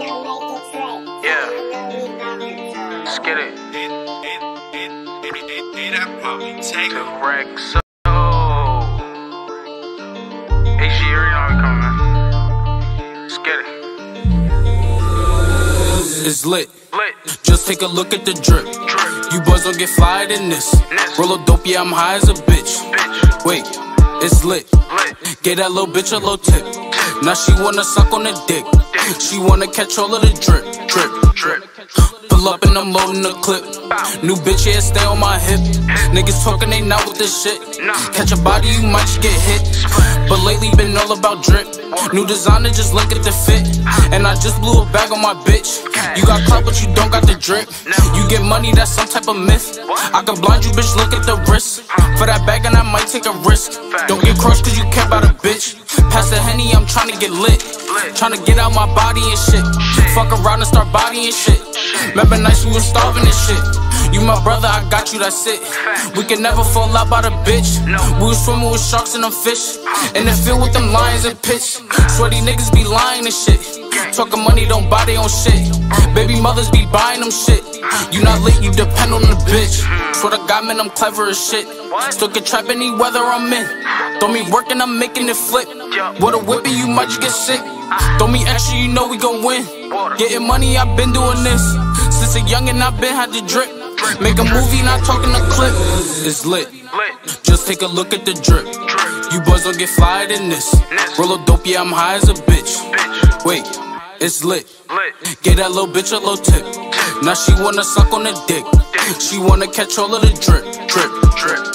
Yeah. Let's get it. To Rex. Hey, she already know we coming, man. Let's get it. It's lit. Lit. Just take a look at the drip. Drip. You boys don't get flyer than this. This. Roll a dope, yeah, I'm high as a bitch. Bitch. Wait, it's lit. Lit. Get that little bitch a little tip. Now she wanna suck on the dick. She wanna catch all of the drip, drip, Drip. Pull up and I'm loading the clip. New bitch, yeah, stay on my hip. Niggas talking, they not with this shit. Catch a body, you might just get hit. But lately been all about drip. New designer, just look at the fit. And I just blew a bag on my bitch. You got clout, but you don't got the drip. You get money, that's some type of myth. I can blind you, bitch, look at the wrist. For that bag, and I might take a risk. Don't get crushed, cause you care about a bitch. Pass the henny, I'm trying to get lit. Trying to get out my body and shit. Fuck around and start bodying shit. Remember nights we was starving and shit. You my brother, I got you, that's it. We can never fall out by the bitch. We was swimming with sharks and them fish. In the field with them lions and pitch. Sweaty niggas be lying and shit. Talking money, don't buy they own shit. Baby mothers be buying them shit. You not lit, you depend on the bitch. Swear to God, man, I'm clever as shit. Still can trap any weather I'm in. Throw me working, I'm making it flip. With a whippy, you might just get sick. Throw me extra, you know we gon' win. Getting money, I've been doing this. Since a youngin', I've been had to drip. Make a movie, not talking a clip. It's lit. Just take a look at the drip. You boys don't get flyer than this. Roll a dope, yeah, I'm high as a bitch. Wait, it's lit. Lit. Get that little bitch a little tip. Now she wanna suck on the dick. She wanna catch all of the drip, drip. Drip.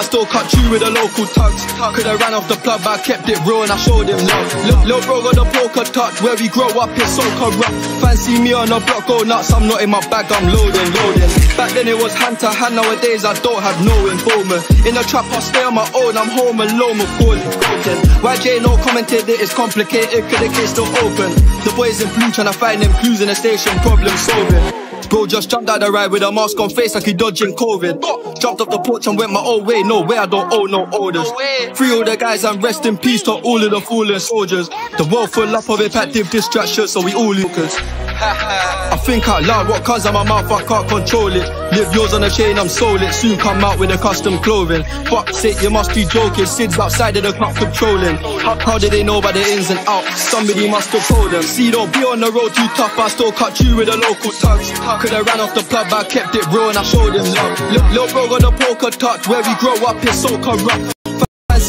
I still cut you with the local tugs. Could've ran off the plug, but I kept it real and I showed him love. Look, little bro got the poker touch, where we grow up is so corrupt. Fancy me on a block, go nuts, I'm not in my bag, I'm loading, loading. Back then it was hand to hand, nowadays I don't have no informant. In the trap, I stay on my own, I'm home alone, with calling, broken. YJ no commented it is complicated, cause the case still open. The boys in blue trying to find them clues in the station, problem solving. Bro just jumped out the ride with a mask on face like he dodging COVID. Jumped off the porch and went my own way. No way, I don't owe no orders. Free all the guys and rest in peace to all of the fallen soldiers. The world full up of impactive distractions, so we all lookers. I think out loud, what comes out my mouth, I can't control it. Live yours on the chain, I'm sold it. Soon come out with a custom clothing. Fuck sake, you must be joking. Sid's outside of the club controlling. How, how did they know about the ins and outs? Somebody must have told them. See, don't be on the road too tough, I still cut you with a local touch. Could've ran off the plug, but I kept it real and I showed him love. Look, little bro got the poker touch, where we grow up is so corrupt.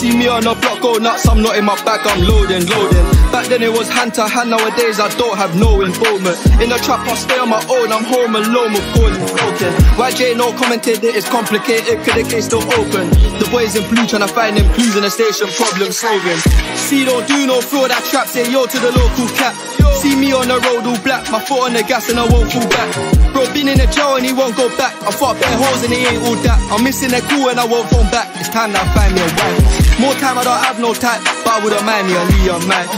See me on the block, go nuts, I'm not in my bag, I'm loading, loading. Back then it was hand to hand, nowadays I don't have no informant. In the trap, I stay on my own, I'm home alone with calling broken. YJ no commented it is complicated, cause the case still open. The boys in blue trying to find them clues in the station, problem solving. See, don't do no fraud, that trap, say yo to the local cat. See me on the road all black, my foot on the gas and I won't fall back. Bro, been in the jail and he won't go back. I fought bare holes and he ain't all that. I'm missing their cool and I won't phone back. It's time that I find me a wife. More time, I don't have no time, but I wouldn't mind me a Leon man.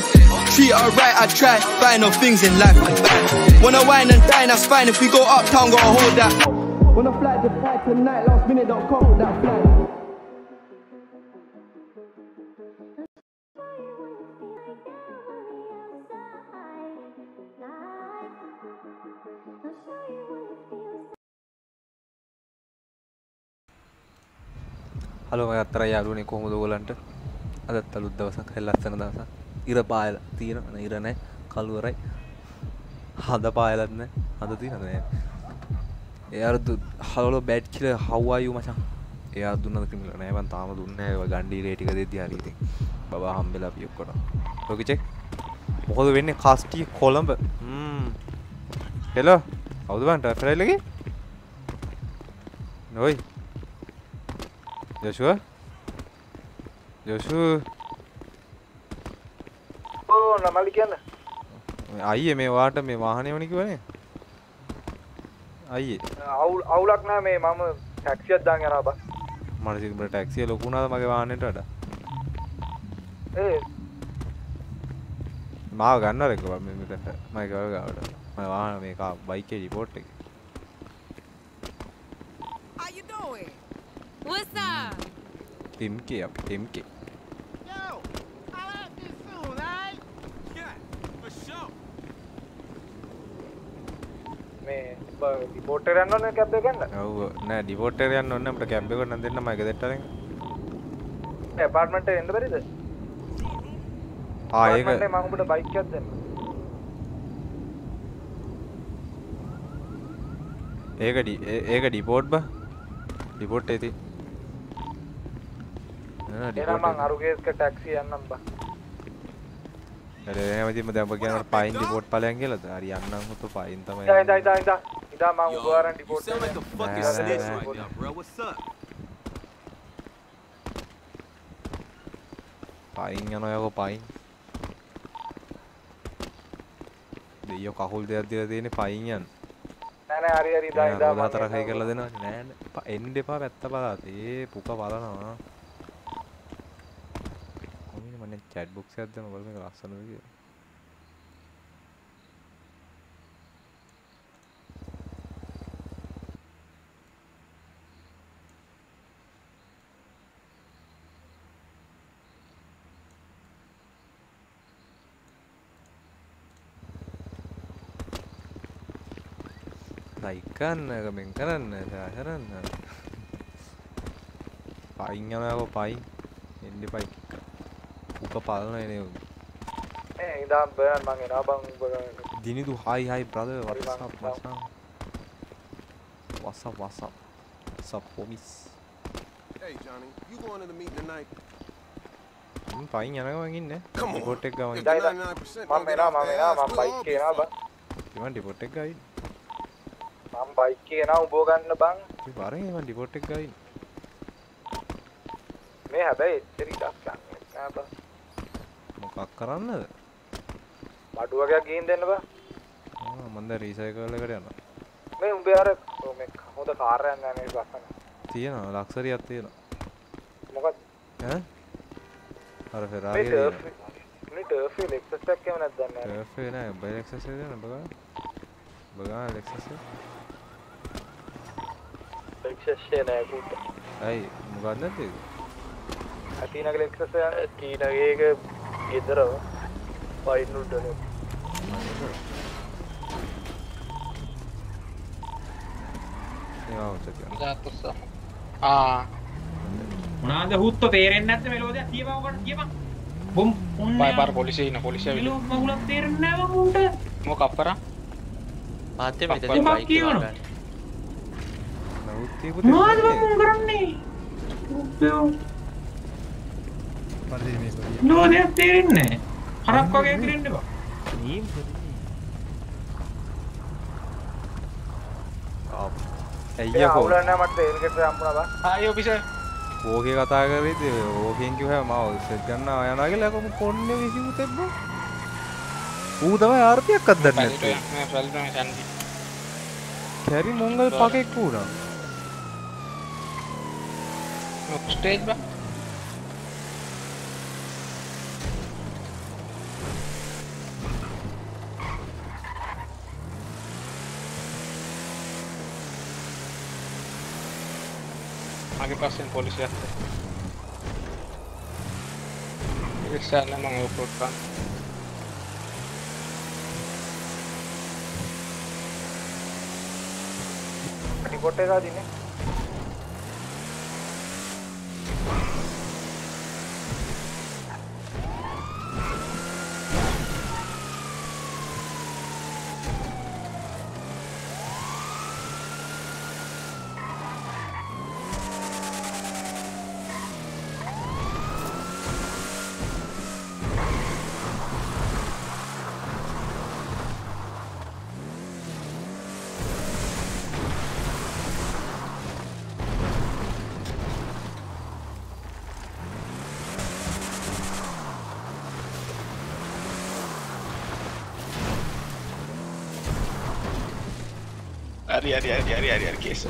Treat her right, I try. Find no things in life. Wanna wine and dine, that's fine. If we go uptown, gotta hold that. Wanna fly to flight tonight, last minute, don't call that flight. Hello ඔය අත්තර යාලුවනේ කොහොමද ඔයගලන්ට අදත් අලුත් දවසක් හරි ලස්සන දවසක්. ඉර පායලා තියෙන ඉර නැහැ කළුවරයි හඳ පායලත් නැහැ හඳ තියෙනද නැහැ ඒ අර දු- හලෝ බැඩ් කියල හව්වායු මචන් එයා දුන්න කිමිල නෑවන් තාම දුන්න ගණ්ඩි රේටික දෙද හරිති බවා හම්බෙලා පියොක්කොට ලොකිචෙක් මොකද වෙන්න? කාස්ටිය කොළඹ. හෙලෝ. අවුදුවන්ට ෆරයිලකි නොයි ජොෂුව ජොෂු නමලි කියන්න අයිය මේ වාට මේ වාහනය වනිකි වනේ අයියේ අවුල් අවුලක් නෑ මේ මම ටැක්සියක් දාන් යනවා බා මනසිකට ටැක්සිය ලොකුණාද මගේ වාහනයට වඩා ඒ මාව ගන්න රෙක මෙතට මයිකව ගවට ම වාහන මේ බයිකේ රිපෝට් එක How you doing? What's up? ටිම්කේ අප ටිම්කේ Yo, I'll ask you soon, alright? Yeah, for sure. මේ රිපෝටර් යන්න ඕනේ කැබ් එක ගන්න ඔව නෑ ඩිපෝටරයන් ඔන්න අපට කැම්පක න දෙන්න මක දෙටරෙන් ඇපාර්ට්මන්ට් එන්න බැරිද ආයක මම උඹට බයික් එකක් දෙන්න ඒක ඒක ඩිපෝට් බ ඩිපෝට් ඇති එනම් අරුගේස්ක ටැක්සි යන්නම් බා. මතිම දැම කියන පයින් ඩිපෝට් පලයන් කියලද හරි යන්න හොතු පයින් තමයි. ඉදා ඉදා ඉදා ඉදා මං උගාරන් up? පයින් යන යක පයින්. දෙයෝ කකුල් දෙයක් දිල තියෙන පයින් යන් නෑ නෑ හරි හරි ඉදා ඉදා මං හතර කයි එන්නම්. කරලා දෙනවා. නෑ එන්න එපා පැත්ත බලාත ඒ පුක බලනවා කොමින මන චැට් බොක්ස් එකක් දෙන්න බලමු මේක ලස්සනද කියලා ලයික් කරන්න කමෙන්ට් කරන්න ෂෙයා කරන්න පයින් එනේ ඒ ඉදා බර්න් මං එනවා බං උඹ දිනිදු හයි හයි බ්‍රද හරි වසප් මං වසම් වසප් වසප් සප් පොමිස් Hey, Johnny, you going to the meeting tonight? පයින් යනකම ඉන්න. ඩිපොට් එක. 99% මම එනවා මම එනවා මම බයික් be එනවා බං. ඉවන් ඩිපොට් එක ගයි මම බයික් එනවා උඹ ගන්න බං. බරෙන් ඉවන් ඩිපොට් එක ගයි මේ හැබැයි එච්චර ඉඩක් ගන්න නෑ බං මොකක් කරන්නද මඩු වගේක් ගිහින් දෙන්න බං. ආ, මන්ද රීසයිකල් එකට යන්න මේ උඹේ අර මේ හොඳ කාර්යයක් යන්නේ ලස්සන තියෙනවා ලක්සරියක් තියෙනවා. මොකද ඈ? අර මේ තියෙනවා. මේ ටර්ෆ් එක ලෙක්සස් එකක් එම නැද්ද දන්නේ නැහැ ටර්ෆ් නෑ බයි ලෙක්සස් එක දෙන්න බගා බගා ලෙක්සස් එක? ලෙක්සස් එක නෑ කුට ඇයි? මොකක්ද නැත්තේ? ඒක? අතීනක ලෙක්සස් එක තීනගේ එක ගෙදර වයින් උඩනේ ඒවා උච්ච කියන්න ආ. මොනාද හුත්ත තේරෙන්නේ නැත්නම් මෙලෝදයක් කියපන් ඔකට කියපන්. බොම් ඔන්න බයි බාර පොලිසිය ඉන්න පොලිසිය ඇවිල්ලා මෙලෝ මගුලක් තේරෙන්නේ නැහැ මම උන්ට. මොකක් කප් කරා මාත්‍ය මෙලෝදයක් තේරෙන්නේ හරක් වගේ කිරෙන්න බා. ඒ ඇයියකෝ අවුල නෑ මට ගෙට හම්බුණා බං. ආයි ඔෆිසර්. ඕකේ කතා කරේද ඕකෙන් කිව්වා මාව සෙට් ගන්න යනවා කියලා කොහොම කොන්නේ විසිමු තෙබ්බ ඌ තමයි ආර්තියක් අද්දන්නේ නැත්තේ. මේ ෆල්ට් මේ සන්දි කැරි මොංගල් පකෙක් වුණා. ස්ටේජ් බා මගේ පස්සෙන් පොලිසිය අත්ත ඉස්සල්ලා මම ඔප්ලෝඩ් කරා රිපෝට් එක අදින්නේ හරි හරි හරි හරි හරි හරි කේස්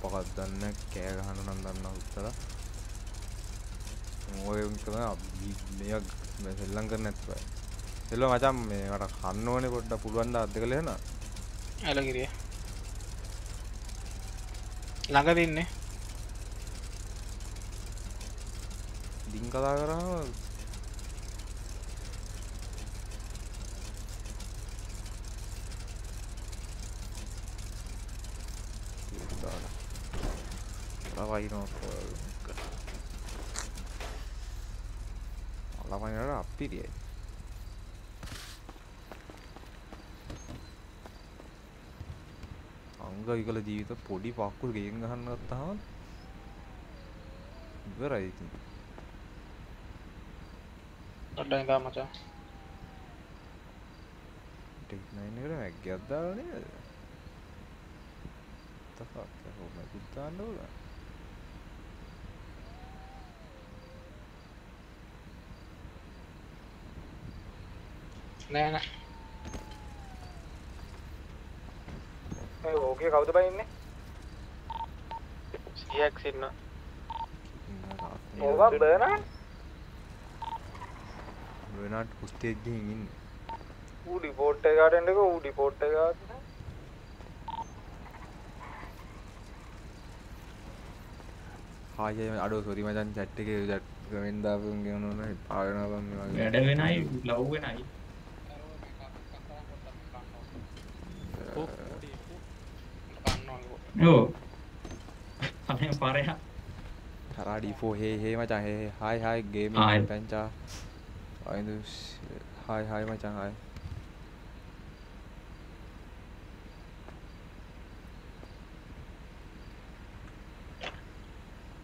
පකත් දන්න කෑ ගහන නම් දන්න උත්තර. ඔය මෙයක් සෙල්ලං කර නැත්ව. එල්ල මචම් මේකට කන්න ඕනේ පොඩ්ඩ පුළුවන්ද අද කළෙන ඇලගිරිය. ළඟ දෙන්නේ දිං කතා කරාම වයිනෝ ළමයිනට අපිරියයි අංග විකල ජීවිත පොඩි පක්කුල් ගෙන් ගහන්න ගත්තාම ඉවරයි. ඉතින් අඩ්ඩයි ගා මචා ටෙක් නයින් එකට මැග්ගයක් දාලා නේද? තෆක් කොහොම කුත්තාන්න ඕන. නෑ නෑ. ඕකේ කවුද? සියක් ඉන්න ඕවා බර්නඩ් වෙනට කුස්තේජ් ගිහින් ඉන්න. ඌ රිපෝට් එකකට එන්නකෝ ඌ රිපෝට් එකකට හාය අඩෝ සොරි මචන් චැට් එකේ චැට් කමෙන්ට් දාපුන් ගෙවනවන පාවෙනවා බං මේ වැඩ වගේ වෙනයි ලව් වෙනයි ඕ අනේ පරයා. Hara D4 hey hey macam hey hey. Hi hi gaming Hi. penca Ayo hi hi macam hi.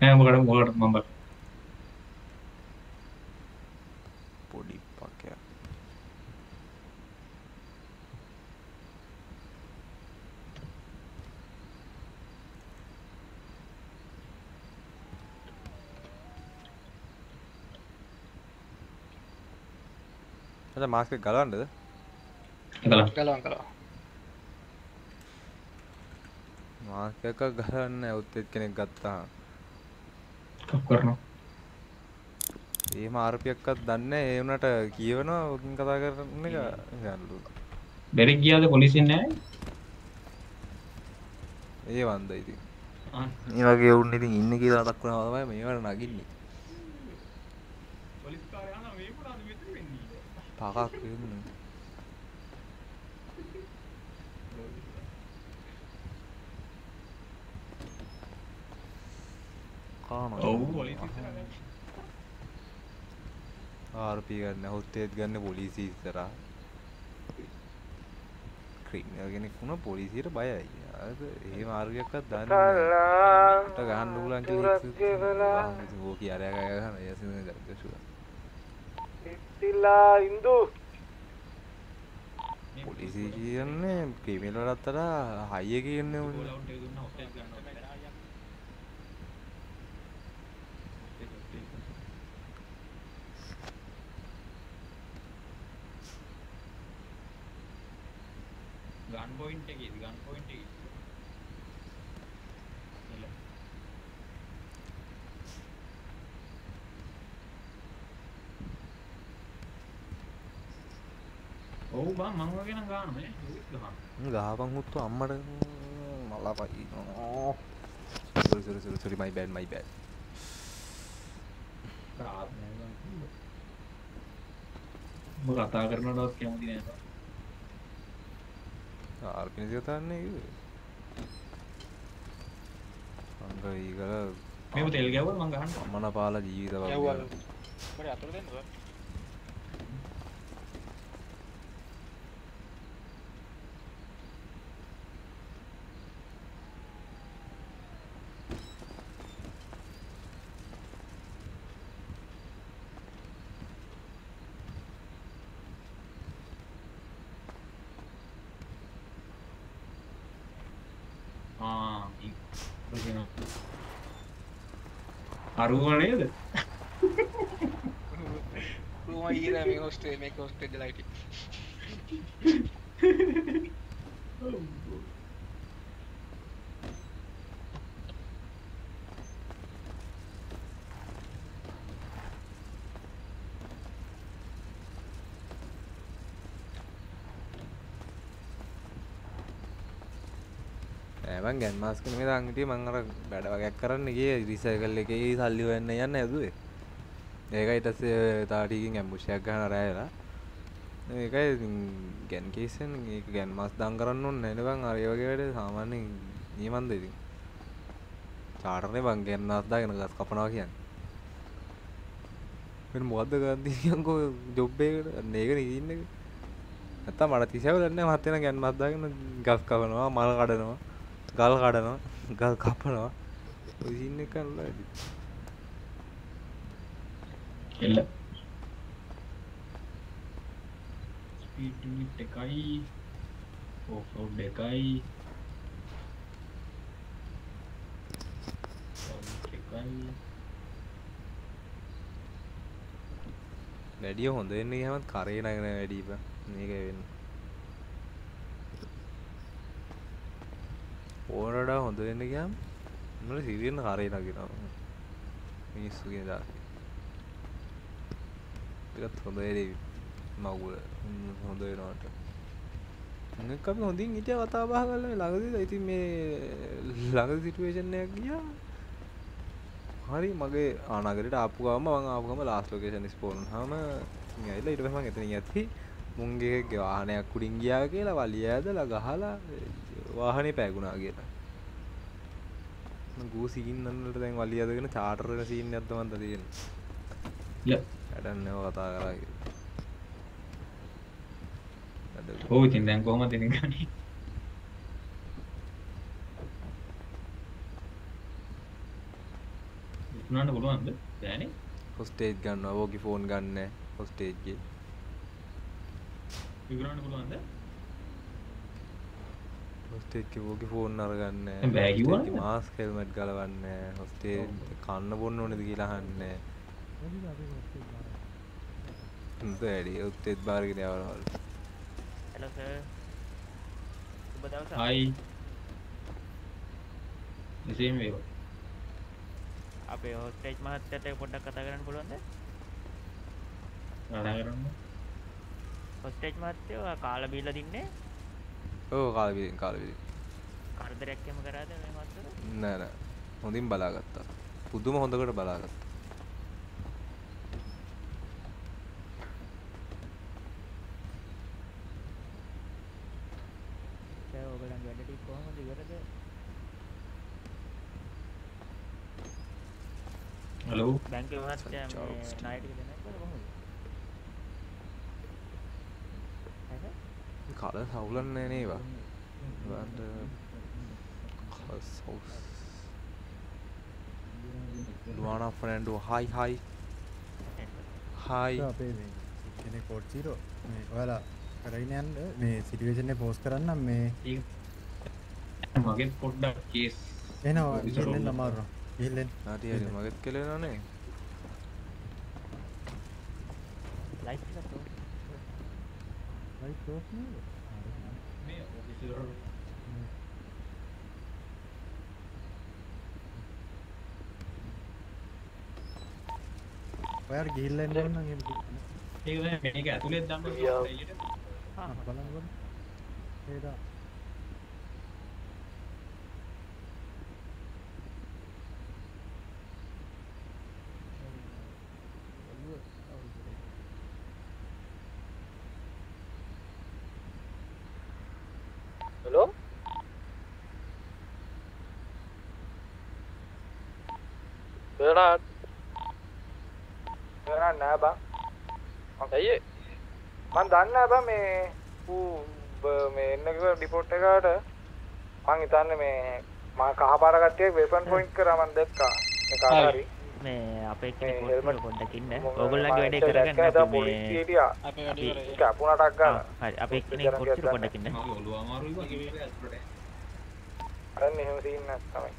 නෑ මොකට මොකට මම බල- පොඩි පක්කයක් මචං මාස්ක් එක ගලවන්නද? ගලවන්න. ගලවන් කලවා මාස්ක් එක ගලවන්න උත්තෙත් කෙනෙක් ගත්තා කප් කරනවා. එහෙම ආර්පියක්වත් දන්නේ ඒ වුණාට කියවනවා ඔකින් කතා කරන එක. යන්නලු බැරි ගියාද පොලිසියෙන් නෑ? ඒ වන්ද ඉතින්. ආ. ඒ වගේ ඔවුන් ඉතින් ඉන්න කියලා මතක් වුණා තමයි මේවට නගින්නේ පොලිස් කාරයා නම් මේ මොනවද මෙතන වෙන්නේ කාන ඔව් පොලිස් ඉස්සරහ ආර්පී ගන්න හොත්තේත් ගන්න පොලිසි ඉස්සරහා ක්‍රිමිනල් කෙනෙක් වුණා පොලිසියට බයයි අද ඒ මාර්ගයක්වත් දන්නේ නැහැ ගහන්න පුළුවන් කියලා ඕක කියාරයා ගහන යසින ගස්සුවා ඉතිලා ඉන්දු. පොලිසි කියන්නේ ක්‍රිමිනල් වලට වඩා හයි එකේ ඉන්නේ කෝල් උන්නේ අවුට් එක දුන්නා හොස්ටේජ් ගන්නවා ගන් පොයින්ට් එකේදී ගන් පොයින්ට් එකේ එල ඔව් බං මං වගේ නම් ගන්නවා නේ. ගහනවා ගහපන් හුත්තු අම්මට. මලා පයි sorry sorry sorry sorry. My bad my bad රාත් නෑ බං උඹ කතා කරනවටවත් කැමති නෑ. බං ආර්පිනිසි කතාන්නේ කිව්වේ. අංග ඊගල මේව තෙල් ගැව්වොත් මං ගහන්න. අමන පාල ජීවිත වගේ. බඩ අතට දෙන්න බං ආ අරුව නේද? රූම ඊර මේ හොස්ටේ මේක හොස්ටේ දලයිටි ඇමන් ගැන් මාස්ක මේ දංගටිය මං අර වැඩ වගයක් කරන්න ගිය රිසයිකල් එකේ සල්ලි වෙන්න යන්න ඇදුවේ. ඒකයි ටස්සේ තාටිකින් ඇම්බුෂයක් ගහන රෑලා ඒකයි ඉතින් ගැන් කේසන් ඒ ගැන් මස් දං කරන්න ඕන්න නැනබං අරය වගේ වැඩ සාමාන්‍යෙන් නියමන්ද ඉතින්? චාටරය බං ගැන්න අස්දාගෙන ගස් කපනවා කියන්න. මොකක්ද ගන්දයකෝ ජොබ්බේකට නේක ඉන්න. එක ඇත්තා මට තිසැවලන්න මත්තෙන ගැන් මත්දාගෙන ගස් කපනවා මල කඩනවා. ගල් කඩනවා ගල් කපනවා. කල්ලා ඇති. එල්ල. ස්පීඩ් එකයි ඕෆ් රෝඩ් එකයි. එකයි. වැඩිය හොඳ වෙන්න හමත් කරේ නගෙන වැඩීප. මේක වෙන්න ඕනඩා හොඳ වෙන්න කියම් මල සිරියන්න කරේ නගෙනවා මිනිස්සුගේ දා එකත් හොඳ වැඩේ මවුල හොඳ වෙනවාට. අපි හොඳින් ඉට කතා බහ කල ළඟද ඉතින් මේ ළඟ සිටුවේෂණයක් ගියා. හරි මගේ ආනගරට ආපුගම ම ආපුගම ලාස් ලෝකේෂන් ස්පෝන් හම ඇල්ල ඉට පම එතන ඇති මුන්ගේ වාහනයක් කුඩින් ගියා කියලා වලිය ඇදල ගහලා වාහනේ පෑගුණා කියලා. ගූ සිීන්නට දැන් වලිය අදගෙන චාටරන සීන් ඇත්තමන්ත තියෙන වැඩන්නව කතා කරා ඕ ඉතින් දැන් කොහොම දෙන ගනී විකුණන්න පුළුවන්ද? බෑනේ. හොස්ටේජ් ගන්න ඕෝගි ෆෝන් ගන්න හොස්ටේජ්ගේ විකුණන්න පුළුවන්ද හොස්ටේජ් ෝගි ෆෝන් අරගන්න? මාස් කෙල්මට් ගලවන්න හොස්ටේ කන්න බොන්න ඕනද කියලාහන්න වැඩි ඔත්තෙත් බාරගෙන දවසක් හයි එසේම වේවා අපේ හොස්ටේජ් මහත්තයට පොඩ්ඩක් කතා කරන්න පුළුවන්ද කතා කරන්න හොස්ටේජ් මහත්තයෝ කාලා බීලා දින්නේ ඕ කාලවිදින් කාලවිදි කරදරයක්කම කරාද නෑ නෑ. හොඳින් බලාගත්තා. පුදුම හොඳකට බලාගත්තා. ඔගලන් වැඩටි කොහොමද ඉවරද? හලෝ බැංක මහත්තයා මේ ණයට දෙන්නත් කොහොමද කල සවුලන්නේ නේවා? ලුවානා ෆ්‍රෙන්ඩෝ හයි හයි හයි අපේ මේ කෙනෙ කෝට්සිරෝ මේ ඔයාලා කරයින යන්න මේ සිටුවේෂන් පෝස් කරන්නම් මේ මගෙත් පොඩ්ඩක් කේස් එනවා. ඉල්ලෙන් අමාරුන ඉල්ලෙන් හරි මගෙත් කෙලෙනනේ ලයිට් එක තෝ ලයිට් ඕෆ් නේද මේ ඔෆිස් වල ඔයාට ගිහිල්ලා එන්න ඕන නම් එහෙම ඒක දැන් මේක ඇතුලේ දාන්න එළියට ආ බලන්න බලන්න ඒදා හලෝ බෙරාත් බෙරාත් නෑ බං ඇයි මන් දන්න බං මේ මේ එන්න කිව්ව ඩිපෝට් එකට. මං හිතන්නේ මේ මම කහපාර කට්ටියක් වෙපන් පොයින්ට් කරා මන් දැක්කා. මේ කාට හරි. මේ අපේ මේ කෙනෙක් පොඩ්ඩක් ඉන්න. ඕගොල්ලන්ගේ වැඩේ කරගන්න දැක්කා අපි මේ වැඩේ. ඒක අපුණටක් ආ, හරි. අපේ කෙනෙක් පොඩ්ඩක් ඉන්න? ඔළුව අමාරුයි වගේ ඇතුලට. අන්න එහෙම සීන් එකක් තමයි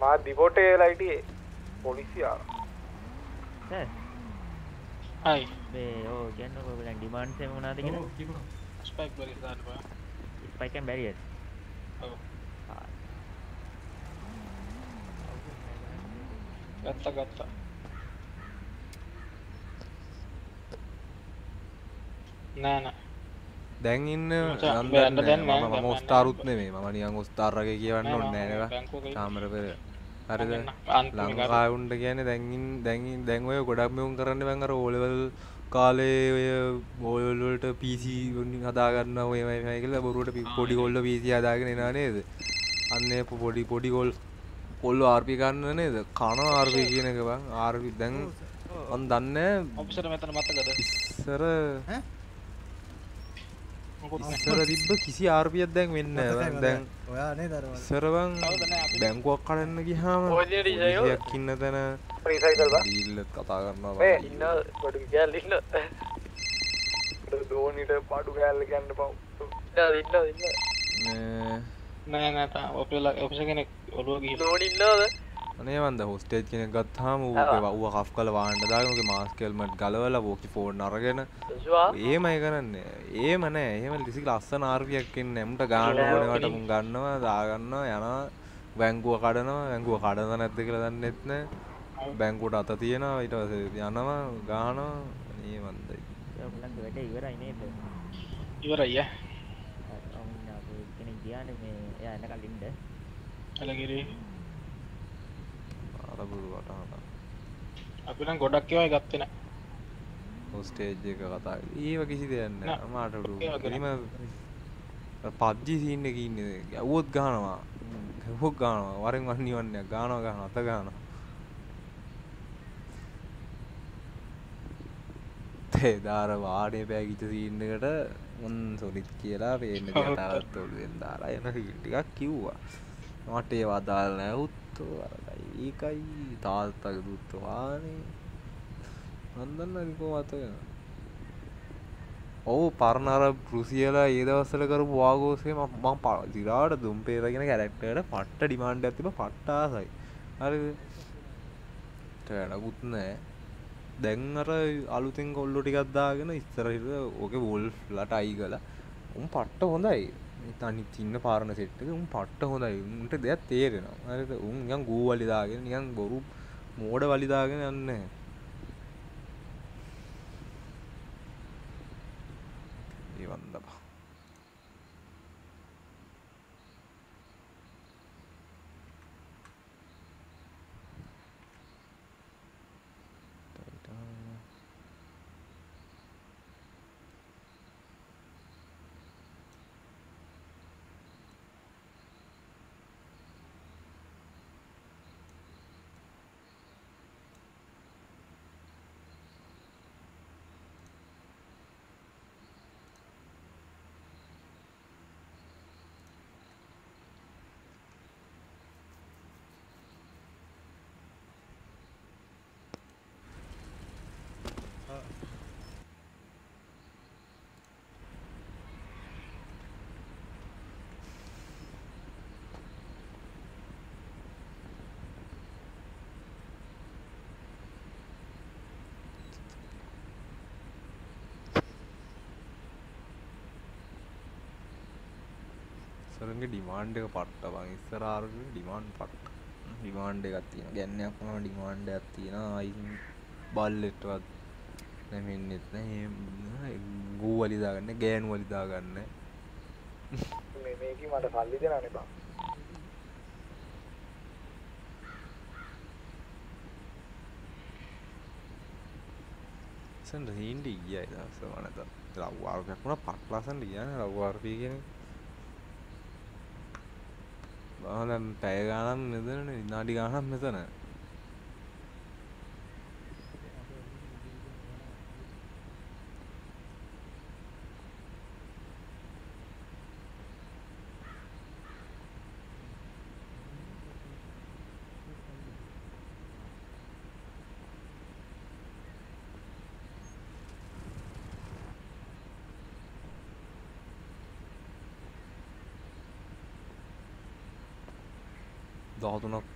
මා ඩිපෝට් එකේ හිටියේ පොලිසිය ආවා සර් හයි. මේ ඕ කියන්නකෝ ඔයගොල්ලන් ඩිමාන්ඩ්ස් එහෙම මොනවද කියලා? ස්පයික් බරිස් දාන්න බෑ. ස්පයික් ඇන් බැරියර්ස් ඔව්. ගත්තා ගත්තා. නෑ නෑ දැන් ඉන්න නම් දන්නේ මම ඔස්තාරුත් නෙමෙයි. මම නිකන් ඔස්තාරගේ කියවන්න නෑ, ඕනේ මම නෑ නේද? බැංකුවක ඉන්නේ. කාමර පෙර. හරිද? ලංකාවුන්ට කියන්නේ දැන් ඉන්න දැන් ඔය ගොඩක් මෙවුන් කරන්න බං අර O level කාලේ ඔය O level වලට PC වලින් හදා ගන්න ඔය මේ මේ කියලා බොරුවට පොඩි කොල්ල PC හදාගෙන එනවා නේද? අන්න පොඩි පොඩි කොල් කොල්ල RP ගන්න නේද? කන RP කියන එක බං. RP දැන් මන් දන්නේ ඔෆිසර් මෙතන මතකද? ඉස්සර නෑ. ඉස්සර තිබ්බ කිසි RPයක් දැන් වෙන්නේ දැන් ඔයා නේද අර වල ඉස්සර බං කවුද නෑ අපි බැංකුවක් දින රිසයිකල්? පොලිසියක් ඉන්න තැන රීසයිකල් බං. ඩීල් කතා කරනවා මේ බං. ඉන්න බඩු කෑල්ල ඉන්න. දෝනිට බඩු කෑල්ල කියන්න පව් ඉන්න ඉන්න නෑ. නෑ තා. ඔපිලා ඔෆිසර් කෙනෙක් ඔළුව ගිහිල්ලා. දෝනි ඉන්නවද අනේ වන්ද හොස්ටේජ් කෙනෙක් ගත්තාම ඌ ආවා. ඒවා ඌව කෆ් කරලා වාහන්න දාගෙන ඌගේ මාස්ක් හෙල්මට් ගලවලා වෝකි ෆෝන් අරගෙන එහෙමයි කරන්නේ එහෙම නෑ එහෙම ලිසි ලස්සන ආර්පියක් එන්නේ මුන්ට ගාන්න ඔකනේ. මුන් ගන්නවා දාගන්නවා යනවා. බැංකුව කඩනවා. බැංකුව කඩනද නැද්ද කියලා දන්නෙත් නෑ. බැංකුවට අත තියෙනවා. ඊට පස්සේ යනවා ගහනවා ඔයගොල්ලන්ගේ වැඩේ? ඉවරයි නේද? ඉවරයි ඈ. ඔවුන් අපේ කෙනෙක් ගියානේ මේ එයා එනකල් ඉන්න එලගිරි අරබුරු වටහන අපි නම් ගොඩක් ඒවා ගත්තේ නෑ. හොස්ටේජ් එක කතා ඒව කිසි දෙයක් නෑ. නෑ, මාට ඒව ගැන. එනිම පබ්ජි සීන් එක ඉන්නේ ගැව්වොත් ගහනවා. ගැව්වොත් ගහනවා. වරෙන් වර නිවන්නයක් ගහනවා ගහනවා අත ගහනවා. තේ දාර වාඩේ පෑගිච්ච සීන් එකට මුන් සොරිත් කියලා පේන්න කතාවත් ඔළුවෙන් දාලා එන ටිකක් කිව්වා. මට ඒවා දාලා නෑ. උත්තෝ අරකයි ඒකයි තාත්තගේ දුත්ත වානේ. මන් දන්නා රිකෝ මතක ඔව් පරණ අර රුසියලා ඒ දවස්වල කරපු වාගෝසේ මම මම ප- දිරාට දුම් පේරගෙන කැරක්ටරට පට්ට ඩිමාන්ඩ් එකක් තිබ්බ පට්ට ආසයි හරිද ට වැඩකුත් නෑ. දැන් අර අලුතෙන් කොල්ලෝ ටිකක් දාගෙන ඉස්සරහිට ඕකේ වොල්ෆ්ලට අයි කළා උන් පට්ට හොඳයි. අනිත් ඉන්න පාරණ සෙට් එක උන් පට්ට හොඳයි. උන්ට දෙයක් තේරෙනවා. හරිද? උන් නිකන් ගූ වලි දාගෙන නිකන් බොරු මෝඩ වලි දාගෙන යන්නේ ඒ වන්දපා. ඉස්සරගේ ඩිමාන්ඩ් එක පට්ට බං. ඉස්සරාරගේ ඩිමාන්ඩ් පට්ට. ඩිමාන්ඩ් එකක් තියෙන ගැන්නයක් වුණා ඩිමාන්ඩ් එකක් තියෙනවා. අයින් බල්ලෙට්වත් නැමෙන්නෙත් නෑ ගූ වලි දාගන්න ගෑනු වලි දාගන්න. මේ මේකේ මට සල්ලි දෙනවනේ බං. සන් හින්ඩි ගියයි දවස වනත ලව්වාර්පයක් වුණ පක් ලසන් ලියන ලව්වාර්පී කියෙන බහන පැය ගානම් මෙතන විනාඩි ගානම් මෙතන.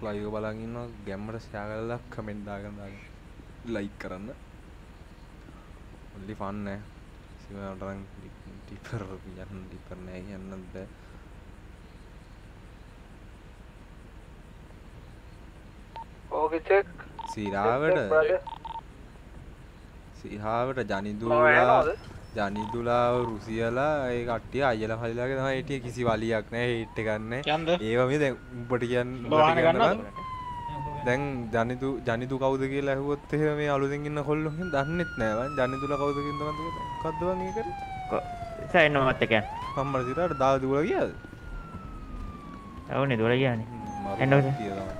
ලයිව බලගන්න ගැම්මට සයාගල්ලා කමෙන්ට් දාගදාග ලයික් කරන්න. ඔල්ලි ෆන්න සිමටරන් ටිපර් යන්න ටිපරනෑ යන්න බෑ. ඕකේ චෙක් සිරාවට. සිහාවට ජනිදුලා රුසියලා ඒ කට්ටිය අයල හල්ලාගේ තමයි හිටිය. කිසි වලියක් නෑ හිට්ට ගන්න යන්ද? ඒවම දැන් උඹට කියන්න? දැන් ජනිදු ජනිදු කවුද කියලා ඇහුවොත් එහෙම මේ අලුතෙන් ඉන්න කොල්ලෝ එහෙනම් දන්නෙත් නෑ. වන් ජනිදුලා කවුද කියනද මොකද්ද වන් ඒ කරේ සයින් මත් එක අම්මලා සිරාට දාලා දුවලා ගියාද? ඔවුනේ දුවලා ගියානේ. එන්නකො කට්ටිය තමයි.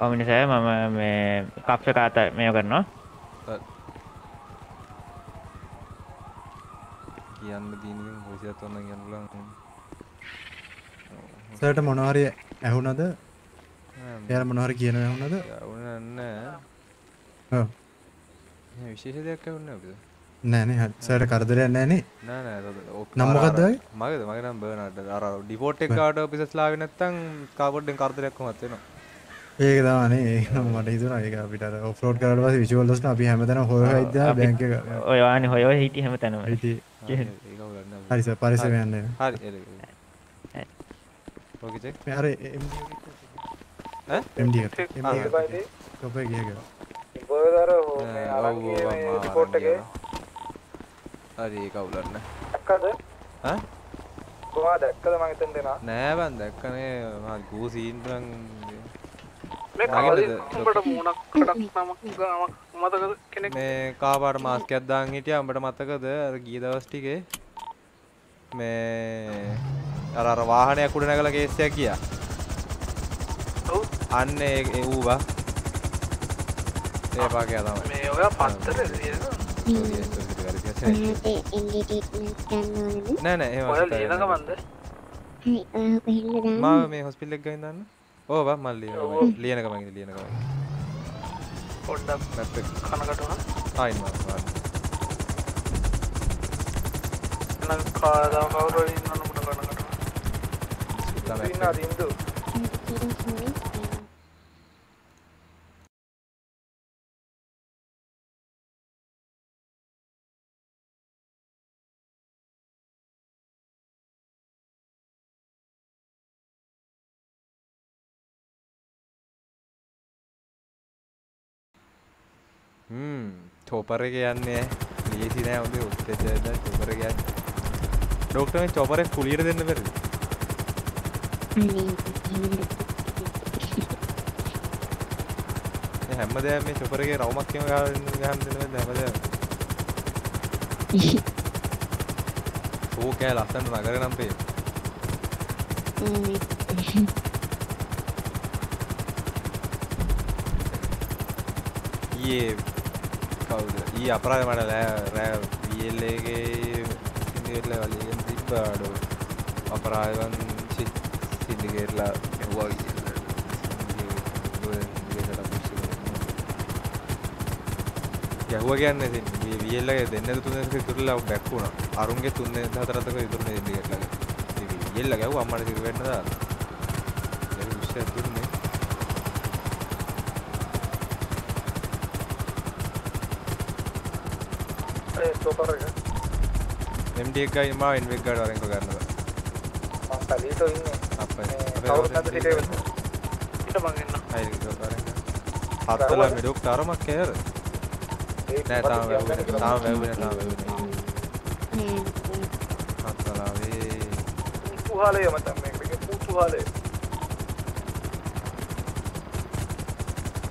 ඔව් මිනිසා මම මේ කප්ස කාත මේව කරනවා කියන්න ඉතින් හොසියත් ඔන්න කියන්න පුළුවන් සර්ට මොනවාරි ඇහුනද එයාලා මොනවාරි කියන ඇහුනද යවුන නෑ. ඔව්. මේ විශේෂ දෙයක් ඇහුන්නේ අපිට නෑනේ හරි. සර්ට කරදරයක් නෑනේ නෑ. නෑ ඔක් නම් මොකක්ද ඔය? මගේද? මගේ නම් බර්නාඩ් අර ඩිපෝට් එක කාට ඔෆිසස් ලාවේ නැත්තම් කාපොඩ්ඩෙන් කරදරයක් කොහොමද වෙනවා ඒක නම් මට හිතුණා. ඒක අපිට කරලා පස්සේ විෂුවල් දොස්න අපි හැමතැනම හොය අපි බැංක් එක ඔය වානේ හොය හිටියේ හැමතැනම. හිටියේ. ඒක උලන්න හරි කොපේ ගියේ එකේ. හරි දැක්කද? ඈ? කොහොමද? දැක්කද? මං හිතන් දෙනා නෑ බන් දැක්කනේ. මා ගෝ සීන් බං මේ උඹට මූණක් කඩක් නමක් ගාමක් මතකද කෙනෙක්? මේ කාපාට මාස්කයක් දාන් හිටියා උඹට මතකද? අර ගිය දවස් ටිකේ? මේ අර අර වාහනයක් උඩ නැගලා කේස් එකක් ගියා. ඔව්. අන්න ඒ ඌවා. ඒ පාකයා තමයි. මේ ඔයා පත්තරේ නෑ නෑ එහෙම ගමන්ද? මාව මේ හොස්පිටල් එක ගිහින් දාන්න ඕව මම ලියන ලියන ගමන් ලියන ගමන් පොඩ්ඩක් මැප් එක කනකට වහන්න ආයින් මාව එහෙනම් කාදා කවුරු හරි ඉන්නවනම් මුණ කනකට ඉන්නා දින්දු හ්ම්. චොපර් එක යන්නේ. ලීසි නෑ හොඳේ උත්තේජයද චොපර් එක යන්නේ. ඩොක්ටර් මේ චොපර් කුලියට දෙන්න බැරිද? හැමදාම මේ චොපර් එකේ රවුමක් කියම ගහන්න ගහන්න දෙන්න බැරිද? හැමදාම ඕකෑ ලස්සනට නගර නම් පේ ඊයේ කවුද ඊ අපරාධ මට ලෑ රෑ වියල්ලගේ සිින්දිගේටල වලියෙන් තිබ්බාඩු අපරාධවන් සිින්දිගේටලා එහවා ගැහුව කියන්න වියල්ලගේ දෙන්න තුන තුරලා බැක්වුණ අරුන්ගේ තුන්න හතරතක ඉතුරන දිගටලගේ වියල්ල ගැව් අම්මට සිරුවෙන්නද විශ්ය දුන්නේ ඒ ස්ටෝපර් එක MD එකයි මා ඉන්වෙක් ගාඩ වරෙන්ක ගන්නවා ලීටෝ ඉන්නේ අපේ කවුරුත් නැද්ද සිටේ වෙන්න ඊට මං එන්න අය හත්තලා මෙඩොක් තරමක් කෑර නෑ තාම වැවුනේ තාම වැවුනේ තාම වැවුනේ හත්තලාවේ කුතුහලය මත මේක කුතුහලය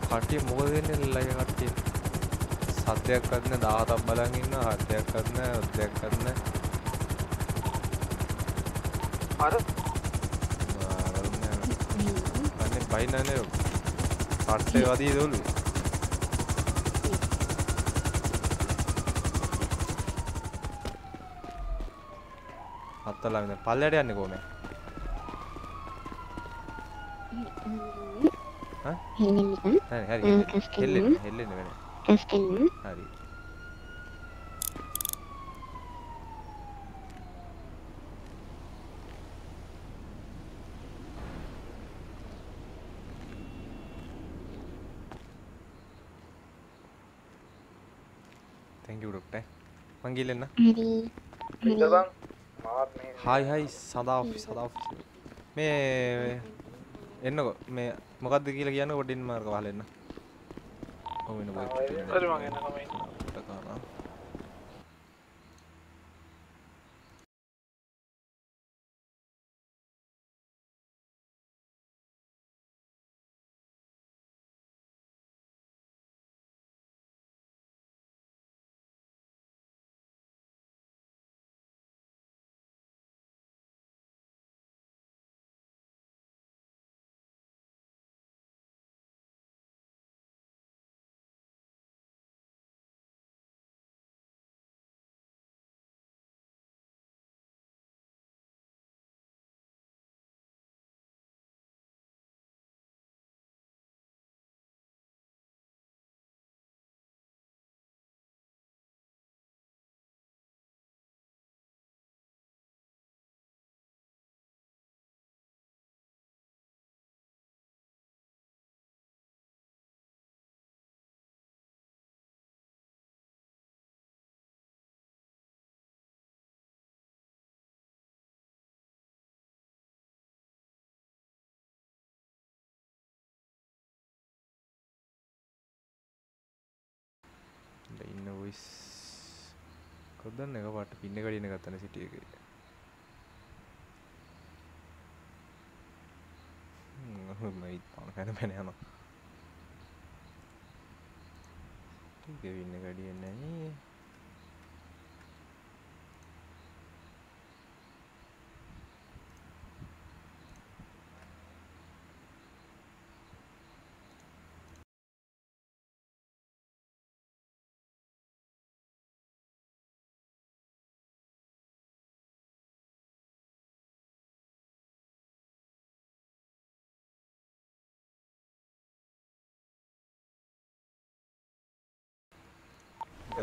කට්ටිය මොකද වෙන්නේ ලයි කට්ටිය සත්‍යයක් කරන 17ක් බලන් ඉන්න හත්යක් කරන හත්යක් කරන අර? අනේ බයිනනේ කට්ටේ වදී දොලු හත්තලා වෙන පල්ලයට යන්නේ කොහමද? හා හරි හරි. හෙල්ලෙන්න හෙල්ලෙන්න වෙන කස්කන්න හරි. Thank you doctor. මං ගිල්ලෙන්න හායි හායි සදා ඔෆිස් සදා ඔෆිස් මේ එන්නකෝ. මේ මොකක්ද කියලා කියන්න පොඩ්ඩින් මාර්ග වහලා එන්න ඔව් වෙන බයික් ඉන්න වොයිස් කොද්දන්න එක පාට පින්න කඩියන ගත්තන සිටිය එක. මයි පන පැන පැන යනවා ටික වින්න ගඩියන්නේ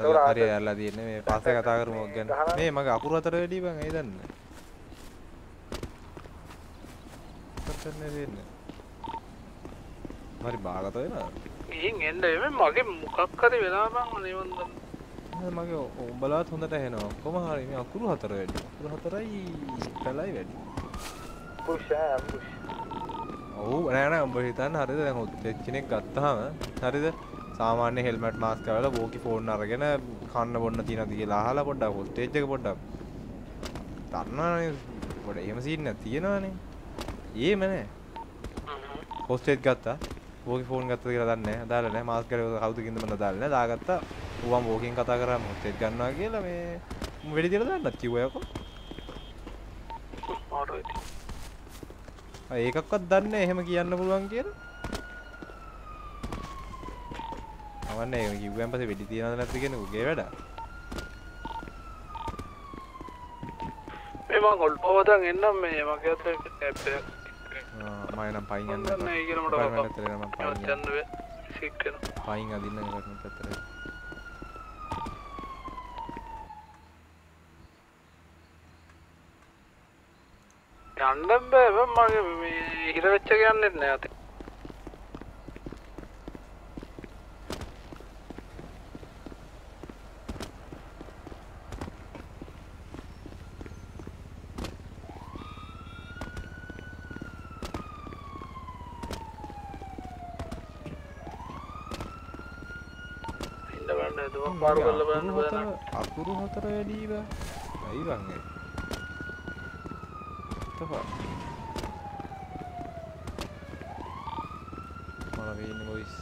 හරි ඇල්ලා තියෙන්නේ. මේ පස්සේ කතා කරමු ඔක් ගැන. මේ මගේ අකුරු අතර වැඩි බං ඇයි දන්නේ. කොච්චරනේ දෙන්නේ හරි බාගත වෙනවා. ගිහින් එන්න එමෙ. මගේ මොකක් හරි වෙලා බං නිවන් දන්න. මගේ උඹලාත් හොඳට ඇහෙනවා. කොහම හරි. මේ අකුරු හතර වැඩි. අකුරු හතරයි පැලයි වැඩි. පුෂ් පුෂ් ඔව් නෑ නෑ. උඹ හිතන්න හරිද? දැන් ඔත් කෙනෙක් ගත්තාම හරිද සාමාන්‍ය හෙල්මට් මාස්ක් කරලා වෝකි ෆෝන් අරගෙන කන්න බොන්න තියෙනවද කියලා අහලා පොඩ්ඩක් හොස්ටේජ් එක පොඩ්ඩක්. දන්නවනේ. පොඩ එහෙම සීන් එකක් තියෙනවනේ. ඒම නෑ. හොස්ටේජ් ගත්තා. වෝකි ෆෝන් ගත්තද කියලා දන්නේ නැහැ දාලා නැහැ මාස්ක් කරේ කවුද කින්ද මම දාලා නැහැ දාගත්තා. ඌවම් වෝකින් කතා කරාම හොස්ටේජ් ගන්නවා කියලා මේ වෙඩි තියලා දාන්නත් කිව්වා යකෝ ඒකක්වත් දන්නේ එහෙම කියන්න පුළුවන් කියලා අවන්නේ ඒක කිව්වන් පස්සේ වෙඩි තියනවද නැද්ද කියන උගේ වැඩ. මේ මං ඔල්පවතන් එන්නම් මේ මගේ අතේ ඇප් එකක් මම නම් පයින් යන්න මම පයින් අදින්න එකක් පැත්තට යන්න බෑ. මගේ හිර වෙච්ච ගන්නේ නැහැ. අතේ එතුමා මාරු කරලා බලන්න බෑ හතර- අකුරු හතර වැඩී බා ඇයි වංගේ තපා මල වෙන්න බොයිස්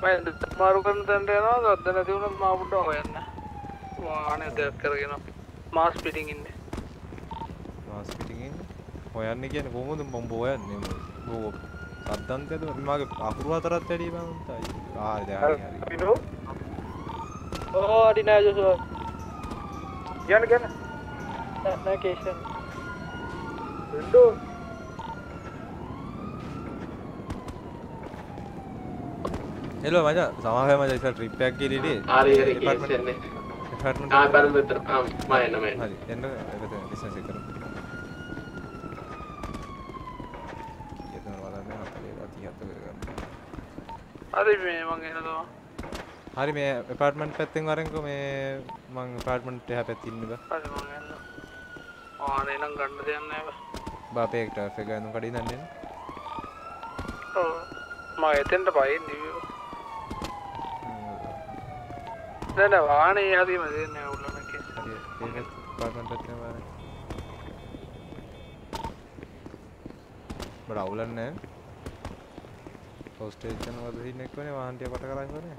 මම මාරු කරන තැනට යනවා අද නැති වුණොත් මා පුඩ හොයන්න. වාහනේ දෙයක් කරගෙන මාස් පිටින් ඉන්නේ. මාස් පිටින් හොයන්න කියන්නේ කොහොමද මම හොයන්නේ බෝ සද්දන්තයද මගේ අකුරු හතරත් වැඩි බං තයි ආ දැන් හරි පිනෝ ඕ අඩි නෑ ජොසුවා. කියන්න කියන්න නෑ කේෂන් වින්ඩෝ හෙලෝ මචං. සමාවෙ මචං ඉස්සර ට්‍රිප් එකක් ගිහලා හරි, හරි. ඩිපාර්ට්මන්ට් ආ, බැලුම් විතර. මම එන්න, මම. හරි එන්න එකට බිස්නස් එක කරමු ඊයතන බලන්න 40 37 කරගන්න හරි මේ මං එනවා හරි මේ එපාර්ට්මන්ට් පැත්තෙන් වරෙන්කෝ මේ මං එපාර්ට්මන්ට් එහා පැත්තේ ඉන්න බා. හරි මං එන්න වාහනේ නම් ගන්න දෙයක් නෑ බා. බාපේ එක්ට ෆෙග යනු කඩින් දන්නේ ඔව්. මම එතෙන්ට පයින්නේ නෑ නෑ වාහනේ හරිම දෙන්නේ උල්ලන කේස් හරි ඒක එපාර්ට්මන්ට් පැත්තෙන් වරෙන් බඩ අවුලක් නැහැ හොස්ටේජ් යන වද දින්න එක්කනේ වාහන ටික කොට කරා ඉවරනේ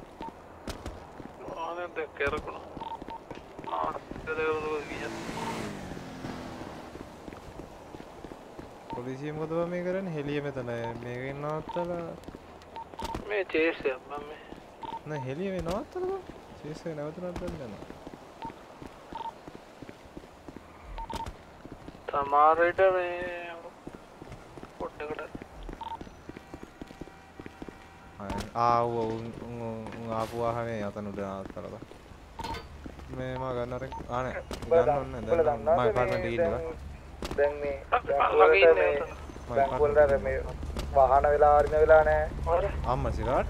වාහනේ දෙක කරකුණා පොලිසිය මොකද මේ කරන්නේ හෙලිය මෙතන මේකෙන් නවත්තලා මේ චේස් එක මම මේ නෑ හෙලිය මේ නවත්තලා චේස් එක නැවතුනත් දැන් යනවා තමාරට මේ ආව උන් ආපු වාහනේ යතන උඩ නවත්තලා බා මේ මා ගන්න අර ආ නෑ. ගන්න ඕනේ දැන් මම එපාර්ට්මන්ට් එකේ ඉන්නවා. දැන් මේ ළඟ ඉන්නේ බැංකුවලට අර මේ වාහන වෙලා අරින වෙලා නෑ. අම්මා සිරාට්.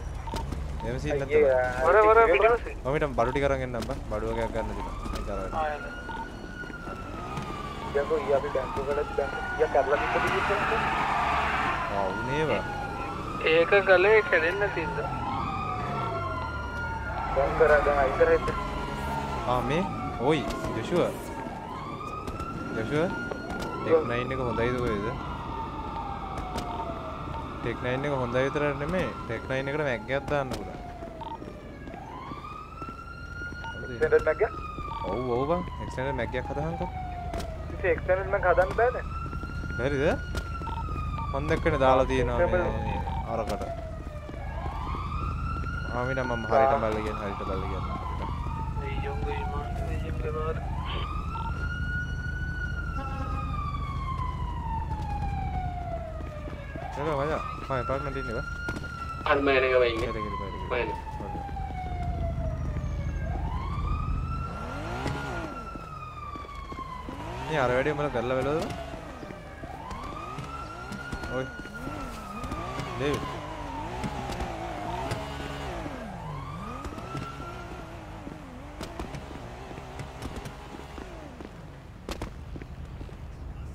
එහෙම සීන් නැත්නම් වර වර පිටිපස්සේ. මම ඊට බඩු ටික අරන් එන්නම් බා. බඩුව එකක් ගන්න තිබ්බා ඒක අරගෙන. දැන් කොයි අපි බැංකුවකට බැංකු කීයක් කරලා තිබ්බද කිව්වද ආ උනේවා ඒක කලේ කැඩෙන්න තිද්ද දැන් කරා දැන් අයිතර හෙට ආ මේ? ඔයි ජොෂුවා ජොෂුවා ටෙක් 9 එක හොඳයිද කොහෙද? ටෙක් 9 එක හොඳයි විතරක් නෙමෙයි ටෙක් 9 එකට මැග් එකක් දාන්න පුළුවන්. එක්ස්ටෙන්ඩඩ් මැග් එක ඔව් ඔව් බං. එක්ස්ටෙන්ඩඩ් මැග් එකක් හදාන්නකෝ ඉතින් එක්ස්ටෙන්ඩඩ් මැග් හදන්න බෑනේ. බැරිද? මන් දැක්කනේ දාලා තියෙනවා මේ Arah kada. Kami nama hari tambah lagi, hari tambah lagi. Hello, Maya. Maya, pas mandi ni, bah. Ada main dengan main ni. Main. Ni arah wedi mana kerja belu tu? දේව්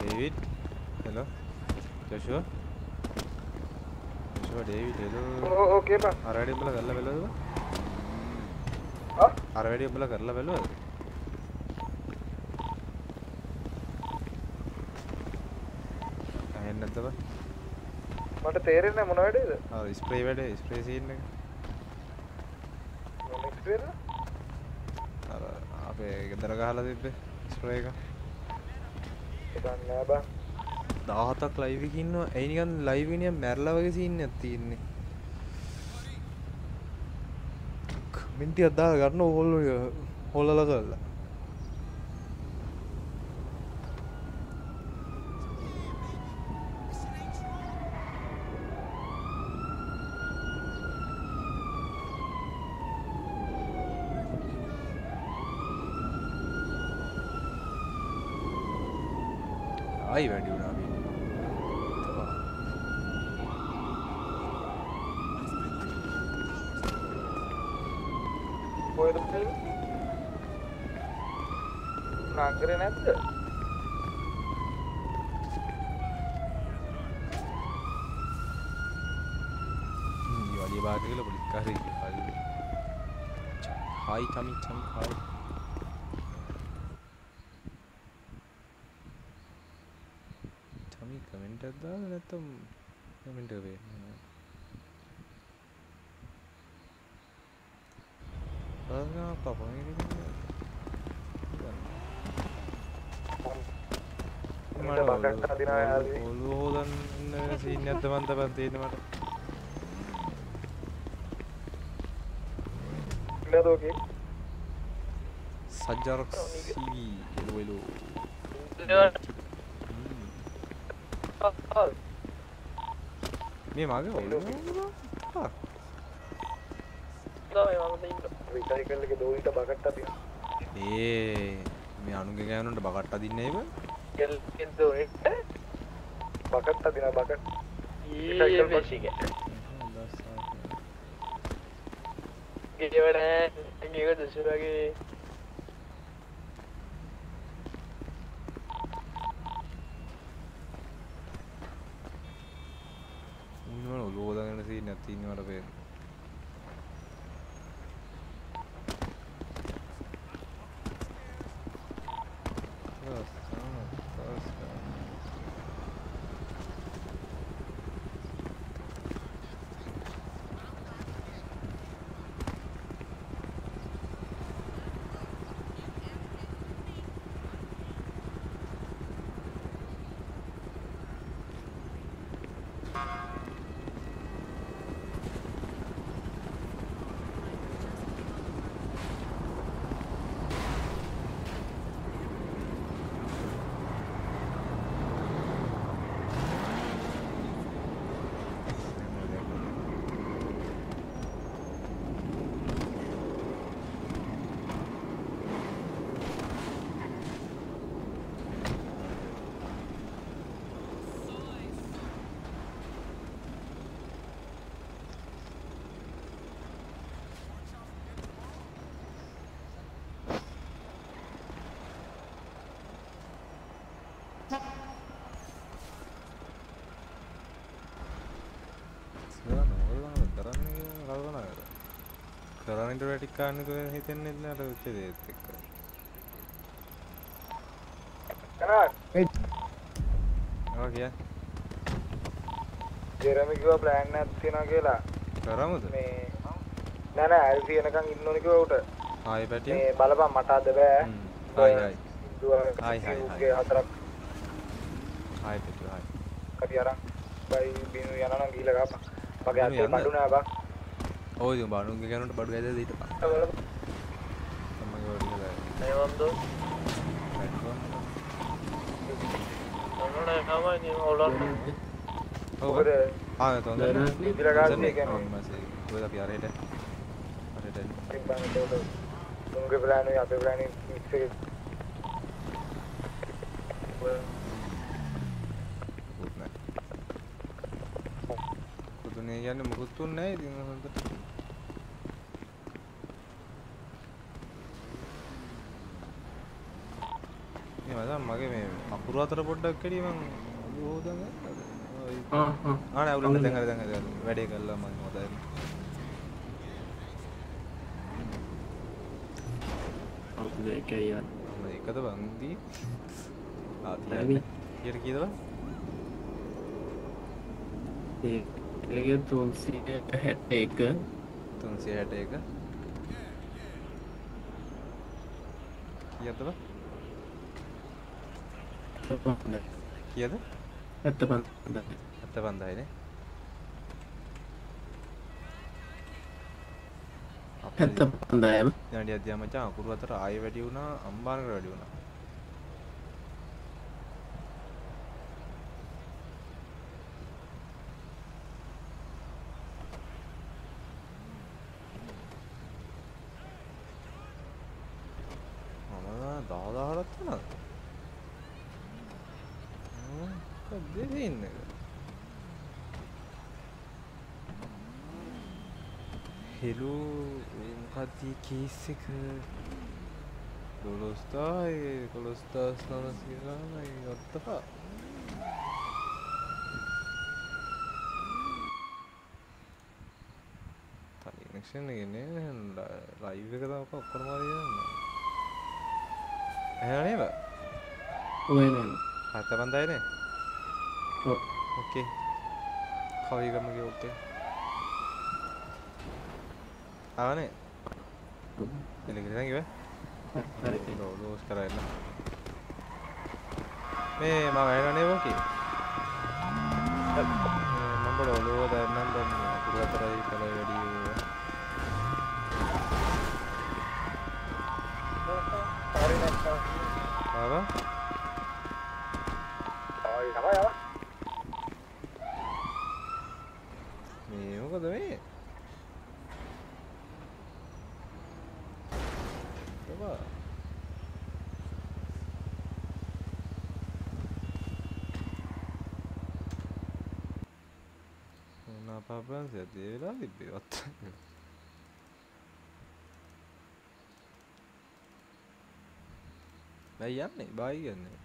David hello Joshua Joshua David hello ඕ ඕකේ බං අර වැඩේ උඹලා කරලා වෙලවද ආ අර වැඩේ උඹලා කරලා වෙලවද ඇහෙන්නේ නැද්ද බං මට තේරෙන්නේ මොන වැඩේද? ස්ප්‍රේ වැඩේ ස්ප්‍රේ සීන් එක. අර අපේ ගෙදර ගහලා තිබ්බේ ස්ප්‍රේ එක. දන්නේ නෑ බං. 17ක් ලයිව් එකේ ඉන්නවා. ඇයි නිකන් ලයිව් එකේ මැරලා වගේ සීන් එකක් තියෙන්නේ. කමෙන්ට් එකක් දාලා ගන්න ඕගොල්ලෝ හොල්ලලා කරලා ආයි වැඩි වුණා අපි කොහෙද නගරේ නැද්ද ගඩිය බාර කියලා පොලිස් කාරයෙක් හරි hi Chami Chami hi Chami comment එකක් දාලා නැත්තම් කමෙන්ට් එක වෙන්නේ Rasanya apa apa ini මට බකට් අදිනවා යාළුවේ. ඔළුව හොදන්න සීන් එකක්ද මන් තමයි තේරෙන්නේ මට ඉන්නද ඕකේ සජ්ජාරක් සීවි එලෝ එලෝ මේ මගේ ඔළුව අදිනවා. ඒ මේ අනුගේ ගෑනුන්ට බකට් අදින්නේ ඒව ಗೆಲ್ಕಿದ್ದು ಇಟ್ಟೆ ಬಕತ್ತ ದಿನ ಬಕತ್ ಗೆವಡೆ ಹಿಂಗೆ ಶುರುವಾಗಿ කරා කරන්නට වැටික් කාන්න තුන හිතෙන්නේ නැහැ අර උච්ච දේත් එක්ක. ඔව් කිය. ජෙරමි කිව්වා ප්ලෑන් එකක් තියෙනවා කියලා. කරමුද? මේ නෑ නෑ ඇල්සි එනකන් ඉන්න ඕනේ කිව්වා උට ආයි පැටිය? මේ බලපන් මට අද බෑ. ආයි ආයි දුව- ආයි ආයි උගේ හතරක්. ආයි පැටිය ආයි. කටි අරන් බයි බිනු යනවා නම් ගිහලා ගහපන්. මගේ අතේ? බඩු නෑ බා ඉතින් බණුන්ගේ ගනුන්ට බඩු අරේට තිබ්බන් ඒකට උන්ගේ ප්ලෑන් අපේ ප්ලෑන් පුදුනේ කියන්නේ මුකුත් තුන්නේ නැහැ ඉතින් හොඳට මේ මචං මගේ අතර පොඩ්ඩක් කැඩි මං ඔළුව හොදන්න ආ, ආ. ආ නෑ උලන්න දැන් හරි දැන් හරි වැඩේ කළා මං හොදයි එකද බං දී ආ ඇවි. කීයට කීයද බං ඒ එලගේ තුන්සිය හැට එක 361 කීයද? ඇත්ත පන්ද 75 නේ. ඇත්ත පන්දායම දැන් අදියා මචං අකුරු අතර ආයෙ වැඩි වුණා අම්බානකට වැඩි වුණා මම දාදාහරත් වුණාද මොකක්ද දෙන්නේ හෙලෝ මොකක්ද කේස් එක දොළොස්දායි කොළොස්දාස් නමසිලාමයි ඔත්තපා කනෙක්ෂන් එකන්නේ ලයිව් එක තවක ඔක්කොම මාරියන්න ඇනේව ඔය නෑ හත පන්දයිනේ ඔව්. ඕකේ කවීගමගේ ඕකේ ආනේ එලකිරකිව ලෝස් කරන්න මේ ම වැයනනේ ෝකේ මඹට ඔලුව දන්නම් දැන් අතුර අතරයි කළ වැඩිය ආවා මේ මොකද මේ Coba. Kenapa bang? Saya dia lagi biot. බැයි යන්නේ බායි ගන්නේ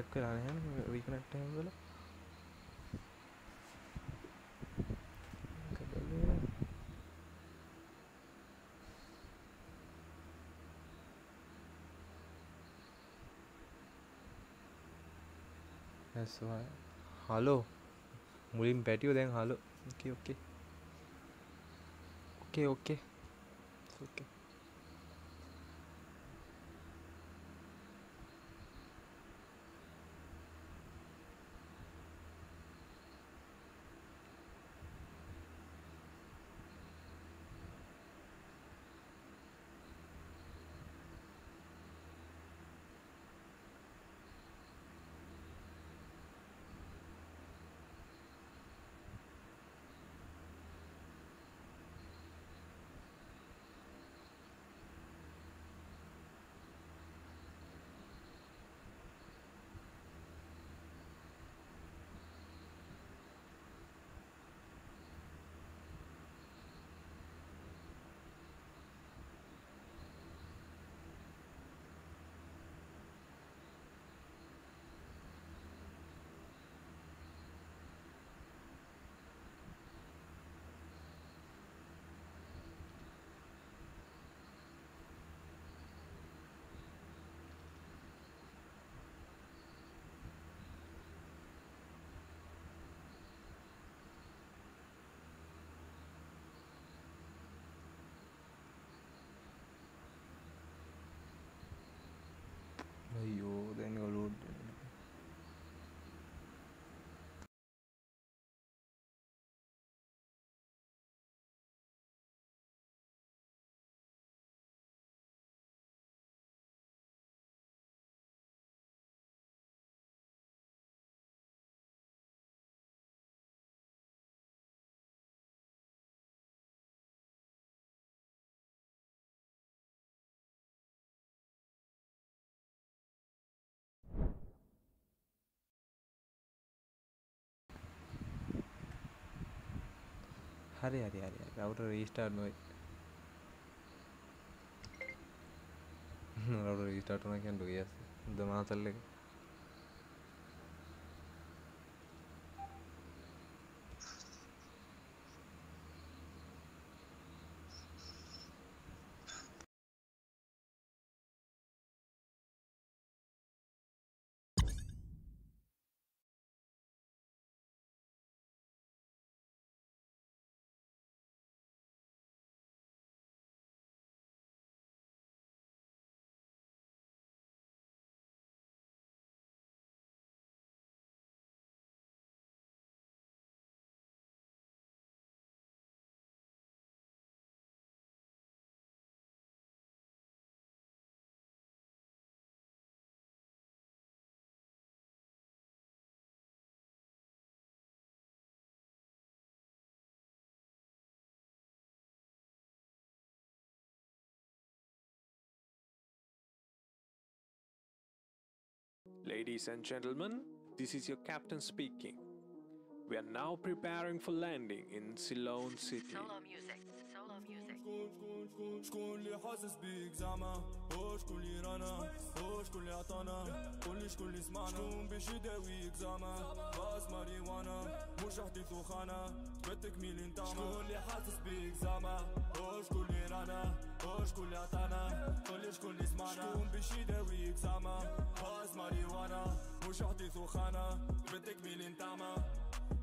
ලොකු ඩිලයක් වෙලා නැහැ රීකනැක්ට් ටයිම් වල. ඇස්වා හලෝ. මුලින් පැටියෝ දැන් හලෝ. ඕකේ ඕකේ ඕකේ ඕකේ ඕකේ හරි හරි හරි රවුටර් රීස්ටාර්ට් නොයි රවුටර් රීස්ටාර්ට් වුණා කියන්නේ ඩොගියස් දමාතල් එක. Ladies and gentlemen, this is your captain speaking. We are now preparing for landing in Ceylon City. Solo music. Solo music. شكون اللي حاسس بيك زعما هو شكون اللي رانا هو شكون اللي عطانا قولي شكون اللي سمعنا شكون باش يداويك زعما باس ماريوانا مش حديث وخانا تبت تكميل انت شكون اللي حاسس بيك زعما هو شكون اللي رانا هو شكون اللي عطانا قولي شكون اللي سمعنا شكون باش يداويك زعما باس ماريوانا مش حديث وخانا تبت تكميل انت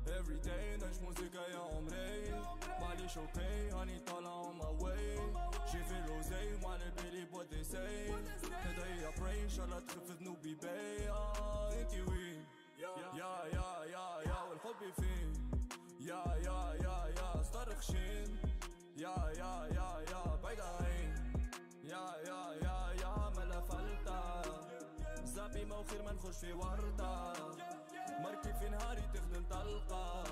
Every day نعيش موسيقى يا عمري معليش أوكي هاني طالع on my way. جي في روزي ما على بالي what they say ندعي pray ان شاء الله تخف ذنوبي بي آه انتي وين يا يا يا يا والحب فين يا يا يا يا صار خشين يا يا يا يا بعيد عين يا يا يا يا ملا فلتة زابي ما خير ما نخش في وردة مركب في نهاري تخدم طلقة.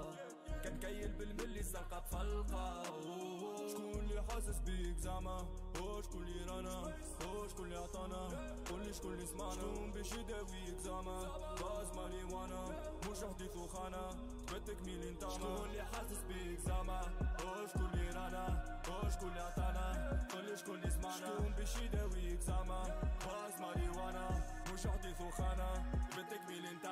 كان كيل بالملي سرقة بفلقة. شكون اللي حاسس بيك زعما؟ هو شكون اللي رانا؟ هو شكون اللي عطانا؟ قولي شكون اللي سمعنا. شكون باش يداويك زعما؟ باز ماريوانا مش حديث وخانا تبت تكميل انت شكون اللي حاسس بيك زعما؟ هو شكون اللي رانا؟ هو شكون اللي عطانا؟ قولي شكون اللي سمعنا. شكون باش يداويك زعما؟ باز ماريوانا مش حديث وخانا تبت تكميل انت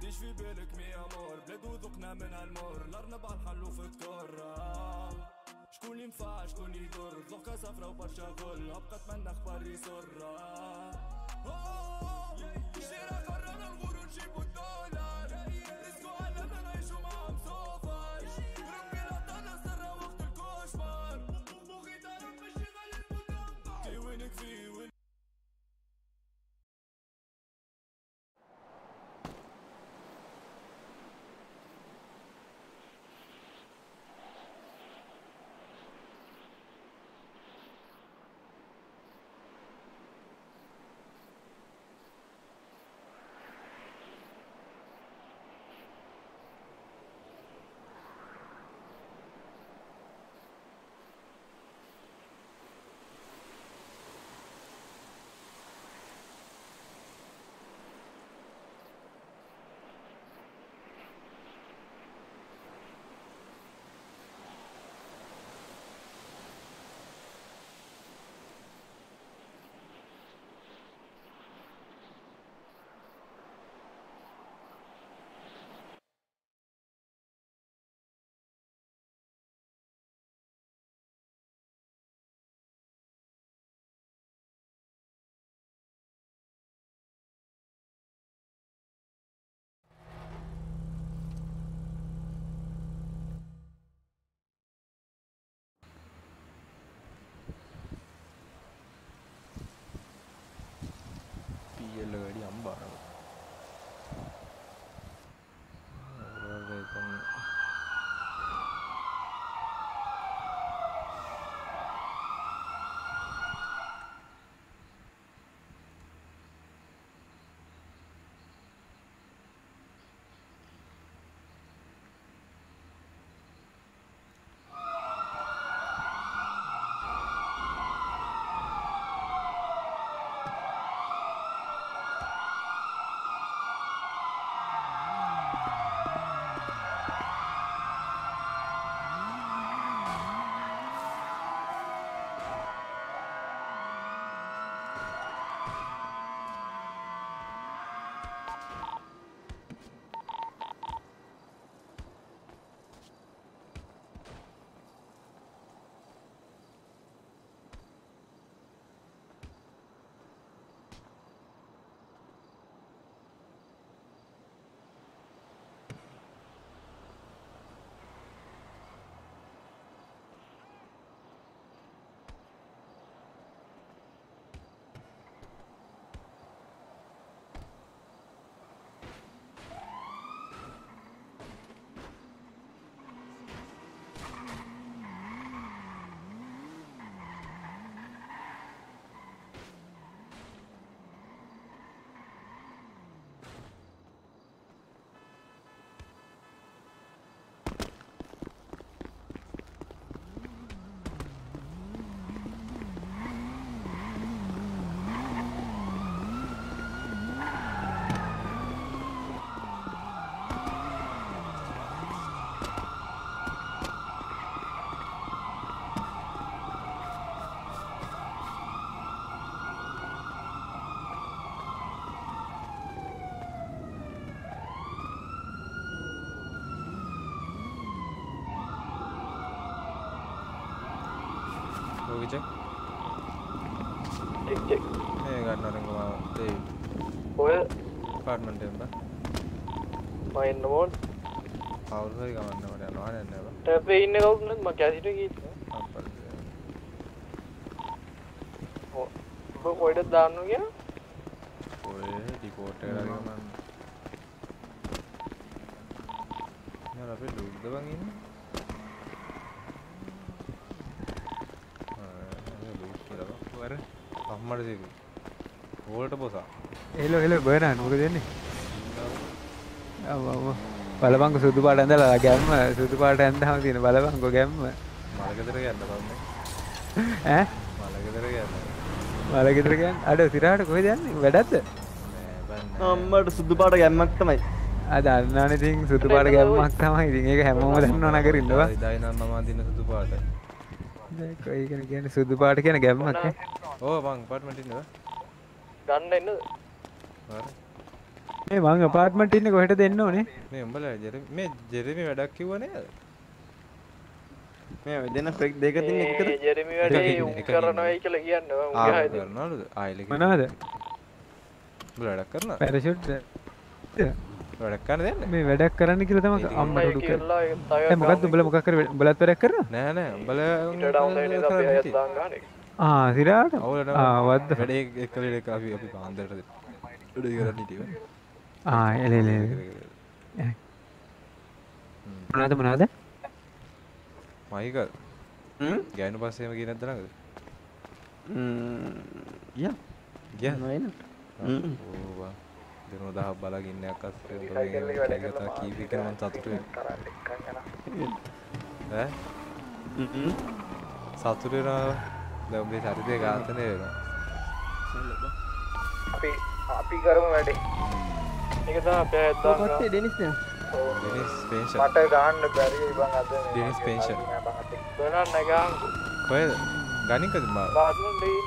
ديش في بالك مي أمور. بلاد وذقنا من هالمور. الارنب على الحل وفي الكرة شكون ينفع شكون يضر ذوقها صفرا وبرشا غل. أبقى أتمنى أخبار يسرة جينا قررنا الغرور نجيبو الدولار. Okay check? Check check මේ ගන්න රංග මාව දෙවි ඔය apartment එකෙන් බා. මම එන්න ඕන. කවුරු හරි ගමන්න මට යනවා නෑ නෑ බා ටැපේ ඉන්න කවුද නැද්ද? මම කැසිට ගිහින් අප්පල් ඔබ කොයිද දාන්න කියන ඔය ඩිපෝට් එකට හරි ගමන්න යාර අපේ ලුක්ද බං ඉන්නේ ආ ලුක් කියලා බං වර අම්මට දෙවි ඕල්ට බොසා එලෝ එලෝ බර්නන් මොකද දෙන්නේ බලපංක සුදු පාට ඇඳලා ගැම්ම සුදු පාට ඇන්දහම තියෙන බලපංකො ගැම්ම. මලගෙදර යන්න බන්නේ ඈ? මලගෙදර යන්න මලගෙදර ගන්න අඩ සිරාට කොහෙද යන්නේ? වැඩක්ද? අම්මට සුදු පාට ගැම්මක් තමයි. අද අන්නන ඉතින් සුදු පාට ගැම්මක් තමයි. ඉතින් ඒක හැමෝම දන්නව නගර ඉන්නවා ඉදයි නම් මම අඳින සුදු පාට. කොයි කෙන කියන්නේ සුදු පාට කියන ගැම්මක් නේ ඕ මං අපාර්ට්මන්ට් ඉන්නද? ගන්න එන්නද හරි. මේ මං අපාර්ට්මන්ට් ඉන්නේ කොහෙට දෙන්න ඕනේ? මේ උඹලා ජෙරමි මේ ජෙරමි වැඩක් කිව්ව නේද? මේ දෙන ෆෙක් දෙක තින් එකද ජෙරමි වැඩේ උන් කරනවයි කියලා කියන්න උන්ගේ හයිද. කරනවලුද ආයිල මොනවද? උඹලා වැඩක් කරනවා පැරෂුට් වැඩක් කරන්න දෙන්න? මේ වැඩක් කරන්න කියලා තමයි අම්මට උඩු තව ඒ මොකක්ද උඹලා මොකක් කර? උඹලත් වැඩක් කරනවා නෑ නෑ. උඹලා ඊට ඩවුන්ලෝඩ් එකේ අපි අයත් දාන් ගන්න එක ආ සිරාට? අවුලට ආ වද්ද. වැඩේ එක්කලේ එක අපි අපි පාන්දරට හිටියව ආ එල එල මොනවද මොනවද? මයිකල්. ගෑනු පස්සේම කිය නැද්ද ළඟද? ය නයින ඕවා. දෙනු දහ බලාගෙන ඉන්න අක්කස් කතා කීප එක මම සතුටු වෙනවා උඹේ ශරීරය ඝාතනය වෙනවා. අපි අපි කරමු වැඩේ. ඒක තමයි අපි අයත් දාන්. කොත්තේ ඩෙනිස් මට ගහන්න බැරි බං අද ඩෙනිස් පෙන්ෂන් බලන්න නැගාන්කෝ කොහෙද ගනිකද මා? බාත්රූම් දෙයි.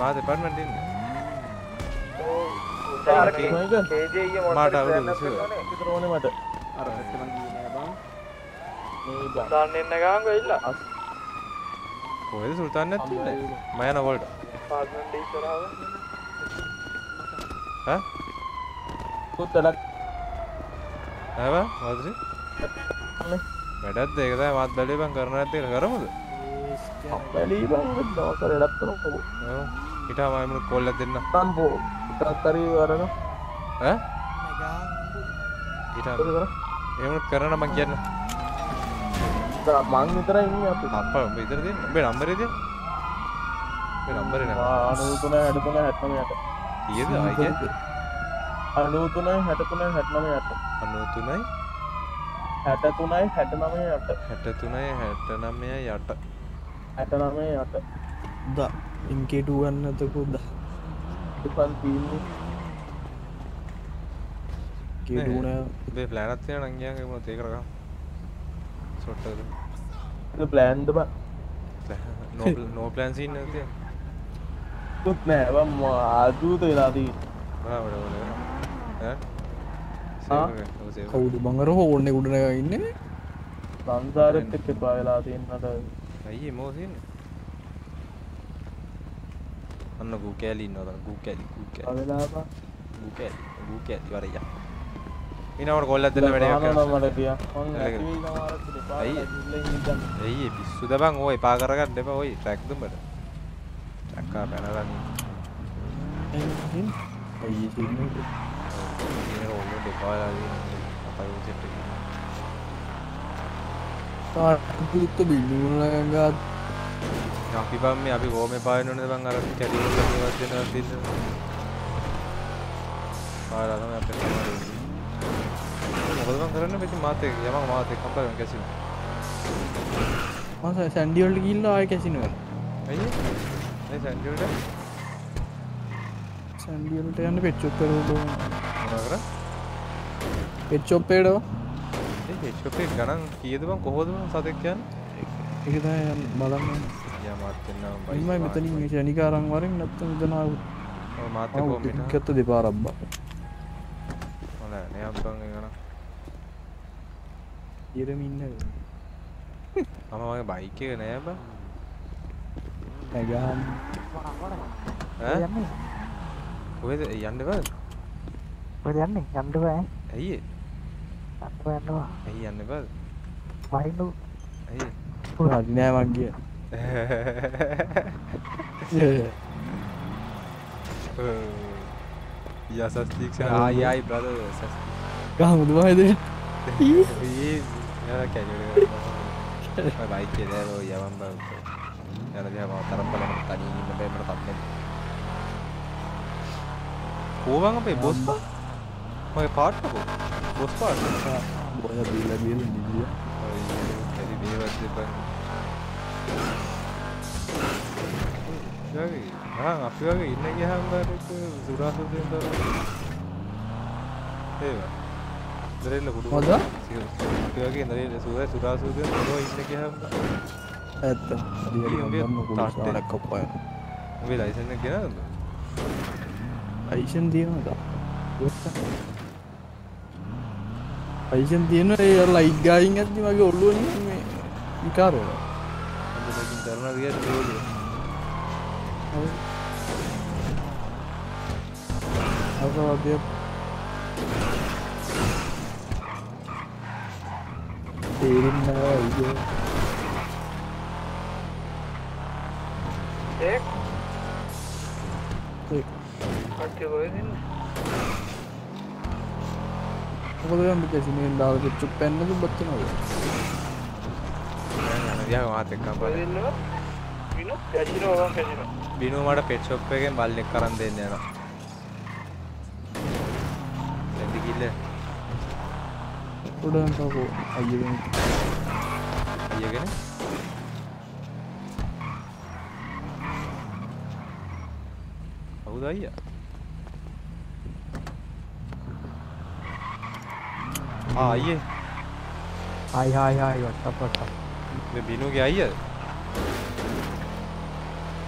මා දෙපාර්ට්මන්ට් ඉන්නේ මාට අවුරුදු 20 විතර ඕනේ මට. අර පැත්තට මං ගියේ නෑ බං. මේ බං. දාන්න එන්න ගාන්කෝ ඉල්ල කොහෙද සුල්තාන් නැත් ඉන්නේ මම යන වලට. බාත්රූම් දෙයි ඉස්සරහව ඈ? නෑ බං වාදරි වැඩක්ද? ඒක තමයි මාත් බැලුවේ බං කරන්න නැත්නම් ඒක කරමුද? බැලී බං දවස් වැඩක් කරමු ඊටම මම කෝල් එකක් දෙන්න. ටක් හරි වරන ඈ? ඊටම එහෙම කරන්න මං කියන්න මං විතරයි ඉන්නේ අපි. අප්පා උඹ ඉතර දෙන්න උඹේ නම්බරේ දෙන්න උඹේ නම්බරේ නෑ. 93 63 69 කීයද? ආයි කියන්නේ 93 63 69 93යි 63 69 63යි 69යි 8 69 8 දා ඉන්කේටු ගන්න එතකොත් දා? ඉපන් තියන්නේ. කේටුන උඹේ ප්ලෑන් එකක් තියෙනවා නම් ගියාගේ මොනවද ඒක කරගන්න සොට් එකද ඒක ප්ලෑන්ද බං නෝ නෝ ප්ලෑන් සීන් එකක් තියෙනවා තුත් නෑ බං ආදූත වෙලා තියෙන්නේ ආ වඩ වඩ ඈ ආ? කවුද බංගර හෝන්න ගුඩන ඉන්න සංසාරෙත් එක්ක එපා වෙලා තියෙන්නට අයියේ මොකද තියෙන්නේ අන්න ගූ කෑලි ඉන්නවා තන ගූ කෑලි ගූ බං ගූ කෑලි ගූ කෑලි වරయ్యා ඊනවට කොල්ලක් දෙන්න වැඩේ. අයියේ පිස්සුද බං ඔය එපා කරගන්න එපා ඔය ට්‍රැක් දුඹට ට්‍රැක් ආ පැනලා නේ අයි සින්න ඉතින් ඔන්න දෙපා වෙලා තියෙනවා අපයි සෙට් එක තාත්තුත්ත බිල්ලුලගත් අපි බම් මේ අපි කොහොම පාවෙන්න ඕනද බං අර කැඩි වල මේවත් දෙනවා දෙන්න පාරලා තමයි අපිට තමයි මොකද බං කරන්නේ මාත් මාත් එක්ක කම්පා වෙන කැසිනෝ මස සැන්ඩියල්ට කිල්ල ආය කැසිනව ඇයි සැන්ඩියල්ට සැන්ඩියල්ට යන්න පෙච්චොත්තර කර පෙච්චොප්පේඩෝ හෙච්කොපේ ගණන් කීයද බං කොහොමද බං සතෙක් කියන්නේ එක බලන්න යා මාත් එන්නම් බයි ඉමයි මෙතනින් මේ ශනිකාරං වරින් නැත්තම් මෙතනාව ඔව් මාත් එක්ක කොහොම නේ ඒ ගණන් ඉරම ඉන්න මම මගේ බයික් එක නෑ බං. නැගහම්. ඈ? කොහෙද යන්න? බෑ? කොහෙද යන්නේ? යන්න බෑ. ඇයි? යන්න යනවා ඇයි යන්න බෑ? වයින්නු ඇයි හරි නෑ මං ගිය Ya assassino. Ah, ya, ai, ai, brother, assassino. Calma, não vai deixar. Ih! Ih! Ih! Ih! Baik ya deh lo, ya bang bang Ya tapi apa, karena kalau mau tanya ini lebih bertahun Gue bang apa ya, boss pak? Pake part apa? Boss part? Pokoknya bila-bila di dia Oh iya, jadi bila sih bang Jari ah, අපි වගේ ඉන්න ගියාම බාරක සුරාසුදෙන් තර. ඒව. දරෙල්ල කුඩු. මොකද? අපි වගේ ඉඳලා සුරා සුරාසුදෙන් තර ඉන්න ගියාම ඇත්ත උඹේ තාත්තේ. ඩක් කොප්පය උඹේ ලයිසන් එක ගෙනාවද? අයිෂන් තියෙනද අයිෂන් තියෙන ඒ ලයිට් ගායින් ඇති මගේ ඔල්ලුව මේ විකාරය අද ලයිසන් තරන ගියට දෝලිය. අසවදය තේරෙන්නවා ඉගේ ඒක ඒ කට්ටිය කොහෙද ඉන්නේ මොකද යන්න කැසිනෙන් දාලා පිච්චු පැන්නද බත්තනවද යන ගියාම මාත් එක්කම කොහෙද බලන්න. ඉන්නව විනු කැසිනෝ වගේ කැසිනෝ බිනු මට පෙට් ෂොප් එකෙන් බල්ලෙක් කරන් දෙන්න යනවා. එන්දි කිල්ල උඩන්කෝ අයියගෙන අයියගෙන කවුද අයියා? ආ අයියේ hi hi hi what's up what's up මේ බිනුගේ අයියාද? යයන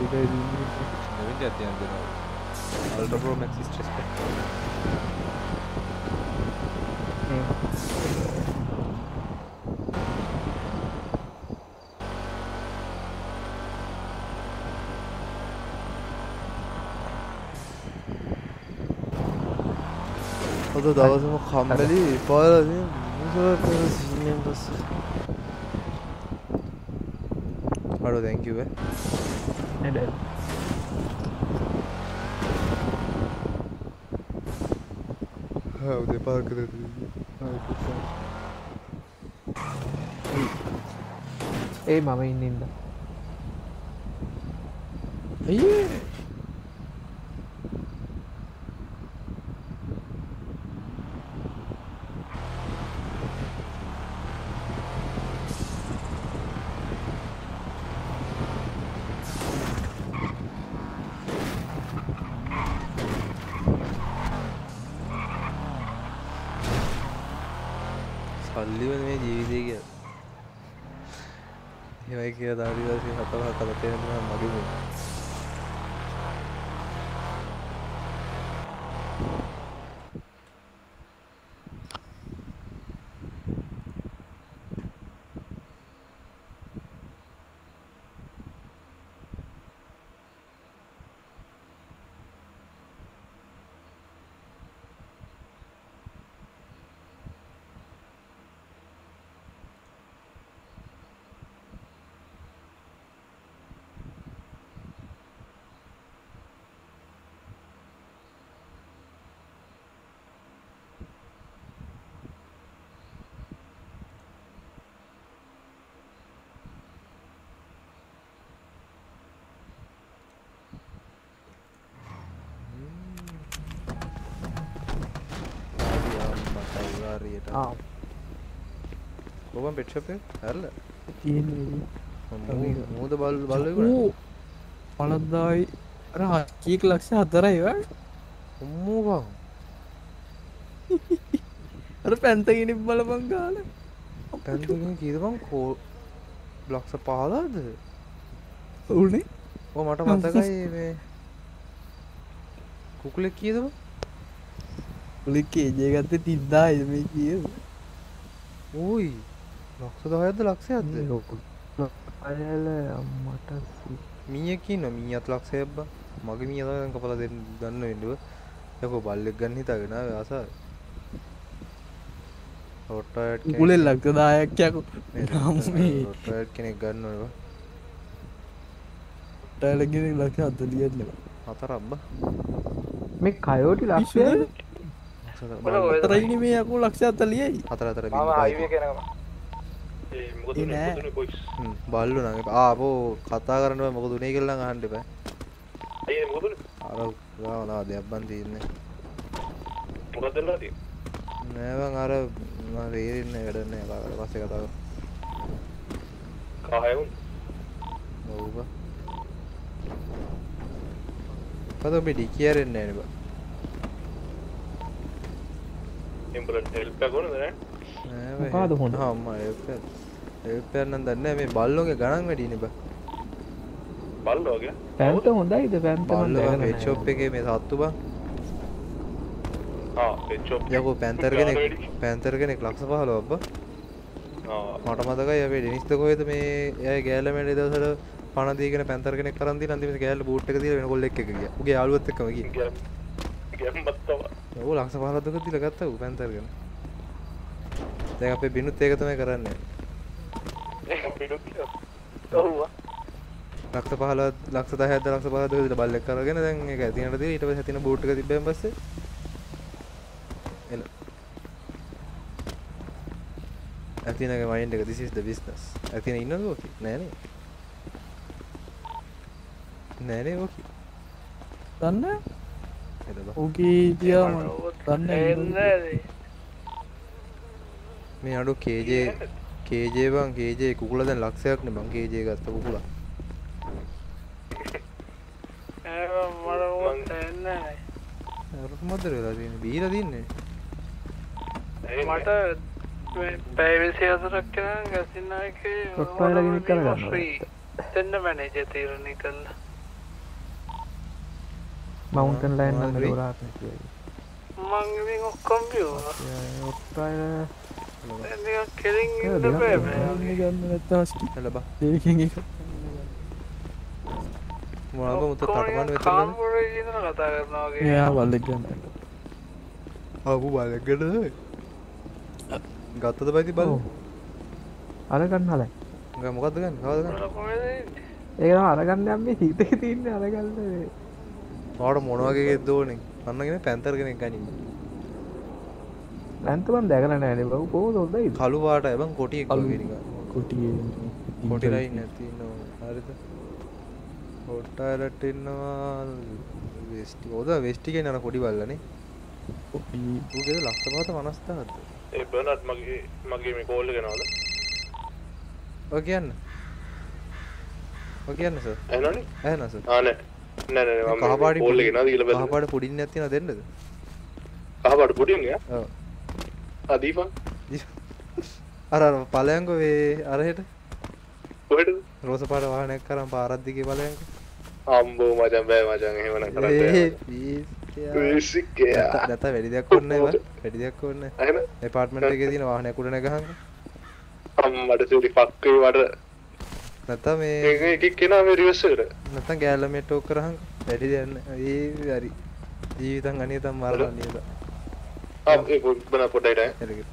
අයියගෙන මංගුරුන අයියගෙන. ඔව් අඳුරන කොයි මස්සිනල්? ලේ නෑ වෙන්නේ මස්සිනල්? නෑබම් සුග මේ ජොයින් දැත්තම ලා ඉබයි ඉබයි ජොයින් දැත්තයන් දෙනවා. Ultra pro max stress pack. අද දවසම කම්බලි පාලද මුසල සිීනෙන් පස්ස අඩෝ තැංකිව නේද උදේ පාර්ක ඒ මම ඉන්නඉද ඇයි සල්ලිවන අයිවාරයට ආ. ඔබන් පෙට්ෂප ඇරල. මූද බල් ඕ බලකුණ පලද්දායි අර හකීක ලක්ෂ හතරයි වා. උම්මූවා අර පැන්තගෙන බලපං ගාල පැන්තුකින් කීදබං කෝ ලක්ෂ පාලාද උනේ ඕ මට මතකයි කුකුලෙක් කියදම පුලික්කේ ජයගත්ත තිද්දා මේ කිය ඕයි ලක්ෂ දහයද ලක්ෂයක්ද අයල අම්මට මීයකින් මී අත් ලක්ෂයබ්බ මගේ මී අත කපල දෙන්න ගන්න වෙන්ඩුව යකෝ බල්ලෙක් ගන්න හිතාගෙන ආසා රොට්ටයට උකුලෙ ලක්ක දායක්යකු රොට්ටයට කෙනෙක් ගන්නව ටෑලගෙන ලක්ෂ අතලියන්න හතරබ්බ මේ කයෝටි ලක්ෂය තරයිනි මේ යකු ලක්ෂ අතලියයි හතර අතර බල්ලු නඟ ආපෝ කතා කරන්නව මොක දුනේ කරලා අහන්ඩ බෑ. අර ලා දෙයක්බන් තියන්නේ. නෑවන් අර රේරන්න වැඩන්න පස්සේ කතාව කායවුන් ඔව්බ පද ඔබේ ඩිකියරෙන්න ඇනබ එම්බලට හෙල්ප කොනද මොකාද හොඳ? හම්ම එල්පයන්න දන්න මේ බල්ලෝගේ ගණන් වැඩි නිබ බල්ලෝගේ පැන්ත හොඳයිද පැන්ත බල්ල වෙච්චෝප් එක මේ සත්තු බං යකෝ පැන්තර් කෙනෙක් පැන්තර් කෙනෙක් ලක්ෂ පහල ඔබ මට මතකයි අපේ ඩිනිස්ත කොහෙද මේ එය ගෑල්ලමට දවසට පනදීගෙන පැන්තර කෙනෙක් කරන්දි නන්දිම ගෑල්ල බූට් එක තියලා වෙන කොල්ලෙක් එක ගියා. උගේ යාළුවත් එක්කම ගියා. ඔව් ලක්ෂ 15ක් දුක දීලා ගත්තා ඌ පැන්තර ගෙන. දැන් අපේ බිනුත් ඒක තමයි කරන්නේ. ඔව්වා ලක්ෂ 15 ලක්ෂ 10ක් ලක්ෂ 15ක් දුක දීලා බල්ලෙක් කරගෙන දැන් ඒක ඇතිනට දීලා ඊට පස්සේ ඇතින බූට් එක තිබ්බෙන් පස්සේ එල ඇතිනගේ මයින්ඩ් එක this is the business. ඇතින ඉන්නවද. නෑනේ ඕකේ. දන්න එදබ ඕකී තියාම දන්න මේ අඩු කේජේ කේජේ බං කේජේ කුකුල දැන් ලක්ෂයක් නේ බං කේජේ ගත්ත කුකුලා. මදර වෙලා තියෙන්නේ? බීලා තින්නේ. මට පැවිසි අතරක් කෙන ගැසිනායක කොට්ටායලගෙන කරගන්න දෙන්න මැනේජ තීරණය කල්ල මවුන්ටන් ලයින් නම් දෝරාත් මංගින් ඔක්කොම් ඔට්ටාය කෙලින් ඉන්න බෑ ගන්න නැත්තාස් ලබා ඒකින් එක. මොනවද මුත කාම්පුර ඉඳලා කතා කරනවා වගේ. එයා බල්ලෙක් ගන්න. ආපු බල්ලෙක් ගන්නද ගත්තද බයිති බල්ල අර ගන්න හලයි. මොකද්ද ගන්න? කවද ගන්න? ඒක අරගන්න යම් මේ හිතේ තියන්නේ අරගන්න ඔයාලට මොන වගේ එකෙක්ද ඕනේ? අන්නගෙන පැන්තර් කෙනෙක් ගනින්න. පැන්ත මන් දැකලා නෑනේ බං කොහොමද හොඳයිද? කළු පාටයි බං කොටියෙක් වගේ නිකන්. කොටියේ. කොටි ලයින් නැති ඉන්නවා. හරිද? හොට්ටාලට ඉන්නවා වෙස්ටි. ඔද වෙස්ටි කියන අර කොඩි බල්ලනේ පහත මනස්ථාද ඒ බර්නඩ් මගේ මගේ මේ කෝල් එක නවද ඔය කියන්න. ඔය කියන්න සර් ඇහෙනවනේ? ඇහෙනවා සර් ආ නෑ. නෑ නෑ නෑ මම කහපාටි කෝල් එක නෑ දීලා කහපාට පුඩින් තියෙනවා දෙන්නද? කහපාට පුඩින් දීපන් අර ඵලයන්කෝ වේ අරහෙට? රෝස පාට වාහනයක් කරන් පාරක් දිගේ ඵලයන්කෝ අම්බෝ මචං බෑ මචං එහෙම නම් කරන්න ඒ බෑ. බේසික් යා නැත වැඩි දෙයක් ඕනේ නැහැ වැඩි දෙයක් නැහැ ඇපාර්ට්මන්ට් එකේ තියෙන වාහනයක් උඩ නැගහන්. අම්මට සුලි ෆක්කේ වඩ නැත්නම් මේ ඒක එකෙක් කෙනා මේ රිවර්ස් එකට නැත්නම් ගෑල්ලා මේ ටෝක් කරහන් වැඩි දෙයක් නැහැ ඒ හරි. ජීවිතං අනියතම් මරණ නියත ආ ඒ බන පොඩ්ඩයි එරගෙන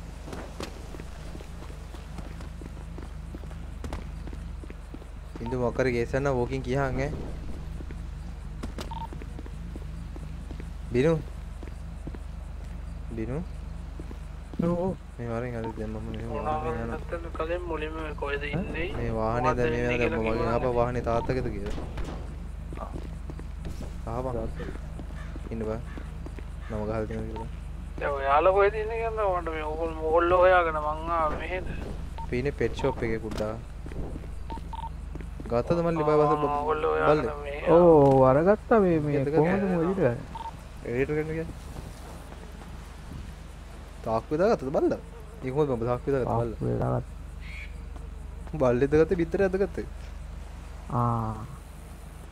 ඉන්දු මොකර ගේසන්න වෝකින් කියහන් ඈ. බිනු. බිනු. ඕ මේ වරෙන් අද දැන් මම මෙහෙම කලින් මුලින්ම කොහෙද ඉන්නේ? මේ වාහනේ දැන් මේ වෙන දැන් මගේ ආපහු වාහනේ තාත්තගෙද කියලා. ආපහු ඉන්න බා. නම ගහලා තියෙනවා කියලා. දැන් ඔයාලා කොහෙද ඉන්නේ කියන්න මට මේ ඕගොල්ලෝ මොගොල්ලෝ හොයාගෙන මං ආ මෙහෙද? පීනේ පෙට් ෂොප් එකේ කුඩා. ගත්තද මල්ලි බය බස බල්ලේ. ඕ අරගත්තා මේ මේ කොහොමද මොකද ගන්න එඩිටර් කරන්න කියන්නේ තාක් විදාගත්තද බල්ලා? ඒක මොකද මම තාක් විදාගත්ත බල්ලා? බල්ලෙද ගත්තේ බිත්තර ඇද ගත්තේ ආ.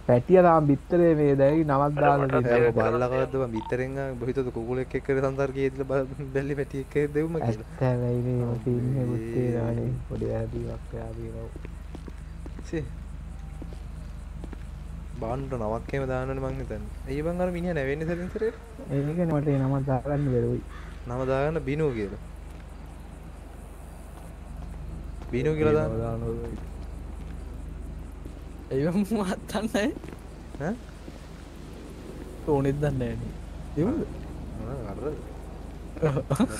පැටිය තාම බිත්තරේ මේ දැයි නමක් දාලා ඒක බල්ලා කවද්ද මම බිත්තරෙන් ආ බහිතද කුකුලෙක් එක්ක සංසාර කීයදලා බැල්ලි පැටි එක්ක දෙවුම මේ පොඩි බාන්ට නමක් එහෙම දාන්නනේ මං හිතන්නේ. අයිය බං අර මිනිහා නැවෙන්නේ සැලෙන්සරේ. ඒකනේ මට ඒ නම දාගන්න බැරුවයි. නම දාගන්න බිනෝ කියලා. බිනෝ කියලා දාන්න. ඒ මත් දන්නේ ඈ? ඕනෙත් දන්නේ නැහැ නේ. මොනවද කරද?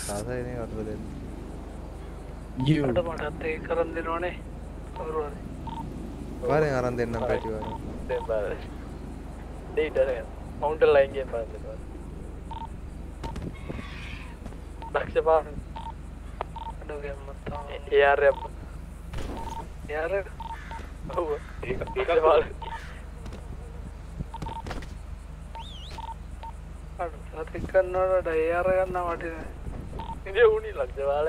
සාසයනේ කරද දෙන්න. ඊට මටත් ඒක කරන් දෙනවනේ. කවුරු හරි. පාරෙන් අරන් දෙන්නම් පැටි වල. දැන් බලන්න. දෙයිට අරගෙන මවුන්ටන් ලයින් ගේම් බලන්න. දක්ෂ පාන. අඩෝ ගම්මත් තමයි. AR එක. යාර ඔව්. ඒක ඒක බලන්න. අඩෝ සතික් කරනවට යාර ගන්න වටිනේ. ඉතින් උනි ලක්ෂ බාල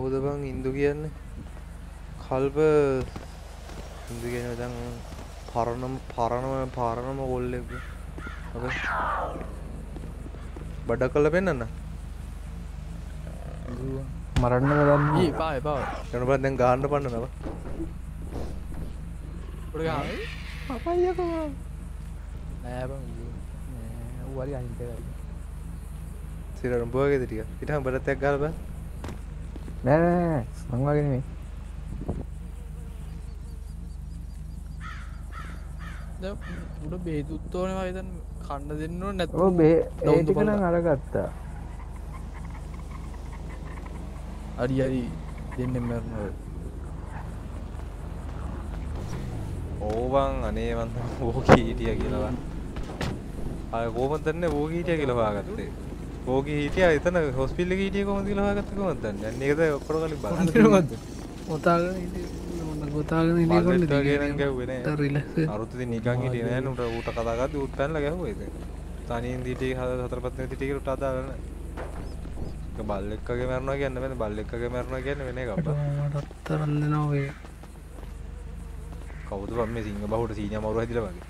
කවුද බං ඉන්දු කියන්නේ? කල්ප ඉන්දු කියන්නේ දැන් පරණම පරණම පරණම කොල්ලෙක්. බඩ කළ පෙන්නන්න. මරන්න බලන්න. ඊ එපා එපා. යන බං දැන් ගහන්න පන්නනවා. උඩ ගහන්නේ? අපයියකෝ. නෑ බං නෑ ඌ හරි අහිංසක කරයි. සිරරම් බෝගේද ටික. ඊටම බඩත් එක්ක ගහලා බං. නෑ නෑ මං වගේ නෙමෙයි. දැන් උඩ බෙහෙතුත් ඕනේ මම හිතන්නේ කන්න දෙන්න ඕනේ නැත්නම් ඔව් බේ ඒ ටික නම් අරගත්තා. හරි හරි දෙන්නෙන් මරනවා. ඕවන් අනේ මන් ඕකී හිටියා කියලා. ආය කොහොමද දන්නේ ඕකී හිටියා කියලා හොයාගත්තේ? ඕකී හිටියා එතන හොස්පිටල් එකේ හිටියේ කොහොමද කියලා හොයාගත්තේ කොහොමද දන්නේ? ඒකද ඔක්කොම කලින් බලන්න. ගොතාගෙන. අරුත් නිකන් හිටියේ නෑ නුට ඌට කතා කරද්දි ඌත් පැනලා ගැහුවා ඉතින්. තනියෙන් හිටියේ හතර පහ දෙනෙක් හිටියේ ඌට අදාළ නෑ. ඒක බල්ලෙක්ගේ මරනවා කියන්නේ වෙන බල්ලෙක්ගේ මරනවා කියන්නේ වෙන එකක්. මටත් තරන් දෙනවා ඔය. කවුද බම් මේ සිංහ බහුවට සීනියා මවුරු හැදිලා වගේ.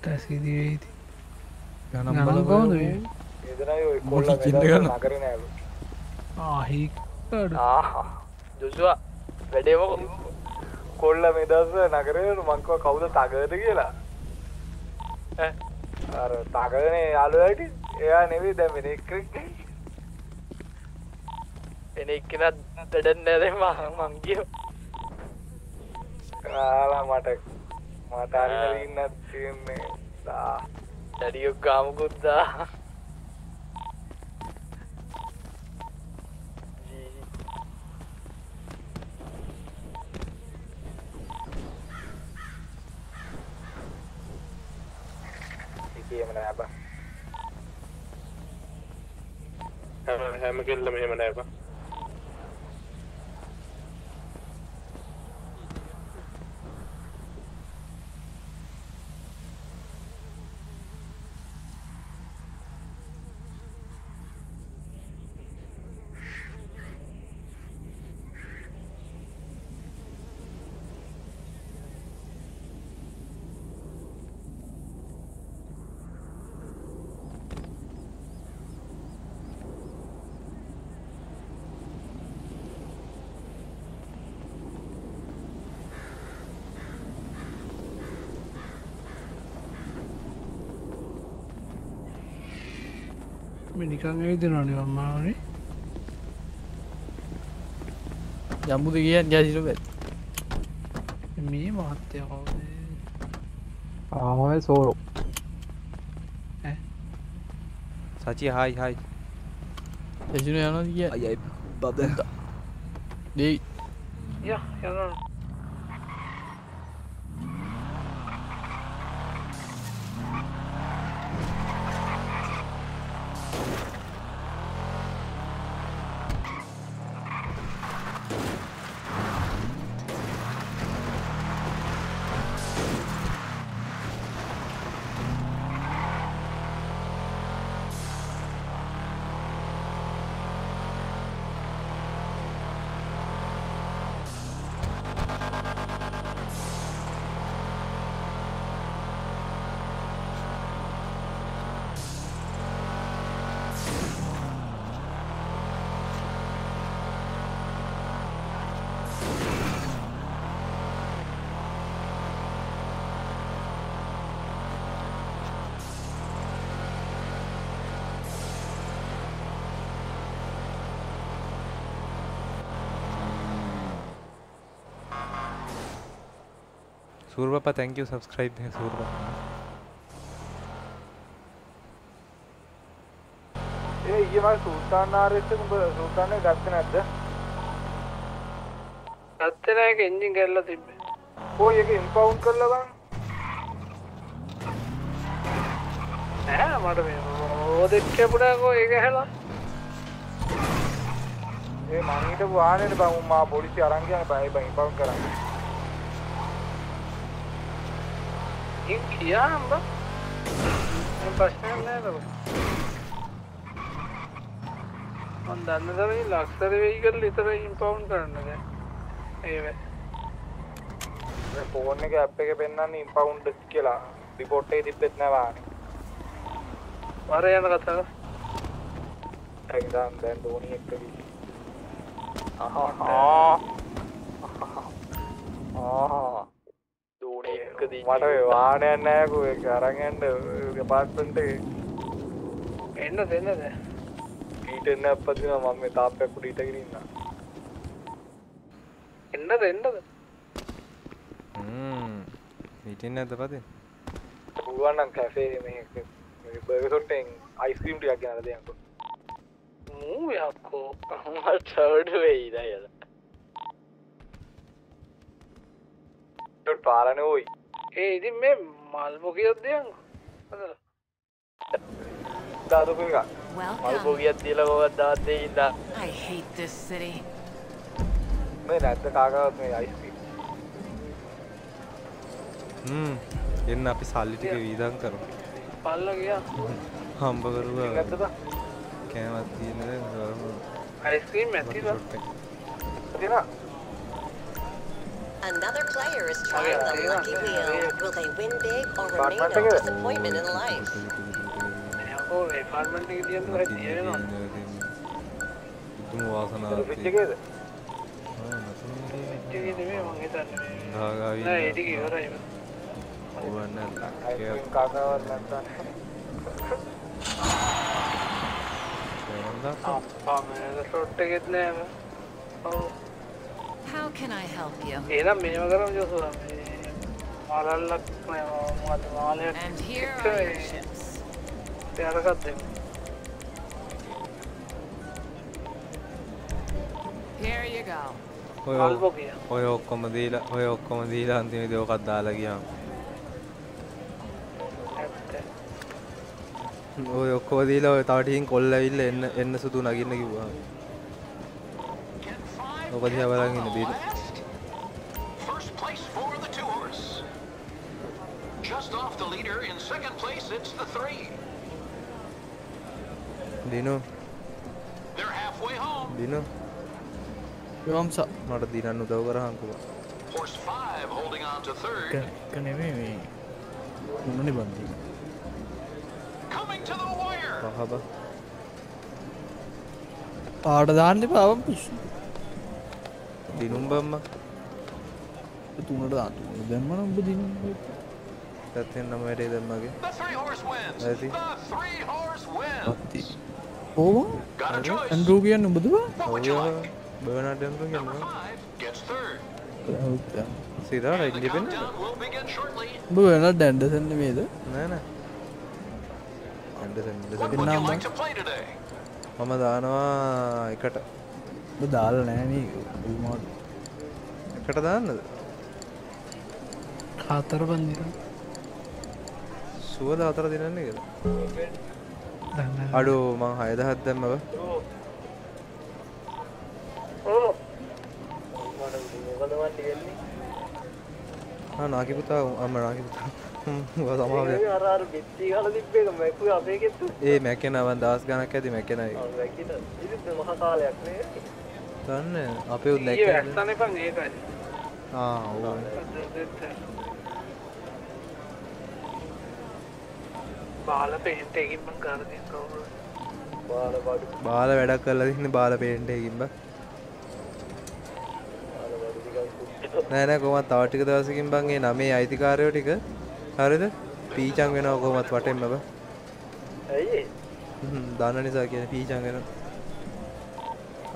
ටැස්කි දිවේදී. ගණන් ගණන් ඔය මොකද කොල්ලා කින්න මෙතන ගන්න? නගරේ නෑලු. ආ හික්කඩ. ආහ්. ජොෂුවා වැඩේ මොකද? කොල්ලා මේ දවස් නගරේ මං කිව්වා කවුද තගද කියලා. තගනේ යාළුවා හිටියේ. එයා නෙවෙයි දැන් වෙන එක්කෙනෙක්. වෙන එක්කෙනා දෙඩන් නෑ දැන් මං මං කියෝ. ආලා මට මට ඉන්නත් තියෙන්නේ. දා ඩැඩියෝ ගාමුකුත් දා. ඒකේම නෑ බං. හැම හැම කෙල්ලම එහෙම නෑ බං. මේ නිකන් ඇවිදිනවනේ අම්මාවනේ. යම්බුද කියන්නේ ජාතිල බෑ. මේ මහත්තයා කවුද? ආමල් සෝරෝ. Sachi hi hi. එජුන යනවා කිය. අයයි බබ. දෙයි යා යනවා පපා thank you subscribe है පපා ඒ ඊයේ මම සූල්තාන් ආරෙත් උඹ සූල්තානේ ගත්තේ නැද්ද? ගත්තේ නැහැ ඒක එන්ජින් කැල්ල තිබ්බේ කොයි එක ඉම්පවුන්ඩ් කරලා ගන්න? නෑ මට මේ ඕදෙක් කියපුණාකෝ ඒක හැලා ඒ මං හිටපු වාහනේට බං මා පොලිසිය අරන් ගියානේ බං ඒ බං ඉම්පවුන්ඩ් කරන්න. ඉන් කියා හම්බ මම ප්‍රශ්නයක් නෑ නේද මන් දන්න තරේ ලක්ෂර වෙයි කරලා විතර ඉම්පවුන්ඩ් කරන්න දැන් ඒ මේ ෆෝන් එකේ ඇප් එකේ පෙන්නන්නේ ඉම්පවුන්ඩ් කියලා. රිපෝට් එකේ තිබ්බෙත් නෑ වාහනේ. වර යන කතාව ඒක දැන් දැන් ධෝනි එක්ක ගිහින්. ආහා. ආහා. ධෝනි එක්ක දී. මට මේ වාහනයක් නෑ කෝ ඒක අරන් යන්න අපාර්ට්මන්ට් එකේ. එන්න දෙන්නද ඊට එන්න අපදිනවා මම මේ තාප්පයක් උඩ හිටගෙන ඉන්නා. එන්නද එන්නද හ්ම් මීටින් නැද්ද පදේ පුළුවන් නම් කැෆේ මේ මේ බර්ගර් සොට්ටෙන් අයිස්ක්‍රීම් ටිකක් ගෙනලා දෙන්නකෝ. මූ යක්කෝ මට ටර්ඩ් වෙයිද. ටොට් පාරනේ ওই. ඒ ඉතින් මේ මල් මොකියක් දෙයන්කෝ හදලා දාදු එක. මල් පොගියක් දීලා කොහොමද දාත් දෙයි ඉඳා. I hate this city. මේ නැද්ද කාකාවත් මේ අයිස්ක්‍රීම්. හ්ම්. එන්න අපි සල්ලි ටික වීදම් කරමු. පල්ල ගියා. හම්බ කරුවා. බා කෑමක් තියෙනද කරමු අයිස්ක්‍රීම් ඇතිද තියෙනවා Another player is trying the lucky wheel. Will they win big or remain a disappointment in life? हाँ हाँ मैंने तो शॉट टिकट नहीं है ओ How can I help you? එහෙනම් මේව කරමු ජෝසුවා මේ මාලල්ලක් නෑ මොකද මාලයක් And here are your A- chips. ඒ අරකට දෙමු Here you go. ඔය. ඔය ඔක්කොම දීලා ඔය ඔක්කොම දීලා අන්තිමේදී ඔකක් දාලා ගියාම ඔය ඔක්කොම දීලා ඔය තව ටිකකින් කොල්ල ඇවිල්ලා එන්න එන්න සුදු නගින්න කිව්වා. ඔක දිහා බලන් ඉන්න දීලා. First place for the two horse. Just off the leader in second place, it's the three. දිනු They're halfway home. දිනු යොම්ස මට දිනන්න උදව් කරහන්කෝ. Horse five holding on to third. එක නෙමේ මේ මොනනේ බන්දි Coming to the wire. පහබ පාට දාන්න පාවම් පිස්සු දිනුම් බම්ම තුනට දාතු දැම්මන උඹ දින තත්ෙන් නම වැඩේ දැම්මගේ. ඇති. අත්ති ඕවා? ඇන්ඩරූ කියන්න උඹදවා. සිරා ඉන්ඩිපෙන්ඩන්ට් Will begin shortly. උඹ වෙන ඩැන්ඩසන්න මේද නෑ නෑ. Anderson What would you Anderson like to play today? මම දානවා එකට දාල නෑන එකට දාන්නද? හතර බන්දිර සුවද අතර දිනන්න කියලා. අඩු මං හයදහත් දැම්මව නාකි පුතා අම්ම නාකි පුතා සමාව. ඒ මැකෙනවන් දස් ගණක් ඇති මැකෙනයි ඉතින් නේ දන්න අපේ උත් ඊයේ නැක වැස්සන එපන් ඒකයි ආ බාල පෙන්ට එකින් මං කරදින් කවුරු බාල බඩු. බාල වැඩක් කරලා තින්න බාල පේන්ටයකින්බ නෑනෑ කොමත් තවටික දවසකින් බංගේ නමේ අයිතිකාරයෝ ටික. හරිද? පීචන් වෙනව කොමත් වටෙන්ම බ. ඇයි දන්න නිසා කියන පීචන් වෙන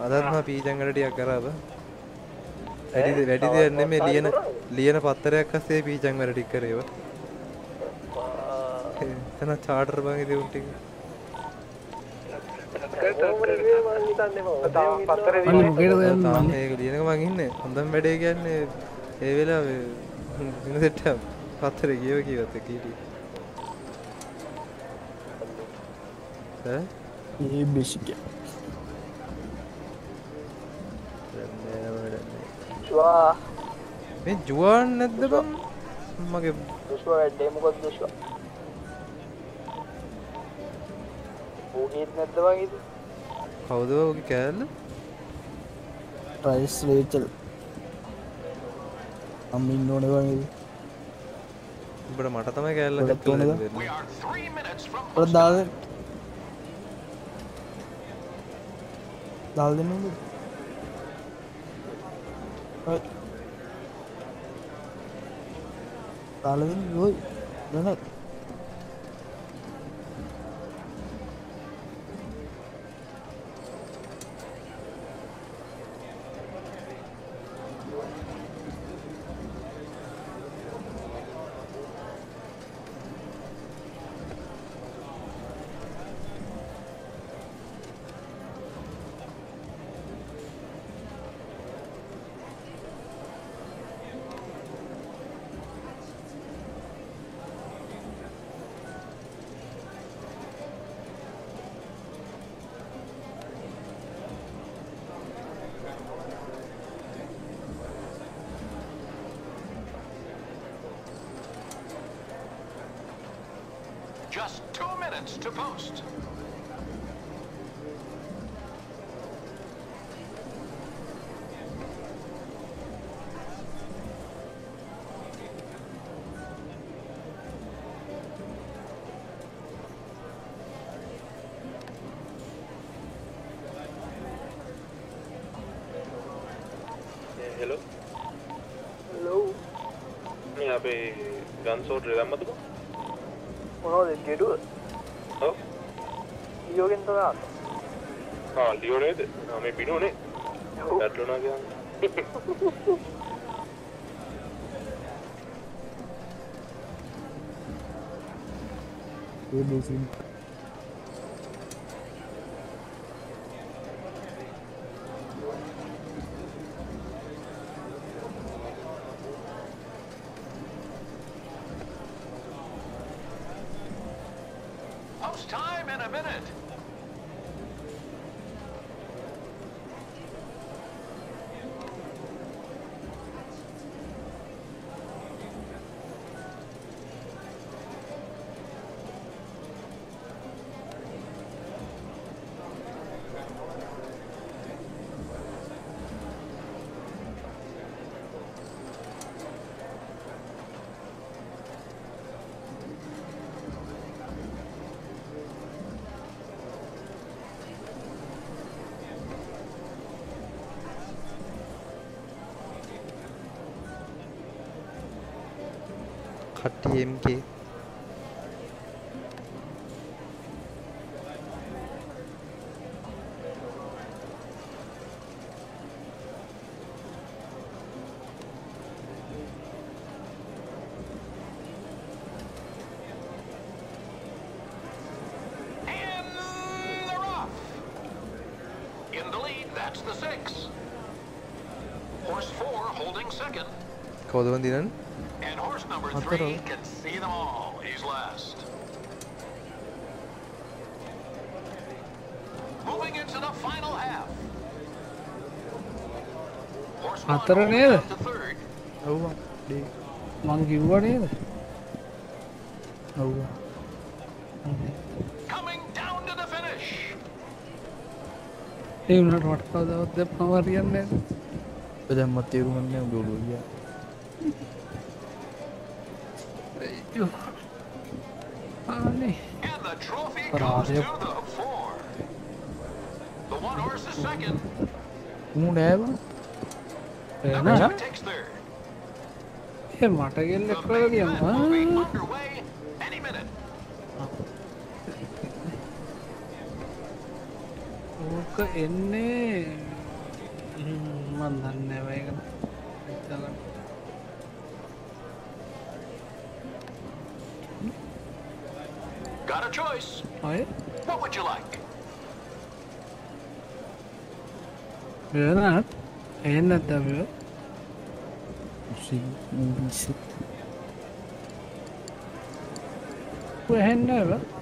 අදත්ම පීචංගටටියක් කරාව වැඩි වැඩි දෙයන්නේ මේ ලියන ලියන පත්තරයක් අස්සේ පීචන් වල ටික් කරේව. එතන චාටර් බං උන්ටික තාම ඒක ලියනක මං ඉන්නේ. හොඳම වැඩේ කියන්නේ ඒ වෙලාවේ දින සෙට් පත්තරේ කියව කිව්වත් එක හිටියේ ඈ ඒ බෙසික ෂුවා මේ ජුවන් නැද්ද බං? මගේ දුෂ්වා වැඩේ මොකද දුෂ්වා? ඌගීත් නැද්ද බං ඉතින්? කවුද ඔගේ කෑල්ල? ටයිස් රේචල්. අම්මින් ඕන වගේ උඹට මට තමයි කෑල්ල? දෙන්න? දාල් දාල් දෙන්නද දාල දෙන්න රෝයි දැනත් Just two minutes to post. Hello ලෝ මේ අපේ ගන්සෝට් රැම්මද මොනවද ගෙඩුව ඔව් ඊයෝගෙන් තමයි ආ ලියෝ නේද ආ මේ බිනෝනේ පැටලුණා කියන්නේ ඒ බෙසින් Post time in a minute. කට්ටිය MK In the lead, that's It's the six. Horse four holding second. කවදවන් දිනන්න And horse number Hot three හතර holding නේද? up to third. ඔව් මං කිව්වා නේද? ඔව් Coming down to the finish. ඒ වුණාට මට කවදාවත් දැම්මම හරියන්නේ නැහැ ඔය දැම්මත් තේරුම්න්නේ උඹ ඔළුව ගියා. අනේ And the trophy goes පරාදය to the four. The one horse is second. මූ නෑව. Number ಏ ಮಟಗೆಲ್ಲ ಎಕ್ಕಳೋದಿಯಮ್ಮ ఊక ఎన్ని మందన్నే వేగన Got a choice. What? What would you like? Yeah, that. නැද්ද අපි මූවිස් එහෙන්න බ රද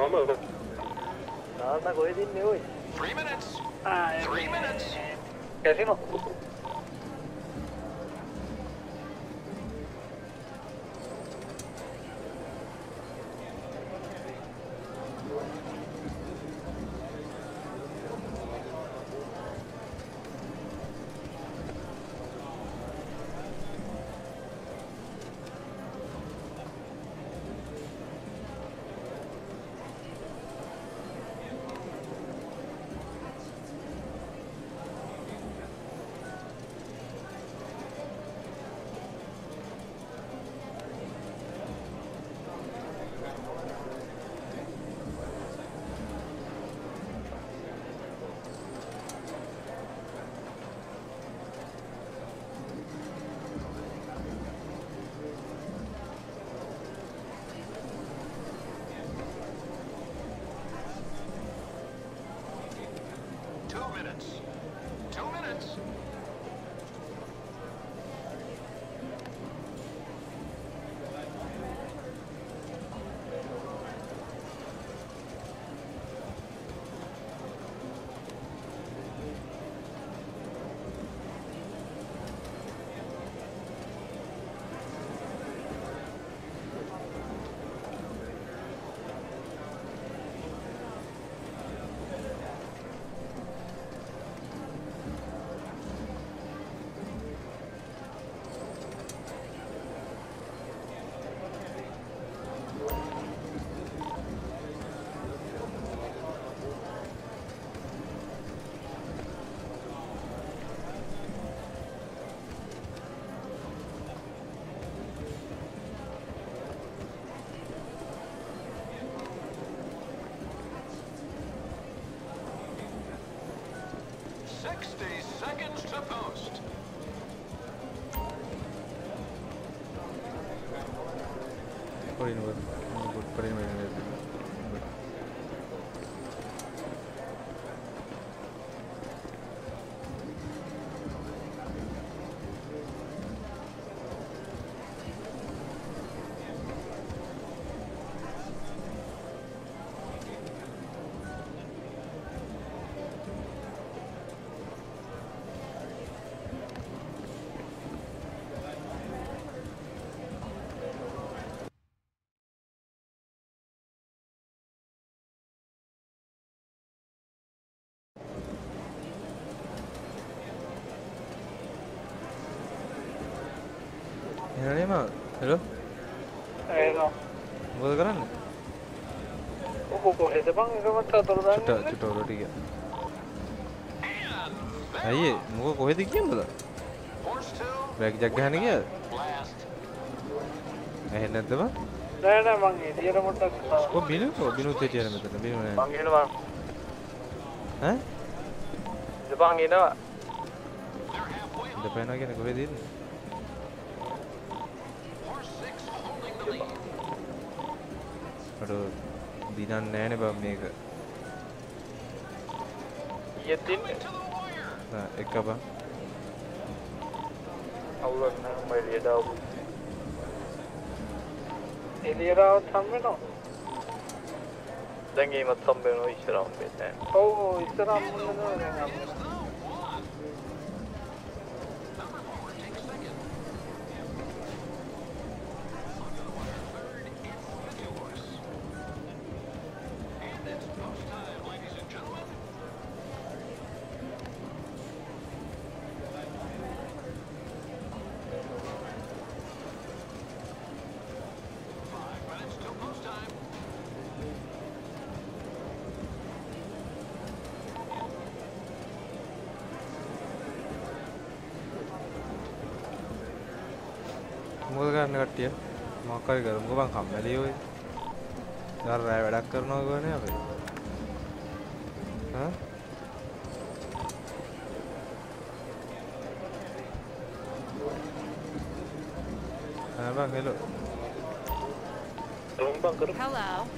I'm over. No, no, 60 seconds to go. Hello ඒකෝ මොකද කරන්න? ඔක කොහෙද බං එකමත් අතර දාන්න චුට චුට ඔලට ගියා. ඇයි මොක කොහෙද කියන්නද බැග් ජක් ගහන ගියාද? ඇහෙන්නේ නැද්ද බං නෑ නෑ මං එළියට පොඩ්ඩක් කො බිනු කො බිනු තේ මෙතන? බිනු නෑ. මං එනවා. ඈ? ඉතපන් එනවා ඉඳපෑනවා කියන්නේ කොහෙද ඉන්නේ දිනන්නේ නෑනේ බං මේක. ඊයේත් ඉන්නේ. නෑ එක බං. අවුලක් නෑ මම එළියට ආවු එළියට આવත් හම් වෙනවා දැන් ගේමත් හම්බ වෙනවා ඉස්සරහ හම්බෙන්නේ නෑ ඔව් ඔව් ඉස්සර හම් වෙනවා දැන් හම් වෙනවා මොකද කරන්න කට්ටිය මොකක් හරි කරමුකෝ බං කම්මැලි ඔය ඊට රෑ වැඩක් කරනවා කියන්නේ අපි හා ආ බං hello Hello.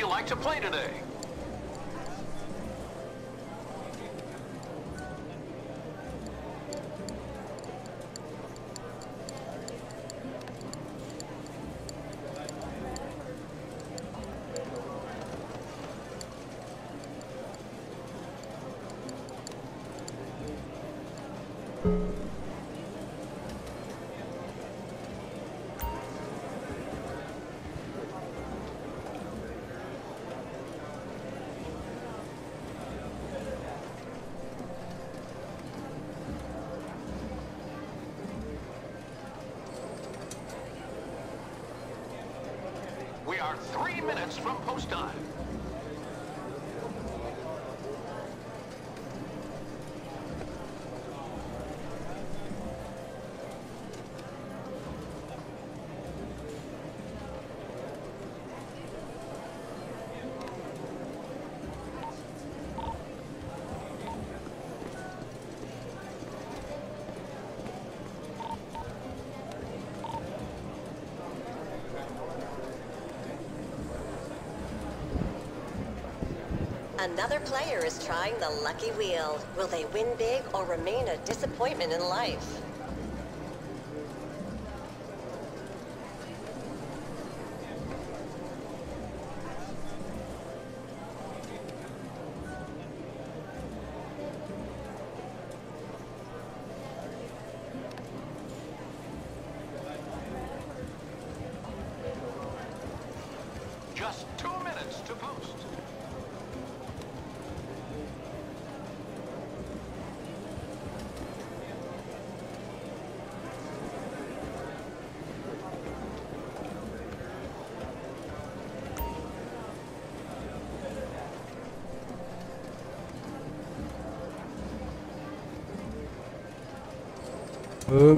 You like to play today? Another player is trying the lucky wheel. Will they win big or remain a disappointment in life? ඔය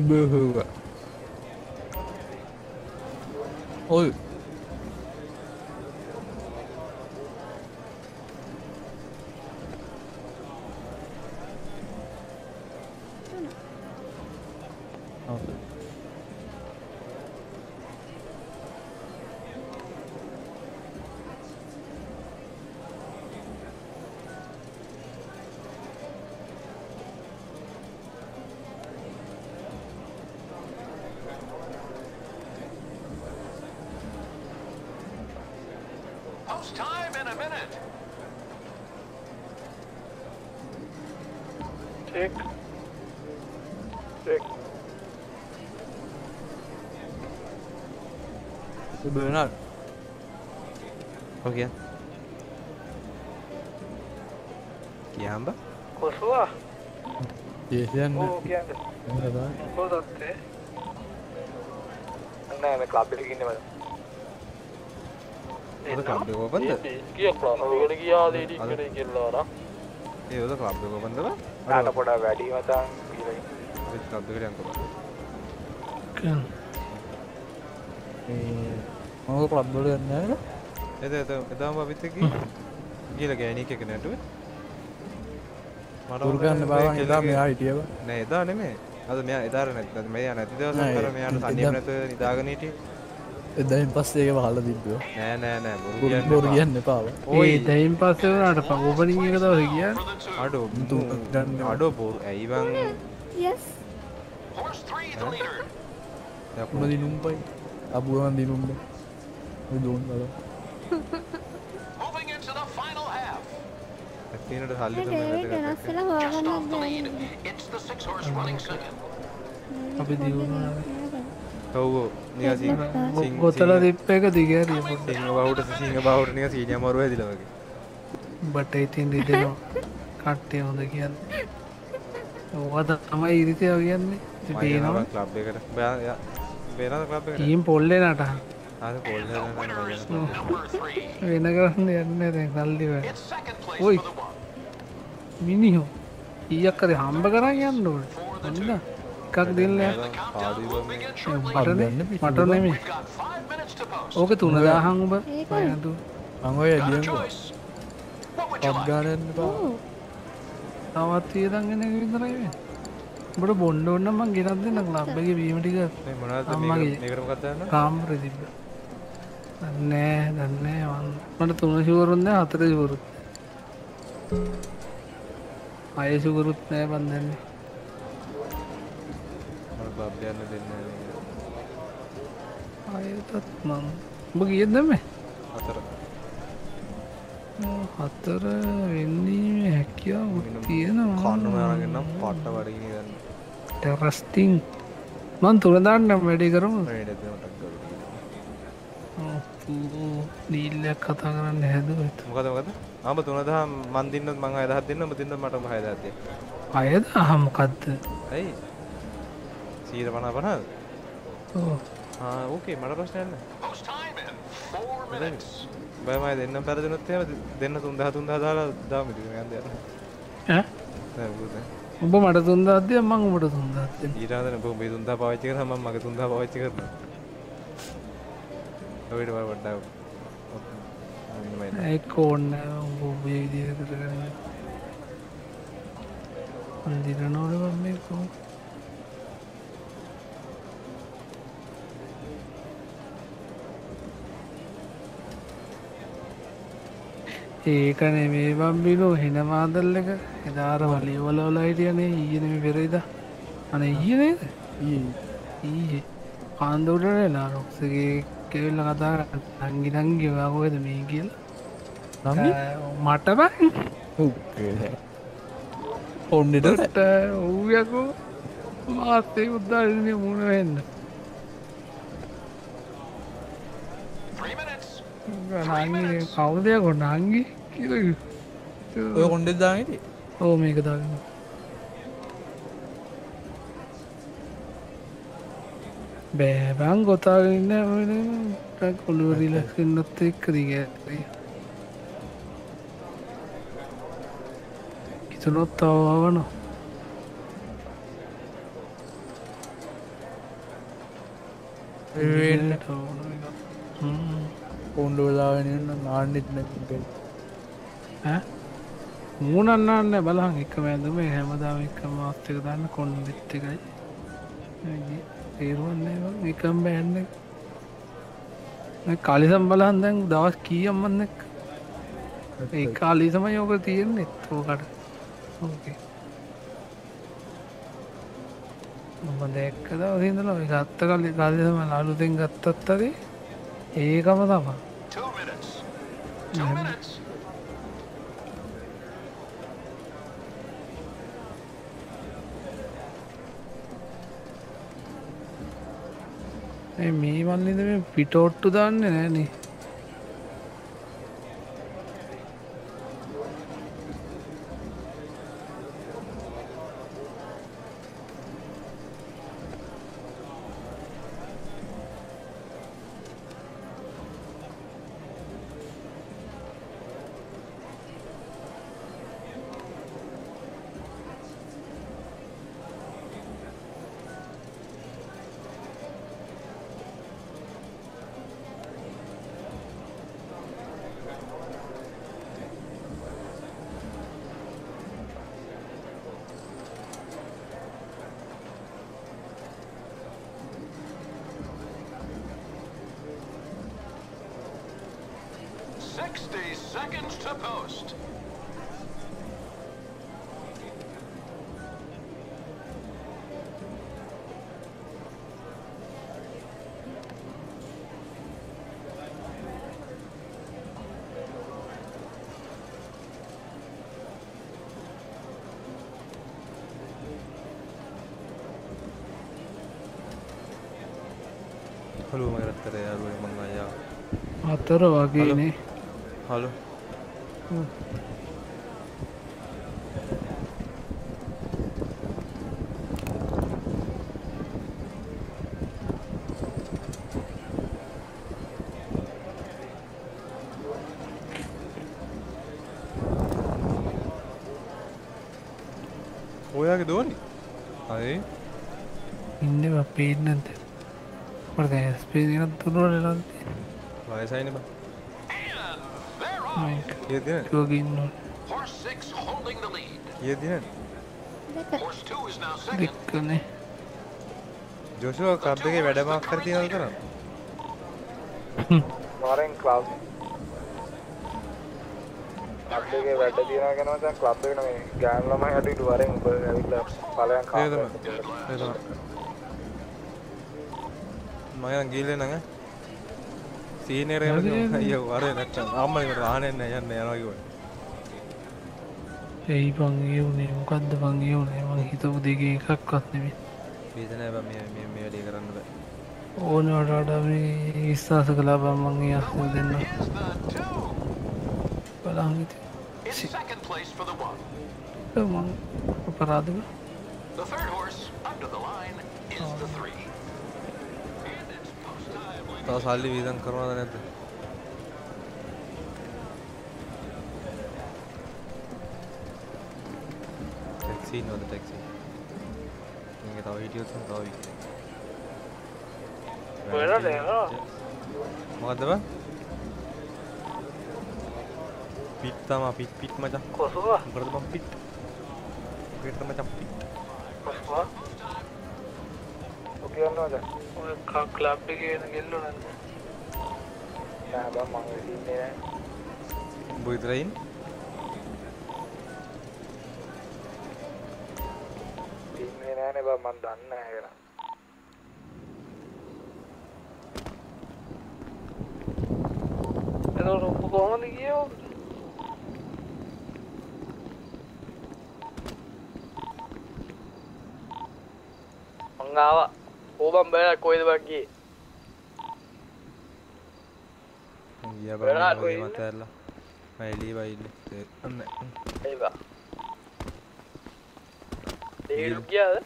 බර්නල් ඔක කියම්බ කොසවා ඒසියන්න ඕ කියන්න කොදත්තේ නෑ මේ ක්ලබ් එකේ ඉන්නේ මම. ඔද කම්බ කොපන්ද ගිය ක්ලබ් එකට ගියාද ඉඩි එකට කියලා නා. ඒ ඔද කම්බ කොපන්දව නාට පොඩ වැඩි මතන් කියලා. කම්බ එකට යන්කෝ මක ලබ්බල යන්න එද එද එදාම අපිත් එක්ක ගිහලා ගෑණියෙක් එක නැටුවේ. මට දුර්ගන්න බාවන් එදා මෙයා හිටියව. නෑ එදා නෙමෙයි. අද මෙයා එදාර නැති මෙයා නැති දවසක් නෑ, කර මෙයාට එදා- තනියම නැතුව නිදාගෙන හිටියේ. එදයින් පස්සේ ඒක වහල තිබ්බෝ. නෑ නෑ නෑ බොරු කියන්න බොරු එපා. කියන්න එපාව. ඕයි ඒ දැයින් පස්සේ වුණාට ඕපනින් එක දවසේ ගියා. අඩෝ අඩෝ බොරු. ඇයි බං Yes. උන දිනුම්පයි අබුවන් දිනුම්බ දෝන් බල Moving into ඇත්තේනට සල්ලි ඒ තමයි ඩේවිඩ් වෙනස් වෙලා හොයාගන්න second. අපි දියුණුවා ඔව් නිකන් සිං සිං ගොතල දිප්ප එක දිගෑරිය පොඩ්ඩක්. සිංහ බහුවට සිංහ බහුවට නිකන් සීනිය මරුව හැදිලා වගේ. බට ඉතින් රිදෙනවා කට්ටේ හොඳ කියන්න. ඕකද තමයි ඉරිතය කියන්නේ. ඉතින් පේනවා ක්ලබ් එකට. බෑ යා බේනද ක්ලබ් එකට. ටීම් පොල්ලේ නට ආද පොල් හදන්න වෙන කරන්න යන්න දැන් සල්ලි වැ ඔයි මිනිහෝ ඊයක් කරේ හම්බ කරන් යන්න ඕන ඔන්න එකක් දෙන්න මට නෙමෙයි ඕක තුන දාහන් උඹ පයනතු මංඔය ඇඩියකෝ පත්ගානන්න බා තවත් වියදන් එන විතරයි උඹට බොන්්ඩ ඔන්න මං ගෙනත් දෙන්න ලබ්බගේ වීමටික? කාම්ර තිබ දන්නෑ දන්නේ මට තුන ශුවරුන්න හතර ශුවරුත් අය සුකරුත් නෑ බන්දන්නේ මට බබ් යන්න දෙන්නේ අයතත් මං. උඹ කියදම හතර. හතර වෙන්නීම හැකියාව තියෙනවා. කන්නු යාගෙනම් පට්ට වඩගෙන ගන්න ටෙරස්ටිං මන් තුළදාන්නම් වැඩි කරමු. වැඩ දීල්ලයක් කතා කරන්න හැදුව මොකද මොකද? ආඹ තුන දහ මන් දින්නත් මං අය දහත් දෙන්න ඔබ දෙන්න මට හය දහත් දෙන්න. අයද අහමකක්ද ඇයි? සීර පනා ආ ඕකේ මට ප්‍රශ්නයක් නැහැ. බයමයි දෙන්න පැරදිනොත් එහෙම දෙන්න තුන් දහ තුන් දහ දාලා දාමු ඉතින් යන්න යන්න. ඈ? නෑ මොකද? උඹ මට තුන්දාත්ය මං උඹට තුන්දාත්ය ඊට අතර ඔබ මේ තුන් දහ පාවිච්චි කරා මම මගේ තුන් දහ පාවිච්චි කරනවා ඔයිට වඩා වඩා එක් ඕන්න උඹ විදිය කරගන්න අන්දිරනෝට මේ කෝ ඒකන මේ බම්බිලෝ හෙන මාදල් එක. එදාර වලි වලවල හිටියනේ ඊයනම පෙරයිද අන ඊයනේද ඊයේ. කාන්දවටට ලාරොක්සගේ කෙවෙල්ල කතා නංගි නංගි වාගෝද මේ කියලා. මට ඔන්නට ඔව්යකෝ මාත්තේ උද්දාරණය මුණ වෙන්න. කවුදය කො නංගි? කියල. ඔය කොන්ඩෙත් දාගට ඕ මේක දාගන්න බෑබං ගොතාගන්න දිගඇරේ ඉතුනොත් තවවන වෙන්න. හ්ම්. කොන්්ඩ වෙලාගෙන නාන්නෙත් නැ ඈ? මූුණන්නන්න බලහන්. එක වැඳම හැමදාම එක මාස්තක දන්න කොන්න බෙත්ත එකයි තේරුවන්නේ එකම් බෑන්න. කලිසම් බලහන් දැන් දවස් කීයම්මන්න ඒ කාලිසම යෝක තියෙන්නේ තෝකට ඕකේ. මම දැක්කද ඔහිදල ගත්ත කල්ලි කාලිසම අලුතෙන් ගත්තත්තද ඒකම තමා Two minutes. Two minutes. ඒ මේ වල්ලිද මේ පිටෝට්ටු දාන්න නෑනේ Sixty seconds to post. හලු මගරත්තර යාරුව මං අයා අතර වගේනේ හලු ඔයාගේ දෝනි අයි ඉන්න පේන්නද මට ස්පේන තුරුවල ලන්තේ වයසයින බ ටුවගන්න Horse six holding the lead. කිය දින Horse two is now second. දෙක්කනේ ජොෂුව කබ් එක වැඩමක් කර තියනල් කරන්න මාරෙන් ක්ලබ් ක්ලබ් එකේ වැඩ තියනවා කියනවා දැන් ක්ලබ් එකට මේ ගෑනු ළමයි හටිට වරෙන් උඹ ඇවිල්ලා ඵලයන් ඒ කාප් තමයි ඒ තමයි මම ගිහලා නං සීනියර් එකම අයියෝ වරේ නැත්තම් අම්මලා මට ආනෙන්න යන්න යනවා කිව්වා. ඇයි පංගේ වුණේ මොකක්ද පංගේ වුණේ? මං හිතපු දෙගේ එකක්වත් නෙමේ වේදනෑ බෑ මේ මේ මේ වැඩේ කරන්න බෑ. ඕනවට වඩා මේ විශ්වාස කලා බම්මන්ගේ අස්ව දෙන්න. බලහිත In second place for the one. මං අපරාධක The third horse under the line is the three. තව සල්ලි වීදම් කරනවද නැද්ද ටැක්සි නෝද ටැක්සි මේක තව හිටියොත් නම් තව විකේ වෙනද යනවා? මොකද්ද බං පිට් තමා පිට් පිට් මචං කොසුවා? මොකටද බං පිට් පිට් මචං පිට් කොස්වා ඔක යනවාද ඔය ක්ලබ් එකේ එන ගෙල්ලෝ නැද්ද නෑ බං මං ඉන්නේ නෑ. උඹ විතරයි ඉන්නේ? නෑනේ බං මං දන්නේ නෑ කියලා. එතකොට උඹ කොහොමද ගියේ මං ආවා ඕබම් බෑ කොයිද බං ගියේ. ගියා බං කොහෙද මගේ මත ඇරලා මම එළිය වයින්නේ අන්න. ඒ බා දෙවිලු ගියාද?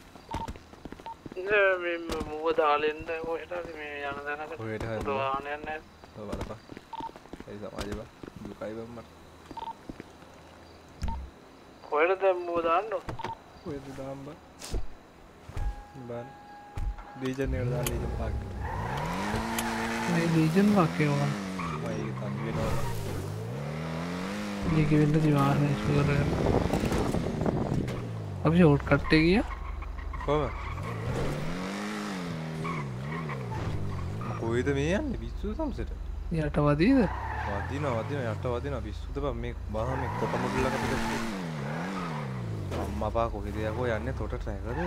නෑ මේ මුව දාලෙන්ද කොහෙටද මේ යන දැනකට ඔයට හරි වාහනයක් නැහැ ඔය බලපන්. ඒ සමාජය බං. දුකයි බං මට. කොහෙටද මුව දාන්න ඔයද දාම් බං? බං දීජන් එකට දාන්න දීජන් පාක් මේ ලීජන් වාක්‍යය ඕන මම ඒක තනි වෙනවා ඒක වෙන්න දිවාහන ශුවර අපි ෂෝට් කට්ටේ ගිය කොහොම කොයිද මේ යන්නේ පිස්සු සම්සට යට වදීද වදින වදින යට වදින පිස්සුද බං මේ බහ මේ කොට මුඩලකට අම්මා අපා කොහෙද යකෝ යන්නේ තොට ට්‍රැකද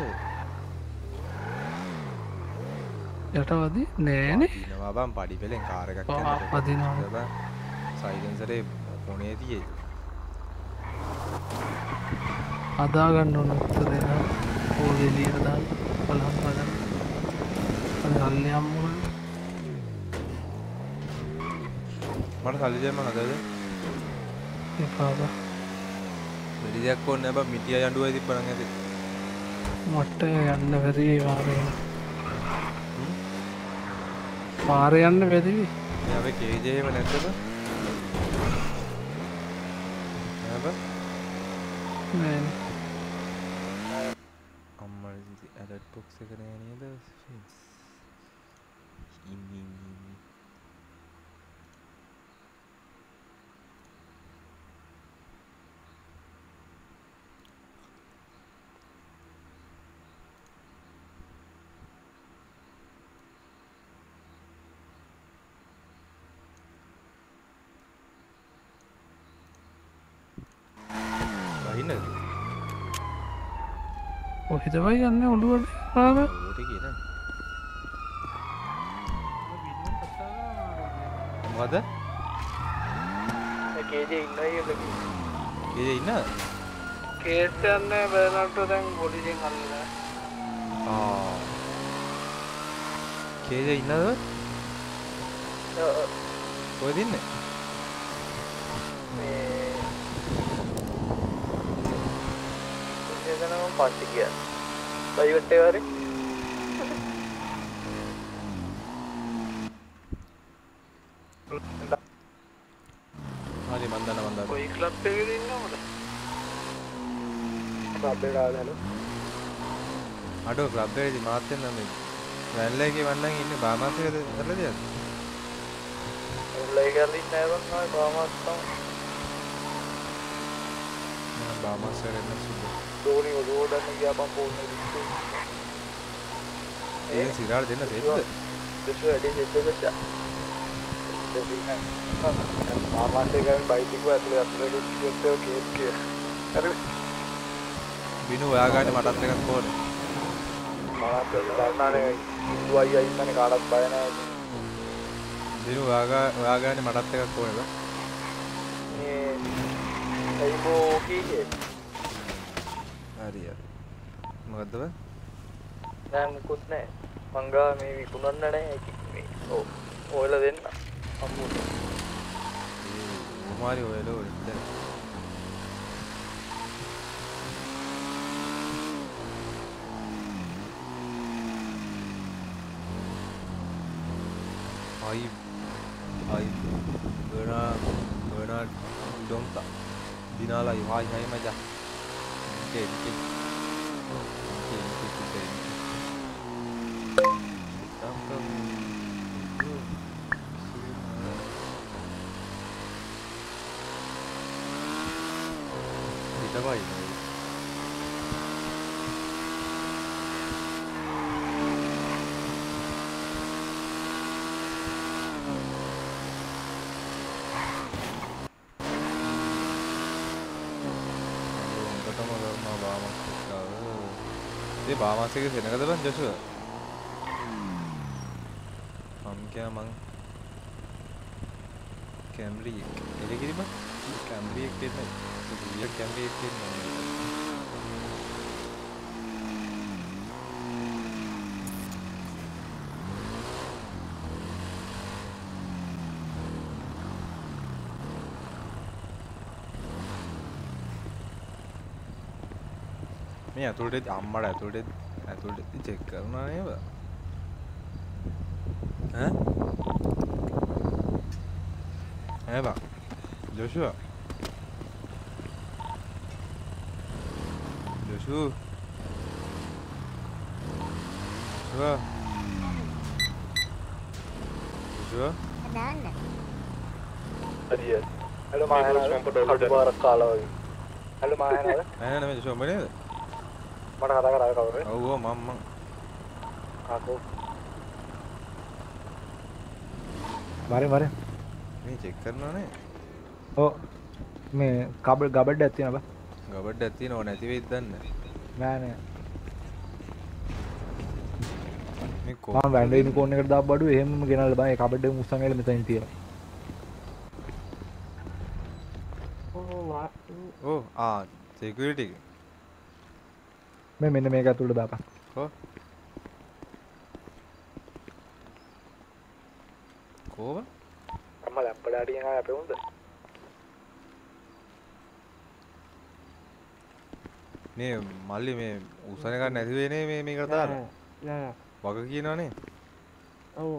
යට වදී නෑනේ දිනවා බං පඩි පෙලෙන් කාර් එකක් ආ, වදිනවා. බං සයිලන්සරේ කොනේ තියේ අදාගන්න ඕන උත්තර දෙන බලන්න අද සල්ලි අම්මුණ මට සල්ලි දෙන්න හදද? එපාද වැඩි දෙයක් ඕනේ නැහැ බං. මිටිය යඬුවයි තිබ්බනම් ඇති. මට යන්න බැරි වාරය පාර යන්න බැදිවි. මේ අපේ කේජේ එහෙම නැද්ද? බං නෑ බං නෑනේ අම්මා ඉතින් ඇලර්ට් බොක්ස් එක නෑ නේද ඉන්නි ඉන්නි වහින්නද ඔහිතවයි යන්න ඔළුවට පාව. ඕට කියන මොකද කේජේ ඉන්නයි කේජේ. ඉන්න? කේස් යන්න බැලනට දැන් පොලිසිෙන් අල්ල ආ. කේජේ ඉන්නද කොහෙද ඉන්නේ ඒකනම පස්සේ කිය බයිවට්ටේ වරේ හරි මන් දන්න මන් දන්න කොයි ක්ලබ් එකේද ඉන්නවද? ක්ලබ් එකට ආවද අඩෝ ක්ලබ් එකේදී මාත් එන්න මේ වැල්ල එකේ වන්නන් ඉන්නේ බාමාස් එකද? කරලා දෙයද උල්ලයි කරලා ඉන්නේ නැහැ බං ආයි බාමස් එකේ දෝනි රෝඩන්න ගියා බං ෆෝන් එකේ ඒක සිරාට දෙන්න දෙන්න දෙස් වැඩි දෙස් දෙස් මාමාසේ ගන්න බයිසිකල් ඇතුලේ අතුලේ කිව්වෝ කේස් කිය. හරි. බිනු ඔයා ගන්න මටත් එකක් ඕනේ. මමත් දන්නානේ ඉඳු අයියා ඉන්නනේ කාටවත් බය නැහැ. බිනු ඔයා ගා- ඔයා ගන්න මටත් එකක් ඕනේ. බං මේ එයිබෝ කීයේ හරි හරි මොකද්ද බං නෑ. මුකුත් නෑ. මංගා මේ විකුණන්න නෑ මේ ඔව්. ඔයලා දෙන්න. අම්මුට. කුමාරි ඔයලා て見て見て見て見て見てなんかもうすげえな痛がい ඒ බාමස් එක සෙනගද බං ජොෂුව මම කියා මං කැම්රි එලකිරි බං කැම්රි එක දෙන්න විය කැම්රි එක දෙන්න මේ ඇතුළට අම්මට ඇතුළට ඇතුළට චෙක් කරනවා නේද ඈ ඈ බා ජොෂුවා ජොෂු ජොෂුවා Sure? දාන්න. හරිය. හලෝ මා ඇහෙනවද? කටු පාරක් කාලා වගේ. හලෝ මා ඇහෙනවද? මට කතා කරා කවුරුද? ඔව් ඔව් මම මම. ආකෝ. වරේ වරේ මේ චෙක් කරනවනේ. ඕ මේ කබල් ගබඩ් ඇත්තින බ ගබඩ් ඇත්ති නෝ නැති වෙයිද දන්නේ නෑ නෑ මේ කෝ මම වැන්ඩින් කෝන් එකට දාපු බඩු එහෙම ගෙනල්ලා බෑ කබඩ් එක මුස්සන් ගාලා මෙතනින් තියෙනවා ඕ ආ සිකියුරිටි එක මේ මෙන්න මේක ඇතුළට දාපන්. කො? කෝව? අම්මා ලැම්පඩාටියෙන් ආවේ අපේ උන්ද? මේ මල්ලි මේ උසන එකක් නැති වෙන්නේ මේ මේකට දාලා. නෑ වග කියනවනේ. ඔව්.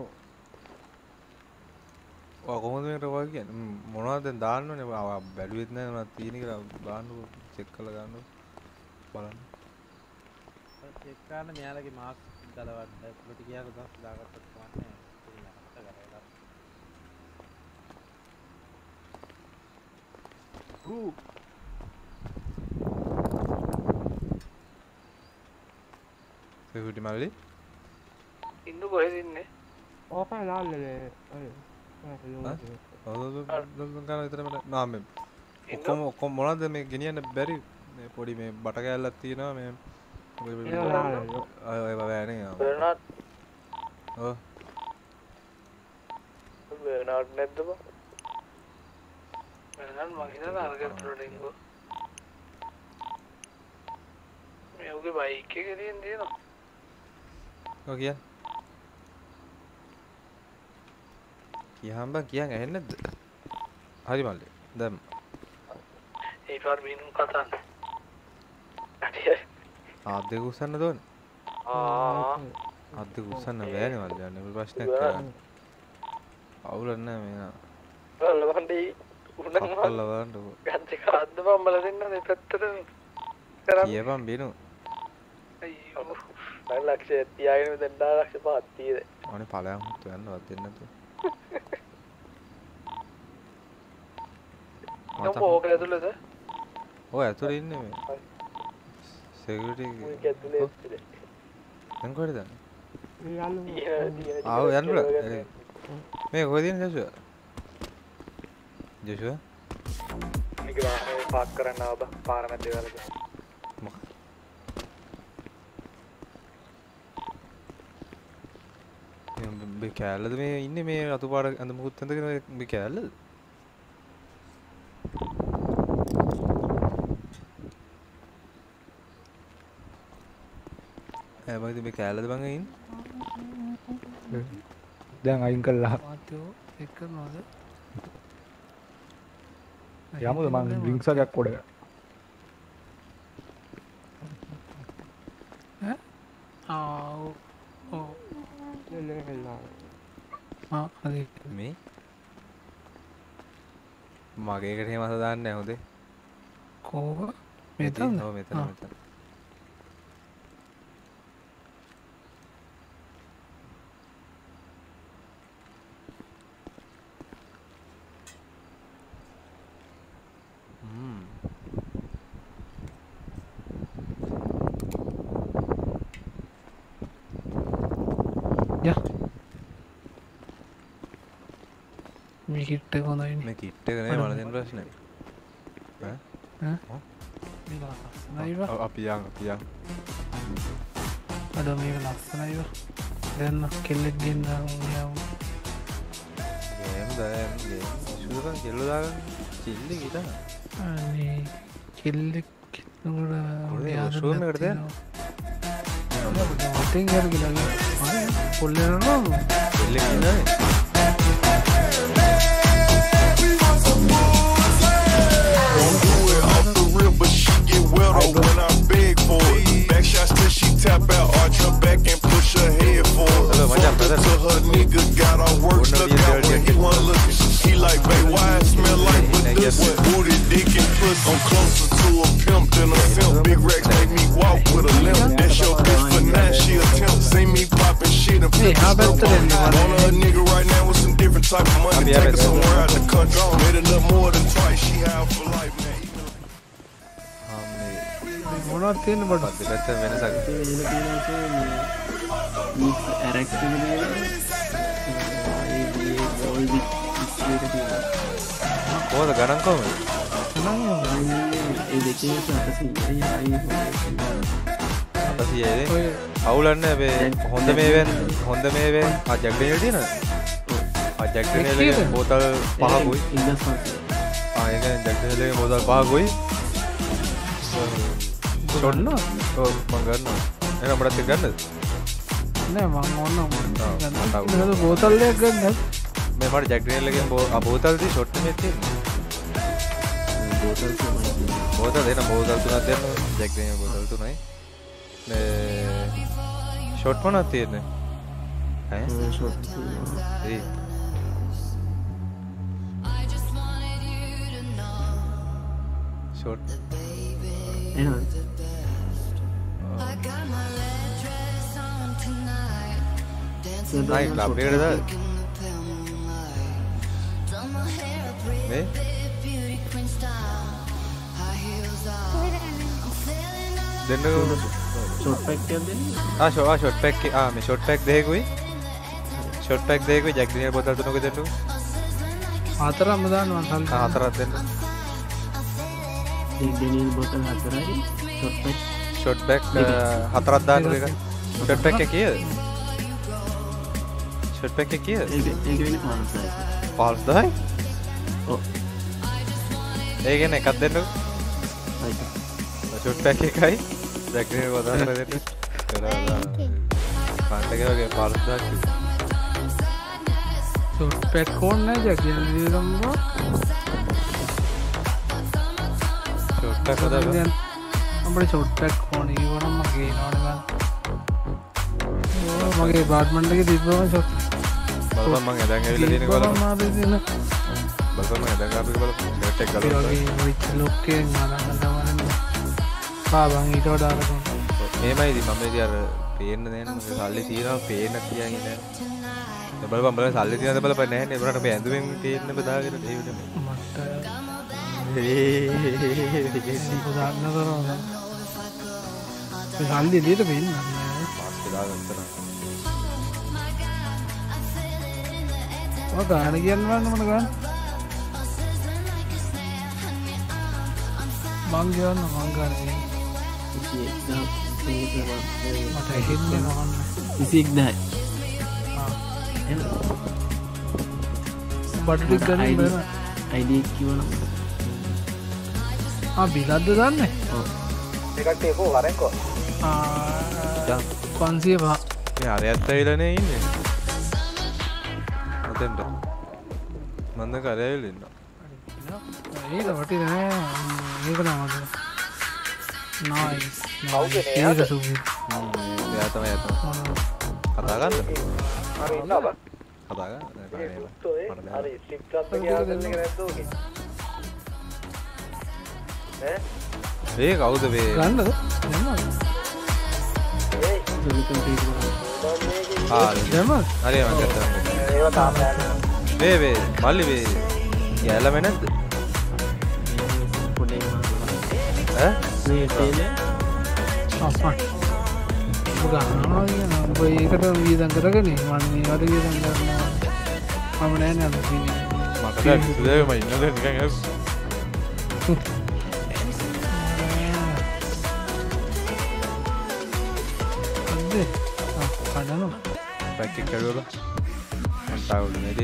ඔය කොහොමද මේකට වග කියන්නේ? මොනවද දැන් දාන්න ඕනේ? බැලුවෙත් නැහැ මොනවද තියෙන කියලා දාන්නකෝ චෙක් කරලා ගන්නකෝ බලන්න චෙක් කරන්න මෙයාලගේ මාක්ස් ගලවන්න ඇතුළට ගියාට දස් දාගත්තත් කමන්නේ නැහැ. ඌ සිකියුරිටි මල්ලි ඉන්න කොහෙද ඉන්නේ? ඕකයි ලාල්ලේ ඔය ඔක්කොම ඔක්කොම මොනවද මේ ගෙනියන්න බැරි? මේ පොඩි මේ බට කෑල්ලක් තියෙනවා මේ ඔය ඔය බෑනේ බර්නාඩ් ඔව් බර්නාඩ් නැද්ද බං? වෙනල් මං හිතලා අරගෙන රොඩින්ගෝ. මේ උගේ බයික් එකේ තියෙන තියෙනවා. ඔය කියන්න කියහම් බං කියන් ඇහෙන්නේ නැද්ද හරි මල්ලි දැන් ඒ පාර බිනු කතාන්න. ආත් දෙක උස්සන්න දෝන දෙක උස්සන්න බෑනේ මල්ලි යන්න ප්‍රශ්නයක් කරන්න. අවුලක් නැහැ මේ නා බලවන්ඩි උණන් අක්කල්ලා බලන්නකෝ ගත්ත කාද්ද මම්මල දෙන්න දෙපැත්තට කරන්න. කියපන් බිනු. අයියෝ. මම ලක්ෂය තියාගෙන දැන් 10 ලක්ෂ පහක් තියෙද අනේ ඵලයන් හුතු යන්නවත් දෙන්නේ නැතුව. නෝ ඕක ඇතුළේද? ඔය ඇතුලේ ඉන්නේ මේ දන්නේ යන්න ආව යන්න මේ කොහෙද ඉන්නේ ජොෂුවා ජොෂුවා මේක වාහනේ පාක් කරන්න ආව බං පාර මැද්දේ වලක මේ කෑල්ලද මේ ඉන්නේ මේ අතු පාට අඳ මුකුත් ඇඳගෙන මේ කෑල්ලද ඈ මයිද මේ කෑල්ලද බං ඉන්නේ දැන් අයින් කළා මාත්‍යෝ එක් කරනවද? යමුද මං ඩ්‍රින්ක්ස් එකක් පොඩ ඈ? ආ ඔව්. ඔව්. ආ හරි. මේ මගේ එකට එහෙම අත දාන්නේ නැහැ හොඳේ කෝව? මෙතනද? ඔව් මෙතන. මෙතන හ්ම් යා. මේ කිට් එක හොඳයිනේ. මේ කිට් එක නේ මල දෙන ප්‍රශ්නේ ඈ ඈ? ඔව්. මේක ලස්සනයිව. අ- අපි යන් අපි යන් අද මේක ලස්සනයිව. දැන් කෙල්ලෙක් ගෙන්න යමු. ගේම් දැන් ගේම් ඉස්සුදකන් කෙල්ල දාගන්න චිල්ලි ගිතා අනේ කෙල්ලෙක් කොහෙද? ගෙන්නකොට showroom Big racks make me walk with a limp. That's your bitch for nine, she a. See me popping shit and the එහා පැත්තට එන්න Want a nigga right now with some different type of money. Take her somewhere out the country. Made a little more than twice. She have for life, man. මොනවද තියෙන බඩ පැත්ත වෙනසක් කොහොමද ගණන් කොහමද අපසියේද අවුලන්න මේ හොඳ මේවෙන් හොඳ මේවෙන් අජක්ඩනල් තියෙන අජක්ටනලගේ බෝතල් පහකුයි. ආයක ජක්ටනලගේ බෝතල් පහකුයි. ගන්න මගන්න එන මටත් ගන්න නෑ මං ඕන්න බෝතල්ලයක් ගන්න. මේ මට ජක්ටනලගේ බෝ අබෝතල්දී ෂොට්ට මෙතිය බෝතල් දෙන බෝතල් තුනක් දෙන්න. ජක්ටන බෝතල් තුනයි ෂොට් මොනත් තියෙන්නේ ඒ ෂොට් නයි ක්ලබ් එකටද මේ දෙන්න ෂොට් පැක් එකක් දෙන්න? ආ ෂෝ ආ ෂොට් පැක් ආ මේ ෂොට් පැක් දෙකකුයි. ෂොට් පැක් දෙකකුයි. ජැක් ඩේනියල් බෝතල් තුනක දෙන්නු හතරම දානවා සල් ආ හතරක් දෙන්න. ඩෙනිල් බොතල් හතරයි. ෂොට් පැක් ෂොට් පැක් හතරක් දාන්න දෙක ෂොට් පැක් එක කීයද? ෂොට් පැක් එක කීයද? ඒක වෙන්නේ 500යි 500යි ඔව්. ඒ කියන්නේ එකක් දෙන්නු ෂොට් පැක් එකයි ජැක් ඩේනියල් බෝතල් දෙන්න පාන්ටක වගේ 500ක් ෂොට් පැක් ඕන්න ජැකියන් දීරම්බෝ ෂොට් පැක් හදා අපට ෂොට් පැක් ඕන වනම් මගේ නවනගන්න මගේ බාට්මන්ටගේ තිබම ෂොට් බලපන් මං එදන් ඇවිල්ලා තියෙන බලපන්. මාද තින බලපන් මං පාබං ඊට වඩාරකම් මේමයි ඉතින් මම අර පේන්න නෑනේ මගේ සල්ලි තියෙනවා පේන්න කියන්නේ නෑ බලපන් බලපන් සල්ලි තියෙනද බලපන්? නෑනේ ඒකට මේ ඇඳුමෙන් තේන්න බදාගෙන ඒ විදිහට මට දන්න කරන සල්ලි දාගත්තා ගාන. කියන්නවන්න මට ගන්න මං කියන්න මංගාන මට හින්න නොහන්න විසික් දයි බටටික් ගන්න බන අයිඩ කිවන බිලද්ද දන්න එකට ඒකෝ වරෙන්කෝ පන්සිය පා මේ අර ඇත්තවිලනේ ඉන්නේ අතෙන්ට මන්ද කරයවිල ඉන්න ඒක වටි නෑ ඒක නමද නයි ඒක සුපි එයා තමයි ඇත කතාගන්න කතාගන්න ඒ කවුද වේ ගන්නද දෙම හරි මගත වේ වේ මල්ලි වේ යැලම නැද්ද ගන්නවා ඒකට වීදන් කරගෙන මන්නේ වට වීදන් කරන්න මම නෑ නැ මට සුදේම ඉන්නද නිකන් කඩනු පැක්කෙක් කැඩුවල මන්තාවුල නේද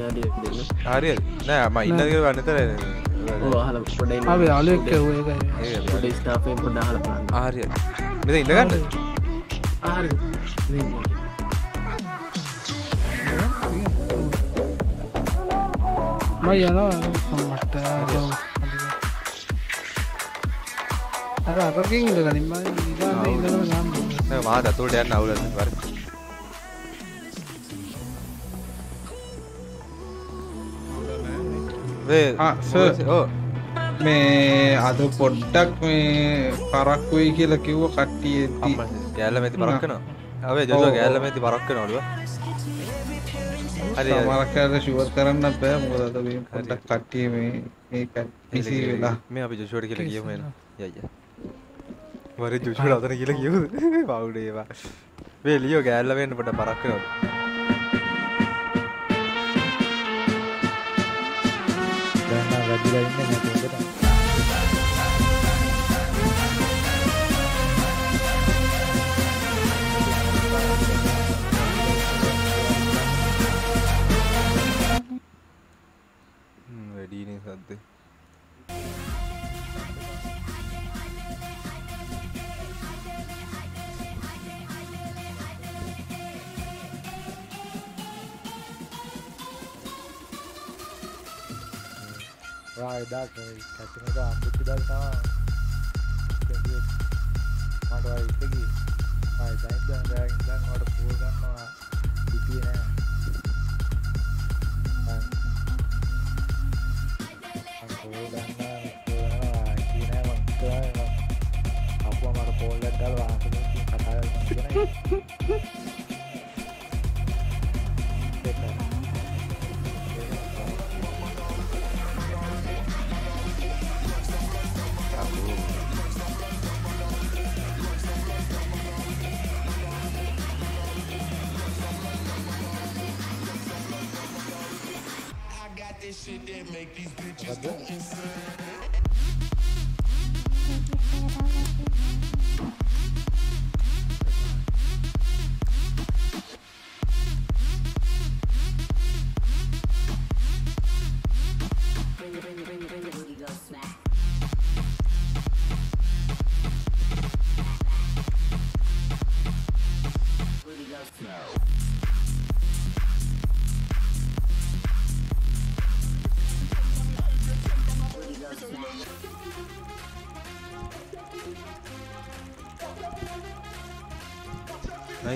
හරි හරි නෑ ම ඉන්නද වන්නතර හල පොඩ අප යාලුවෙක් ඒකයි පොඩ ස්ටාපෙන් පොඩ හල පලන්න ආරය මෙද ඉඳගන්න හරි මයි යනවා මට අර අරකින් ඉඳ ගනින් ඉඳ ගන්න මා දතුරට යන්න අවුල වර ඕ මේ අද පොඩ්ඩක් මේ පරක්කුයි කියලා කිව්ව කට්ටිය කෑල්ල මැති පරක්කනවා අවේ ජොජෝ ගෑල්ලම ඇති පරක් වෙනවලුව හරි සමරක්කාද ශුවත් කරන්න බෑ. මොකද අද මේ පොඩ්ඩක් කට්ටිය මේ මේක බිසි වෙලා. මේ අපි ජොෂුවට කියලා කියමු එන. යයි වර ජොෂුවට අතන කියලා කියමුද පවුඩ ඒවා. මේ ලියෝ ගෑල්ල වෙන්න පොඩ පරක් වෙනවලු ඔයා එදා කැසිනෝට අම්බුච්චි දල් තමයි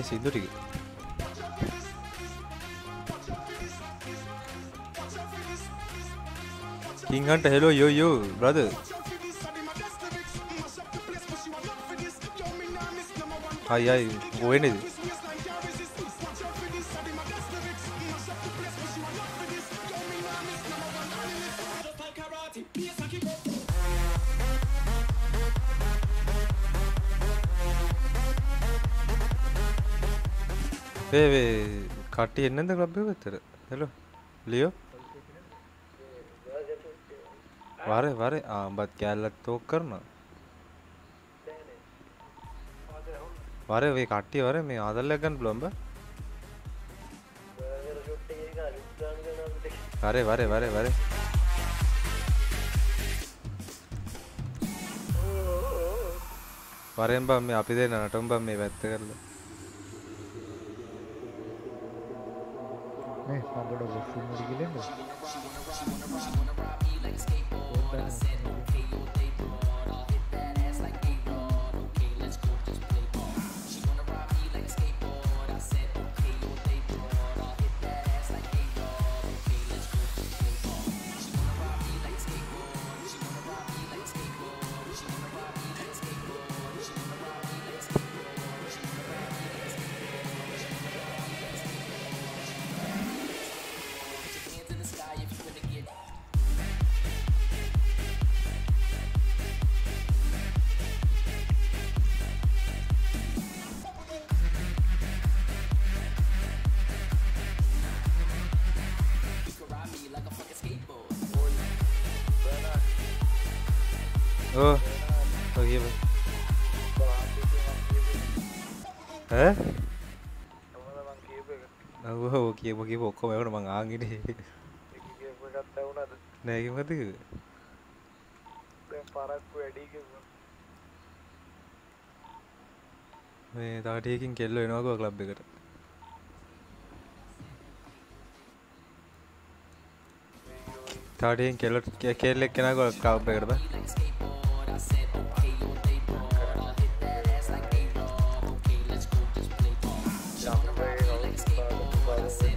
සිදු ටික කිංහන්ට හෙලෝ යෝ යෝ බ්‍රද අයි අයි ගෝවෙනද කට්ටි එන්නද ලබ්බ වෙතර හෙලෝ. ලියෝ. වර වර. ආම්බත් කෑල්ලත් තෝක් කරනවා. වර වේ කට්ටිය වර මේ ආදල්ලක් ගන්න පුළුවන් බා වරේ වරේ වරේ වරේ. වරෙන් බම් මේ අපි දෙන්න නටුම් බම් මේ පැත්ත කරලා. මේ සම්බඩ බොස්සුම් මුඩි ගිලෙන්ද කියපු කියපු ඔක්කොම ඒකට මං ආන් ඉන්නේ නෑ කිව්වද දැන් පරක්කු වැඩි කිව්වා. මේ තව ටිකකින් කෙල්ල එනවා ක්ලබ් එකට. තව ටිකකින් කෙල්ල කෙල්ලෙක් කෙනා ක්ලබ් එකට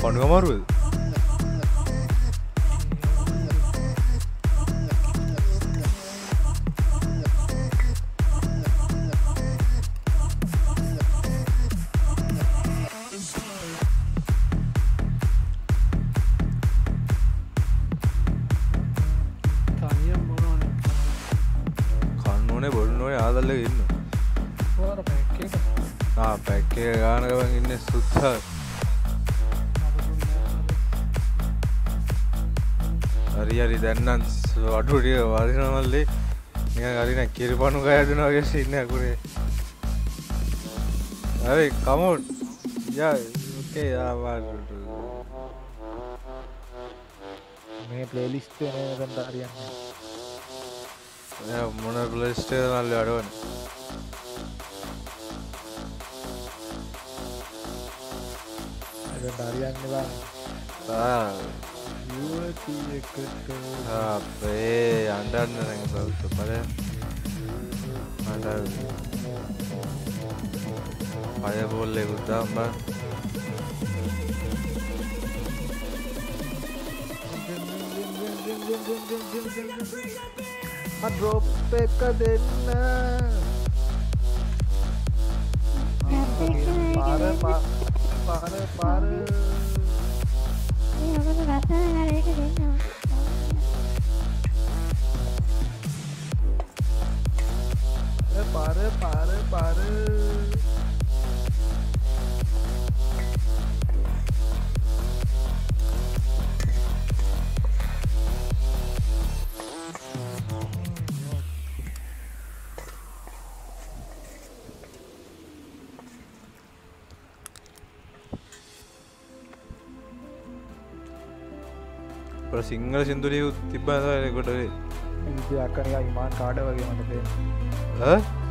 දීසිල්ල කිරිපණු ගයඩන වගේ සින්න අකුරේ හරි කමෝට් යා ඕකේ යාවාට මේ ප්ලේලිස්ට නට හරියන්න. මොන පලස්ටේ නල්ල අඩුවන හරියන්න බා. අපේ අන්ඩන්න නැඟ බෞත පල අඩ පය බොල්ලෙ ගුද්දාම්බ ඩ්‍රොප් එක දෙන්න පාර පා- පාර පාර ඒ පාර පාර පාර සිංහල සිින්දුලිය තිබ්බකොටේ ඉති අක්කනක ඉමාන් කාඩ වගේ මට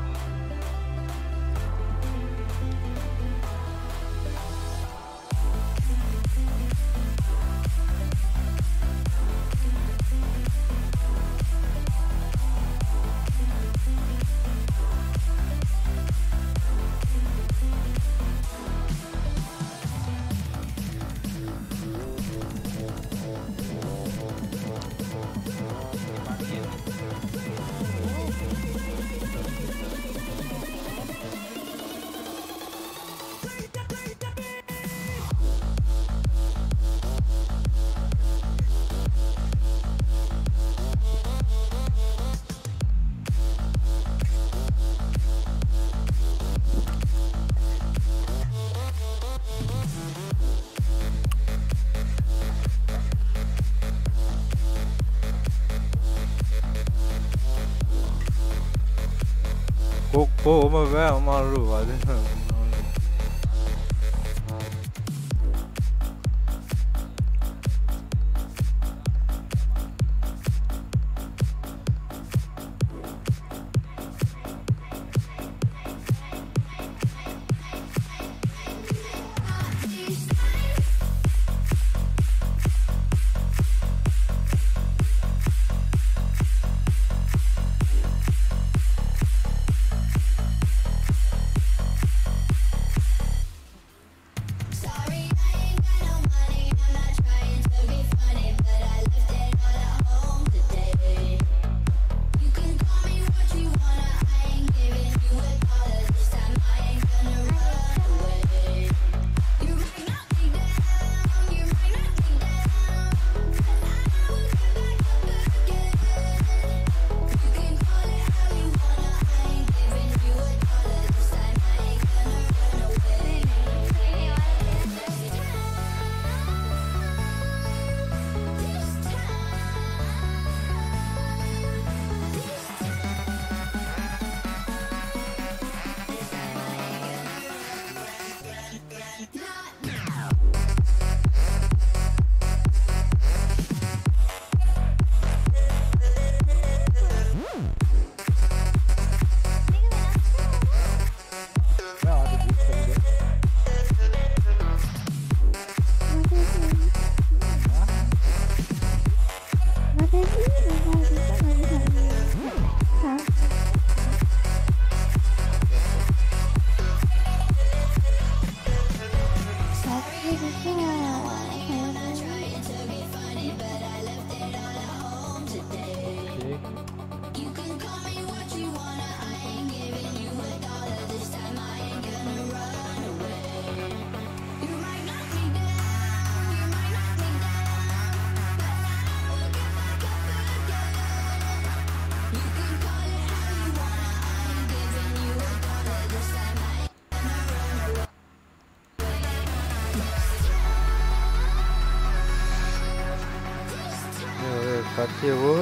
කට්ටිය බෝව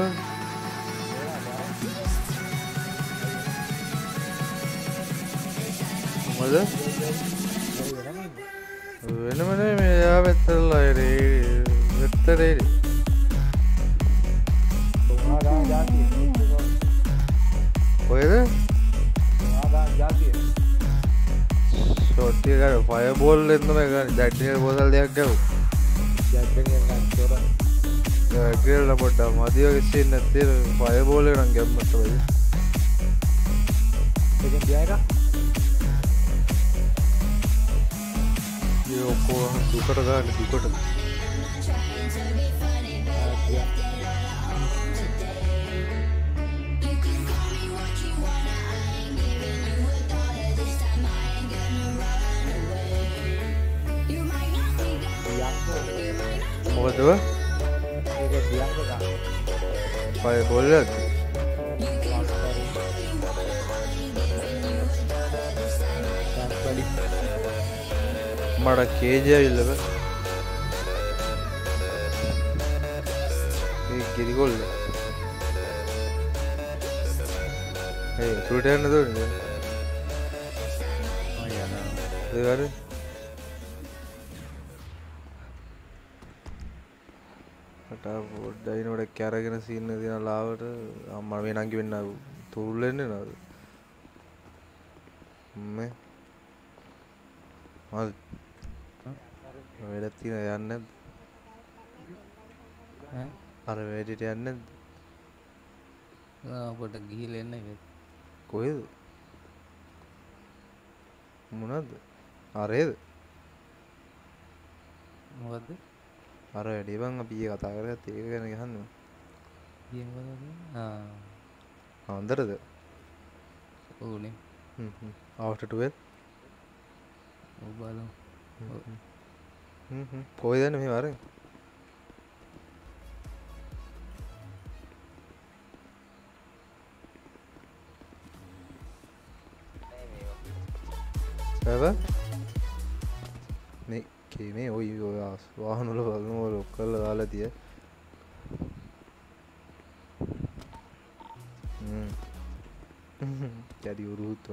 මොකද වෙනමනේ මේ යා පැත්තල්ලා වෙත්තරේ ඔයද ෂොට්ටිය කර පය බෝල් එන්නම ගන්න ජැට්ටිය බෝතල් දෙයක් ගැව් ග්‍රේල්ල පොඩ්ඩ මදිව ගෙසින් නැත්තේ පය බෝලේ නම් ගැම්මට වයි ඔක්කෝ දුකට ගන්න දුකට මොකදව පය බොල්ලද මට කේජයවිල්ලක ගෙරිකොල්ල ඒ තුට යන්න තුට ඒවර පොඩ්ඩයිනට කැරගෙන සින්න තින ලාවට අම්ම මේ නංගි වෙන්න තුරුල්ලෙන්න නද වැඩත් තින යන්න අර වැඩට යන්න අපට ගිහිල එන්න කොහෙද? මොනද අරේද? මොකක්ද අර වැඩිබං අපිය කතා කර ඒක ගැන ගහන්න. අන්දරද ඕනේ. අවටටුවත් ඔබල කොයි දන්න මේ වරෙන් ඇව මේ ඔයි ඔය වාහනොල වගම ලොක් කල්ල දාලා තිය. කැඩි උරුත්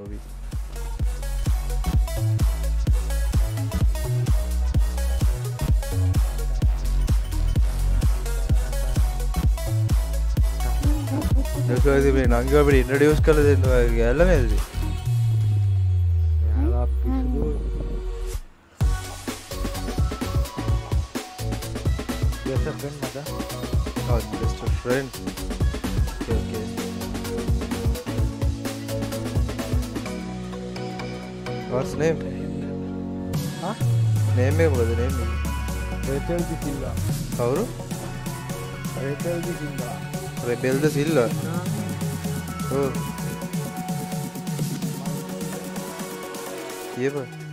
දසවාද මේ නංගවට ඉන්ටඩියස් කල දෙන්න ගැල්ල නැද Best a friend, mother. Oh, just a friend. Okay, okay. What's name? Huh? Name is what? Name? Rebel the Silva. How? Rebel the Silva. Rebel the Silva. Oh. ये पर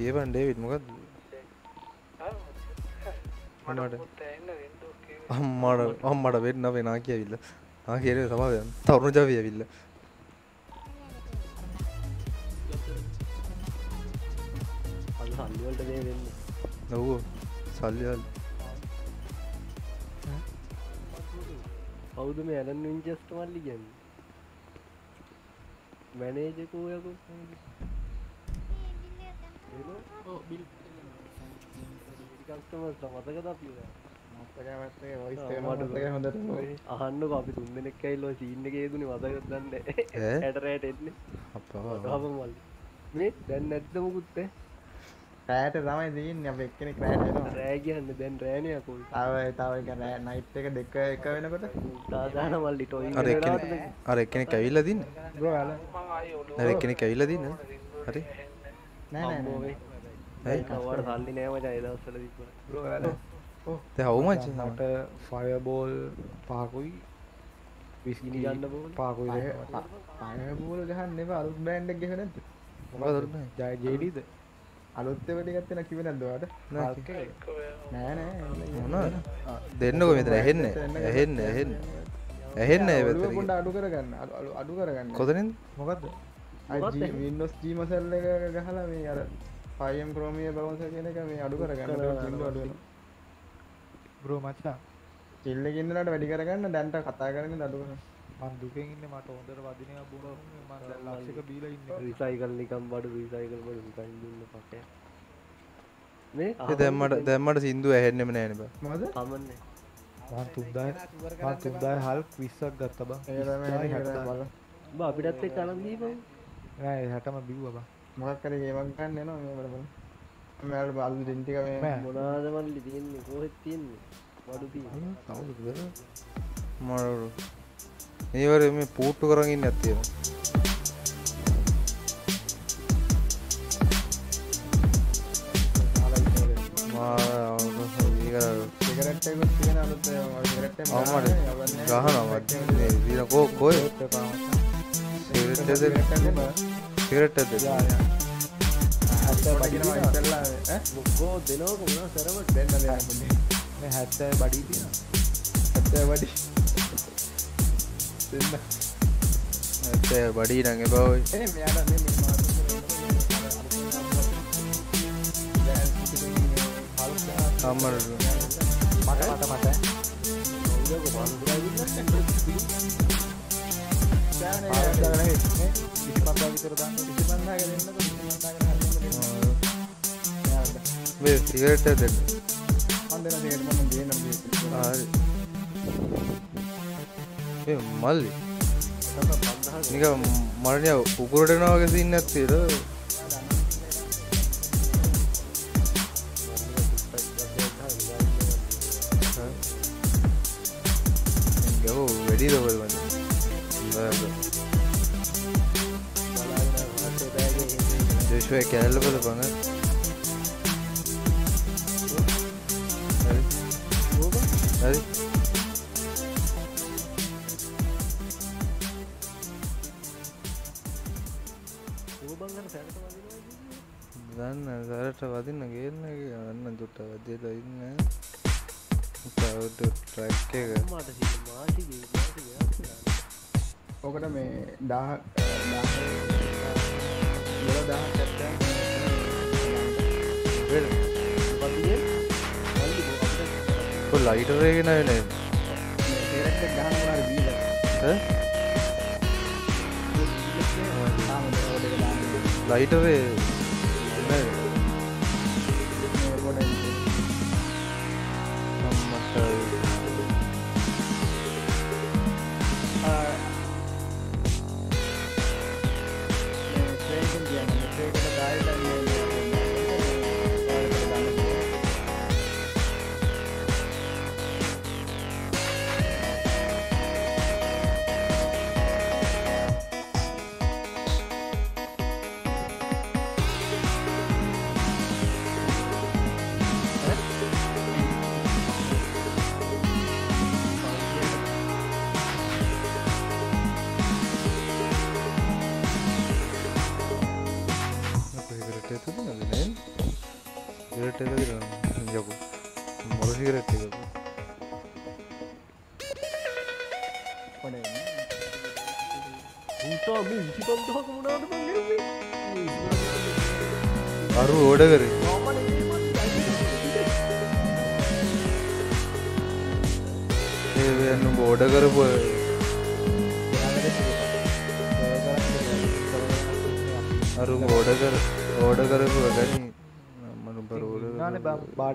කියපන් ඩේවිඩ් මොකක්ද? අම්මට අම්මට අම්මට වෙන්න අපේ නාකි ඇවිල්ලා. නාකි එනේ සමාව යන්න. තරුණ ජවි ඇවිල්ලා. අද සල්ලි වලට මේ වෙන්නේ. ඔව්. සල්ලි වල. කවුද මේ ඇලන් වින්චෙස්ටර් මල්ලි කියන්නේ? මැනේජර් කස්ටමර්ස් මතකද අපි අහන්නක අපි තුන් දෙනෙක් ඇවිල්ලා සීන් එකේ යෙදුනේ මතකද දන්නේ. ඈ? ඇට රැට එන්නේ. අප්පා. අපම මල්ලි මේ දැන් නැද්ද මුකුත් ඈ? රෑට තමයි තියෙන්නේ. අප එක්කෙනෙක් රෑට එනවා. රෑ කියන්නේ දැන් රෑනේ අකෝ තව තව රෑ නයිට් එක දෙක එක වෙනකොට? දාදාන මල්ලි ටොයි අර එක්කෙනෙක් අර එක්කෙනෙක් ඇවිල්ලා දින්න. අර එක්කෙනෙක් ඇවිල්ලා දින්න. හරි. නෑ නෑ අම්මෝ නෑ වේ. ඇයි? කවර සල්ලි නෑ මචං ඒ දවස්වල තිබ්බා බ්‍රෝ යාල දැන් how much? මට ෆයබෝල් පහකුයි විස්ගිනි ගන්න බෝල්? පාකුයි පයබෝල් ගහන්න එපා අලුත් බ්‍රෑන්ඩ් එක ගහන්න නැද්ද මොකද අලුත් brand? ජය ජේඩීද අලුත් ඒවා ටිකක් තියෙනවා කිව්වේ නැද්ද ඔයාලට නෑ. Hulk එක? නෑ නෑ මොනවද? දෙන්නකෝ මෙතන ඇහෙන්නේ. ඇහෙන්නේ ඇහෙන්නේ. ඇහෙන්නේ. පොඩ්ඩක් අඩු කරගන්න අඩු- කරගන්න කොතනින්ද? මොකද්ද මොකක්ද? වින්ඩෝස් G මසල් එක ගහලා මේ අර 5M Chromia බවන්සර් කියන එක මේ අඩු කරගන්න. කරගන්න. චිල්ල අඩු වෙනවා. බ්‍රෝ මචා. චිල්ල එක ඉන්නලාට වැඩි කරගන්න දැන්ට කතා කරන්න මං දුකෙන් ඉන්නේ මට හොඳට වදිනවා බුණා මං දැන් ලක්ෂයක බීලා ඉන්නේ. රිසයිකල් නිකම් බඩු රිසයිකල් බඩු නිකන් ඉන්න පකේ මේ දැම්මට දැම්මට සින්දු ඇහෙන්නෙම නෑනේ බා. මොකද? කමන්නේ මං 3000 මං 3000 හල් 20ක් ගත්තා බං. ඒ තමයි හරි හැටක්. බලන්න. උඹ අපිටත් එක්ක අරන් දීපන් නෑ 60ම බිව්වා බං. මොකක් හරි ගේමක් ගන්න එනවා මේ බලන්න මෙයාට බලු දින් ටික මේ. මොනවාද මල්ලි තියෙන්නේ කොහෙද තියෙන්නේ? බඩු තියෙන්නේ කවුද බල? මරු. මේවර මේ පූට්ටු කරන් එක අම්මට ගහනවා. කෝ කොයි සිගරට් එකද සිගරට් එකද අත්ත බඩිනවා ඉතල්ලා ඈ මොකෝ දෙනවක මොනවා සරවට දෙන්න දෙන්න පොඩි මේ 70 බඩී තියෙනවා අත්ත බඩි දෙන්න ඇත්ත බඩී නං එපා ඔයි එනේ මෙයාට මේ මේ මාත් අම්මට මට මට මට ඉතිපන්දා විතර දාන්න ඉතිපන්දාගෙන එන්නකො ඉතිපන්දාගෙන හරියන්න මේ සිගරට් එක දෙන්න මන් දෙන සිගරට් මම ගේන්නම් ගේන්න හරි ඒ මල්ලි. නික මරණය උකුරට එනවා වගේ ජෝෂුවා කෑල්ල බලපන් ලයිටරේ ගෙන නේ සිගරට් එක ගහන්න මොනවද බීලා. තාම ඕඩ වෙලා ලයිටරේ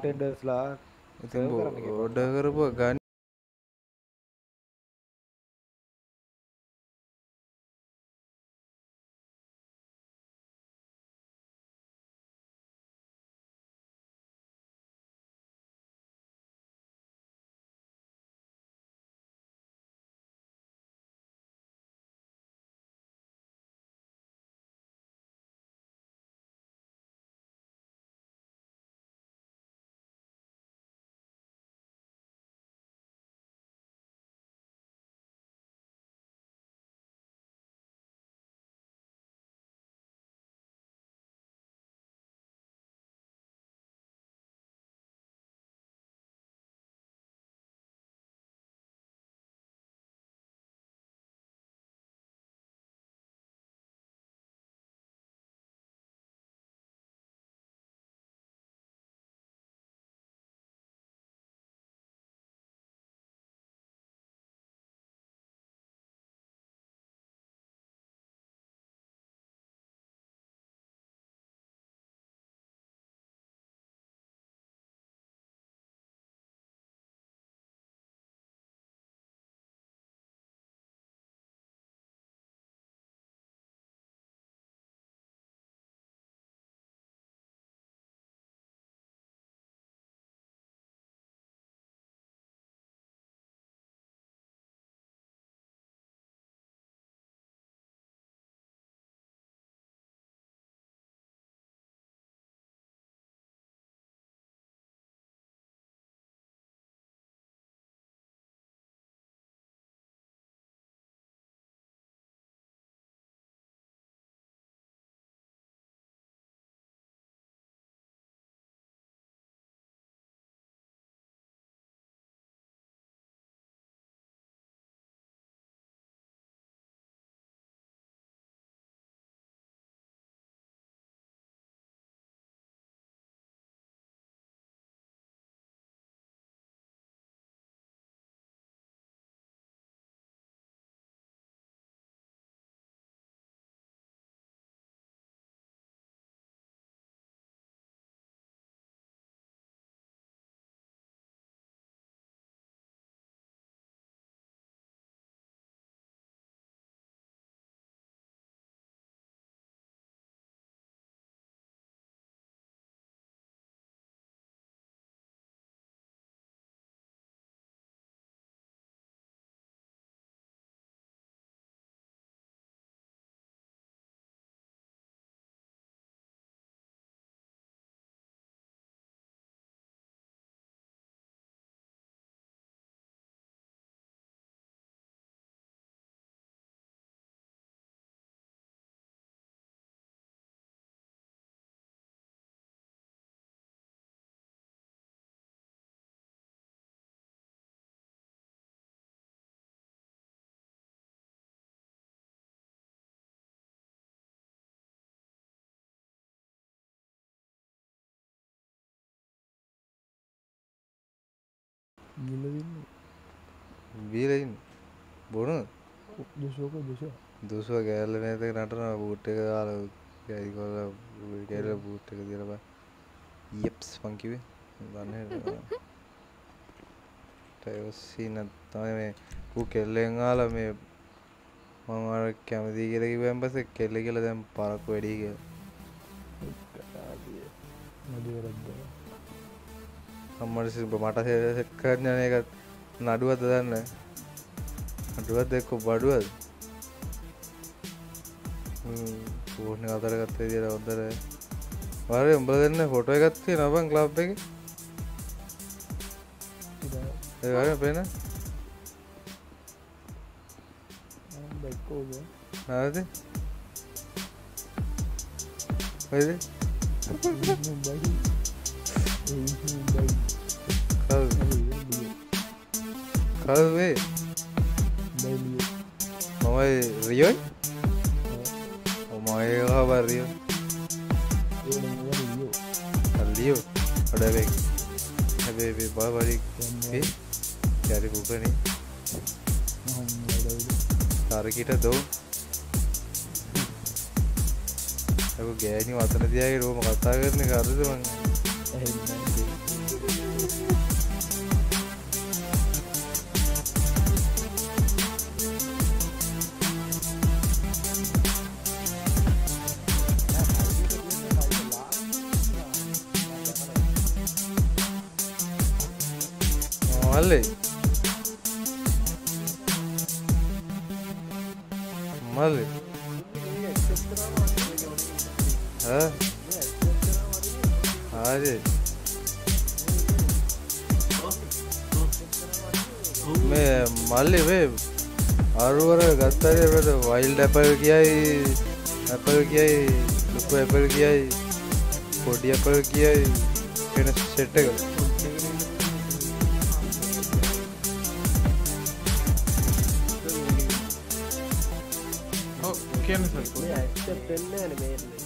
බාටෙන්ඩර්ස්ලා ඉතින් ඕඩ කරපු ගනි බීලඉන්න බොන? දුෂෝක දුෂ දුසුව කෑල්ල නැත නටන බූට් එක දාල ගැයිකොල ගැල බූට් එක දිරබ යප්ස් පංකිවේ දන්න ටයසින්න තමයි මේ ඌ කෙල්ලෙන් ආල මේ මම කැමති කියල කිවම් පස කෙල්ල කියල දැම් පරක් වැඩි කිය අම්මට සිප මට සෙට් කරඥන එකත් නඩුවත දන්න නඩුවත් එක්කො බඩුවද පෝර්ණ අතර ගත්තේ දිර ඔොදර වර උඹ දෙන්න ෆොටෝ එකත්තිය නබන් කලබ් එක. ඒවර පේන දැක්කෝද නද ඔයිද කල්වේ. මමයි රියෝයි. ඔමඒවා බරියෝ අල්ලියෝ අඩබෙක් හැබේ බාබරි කැරි පුපනේ. තරකිට දෝ. ඇ ගෑනි වතන තියාගේ රෝම කතා කරන කරද මං මල්ලේ ගත්තරයට වයිල් ඇපල් කියයි ඇපල් කියයි ලොකු ඇපල් කියයි පොඩි ඇපල් කියයි එන සෙට් එක කියන්න ඇක්සෙප්ට් වෙන්නේ නැහැ මේල් එක.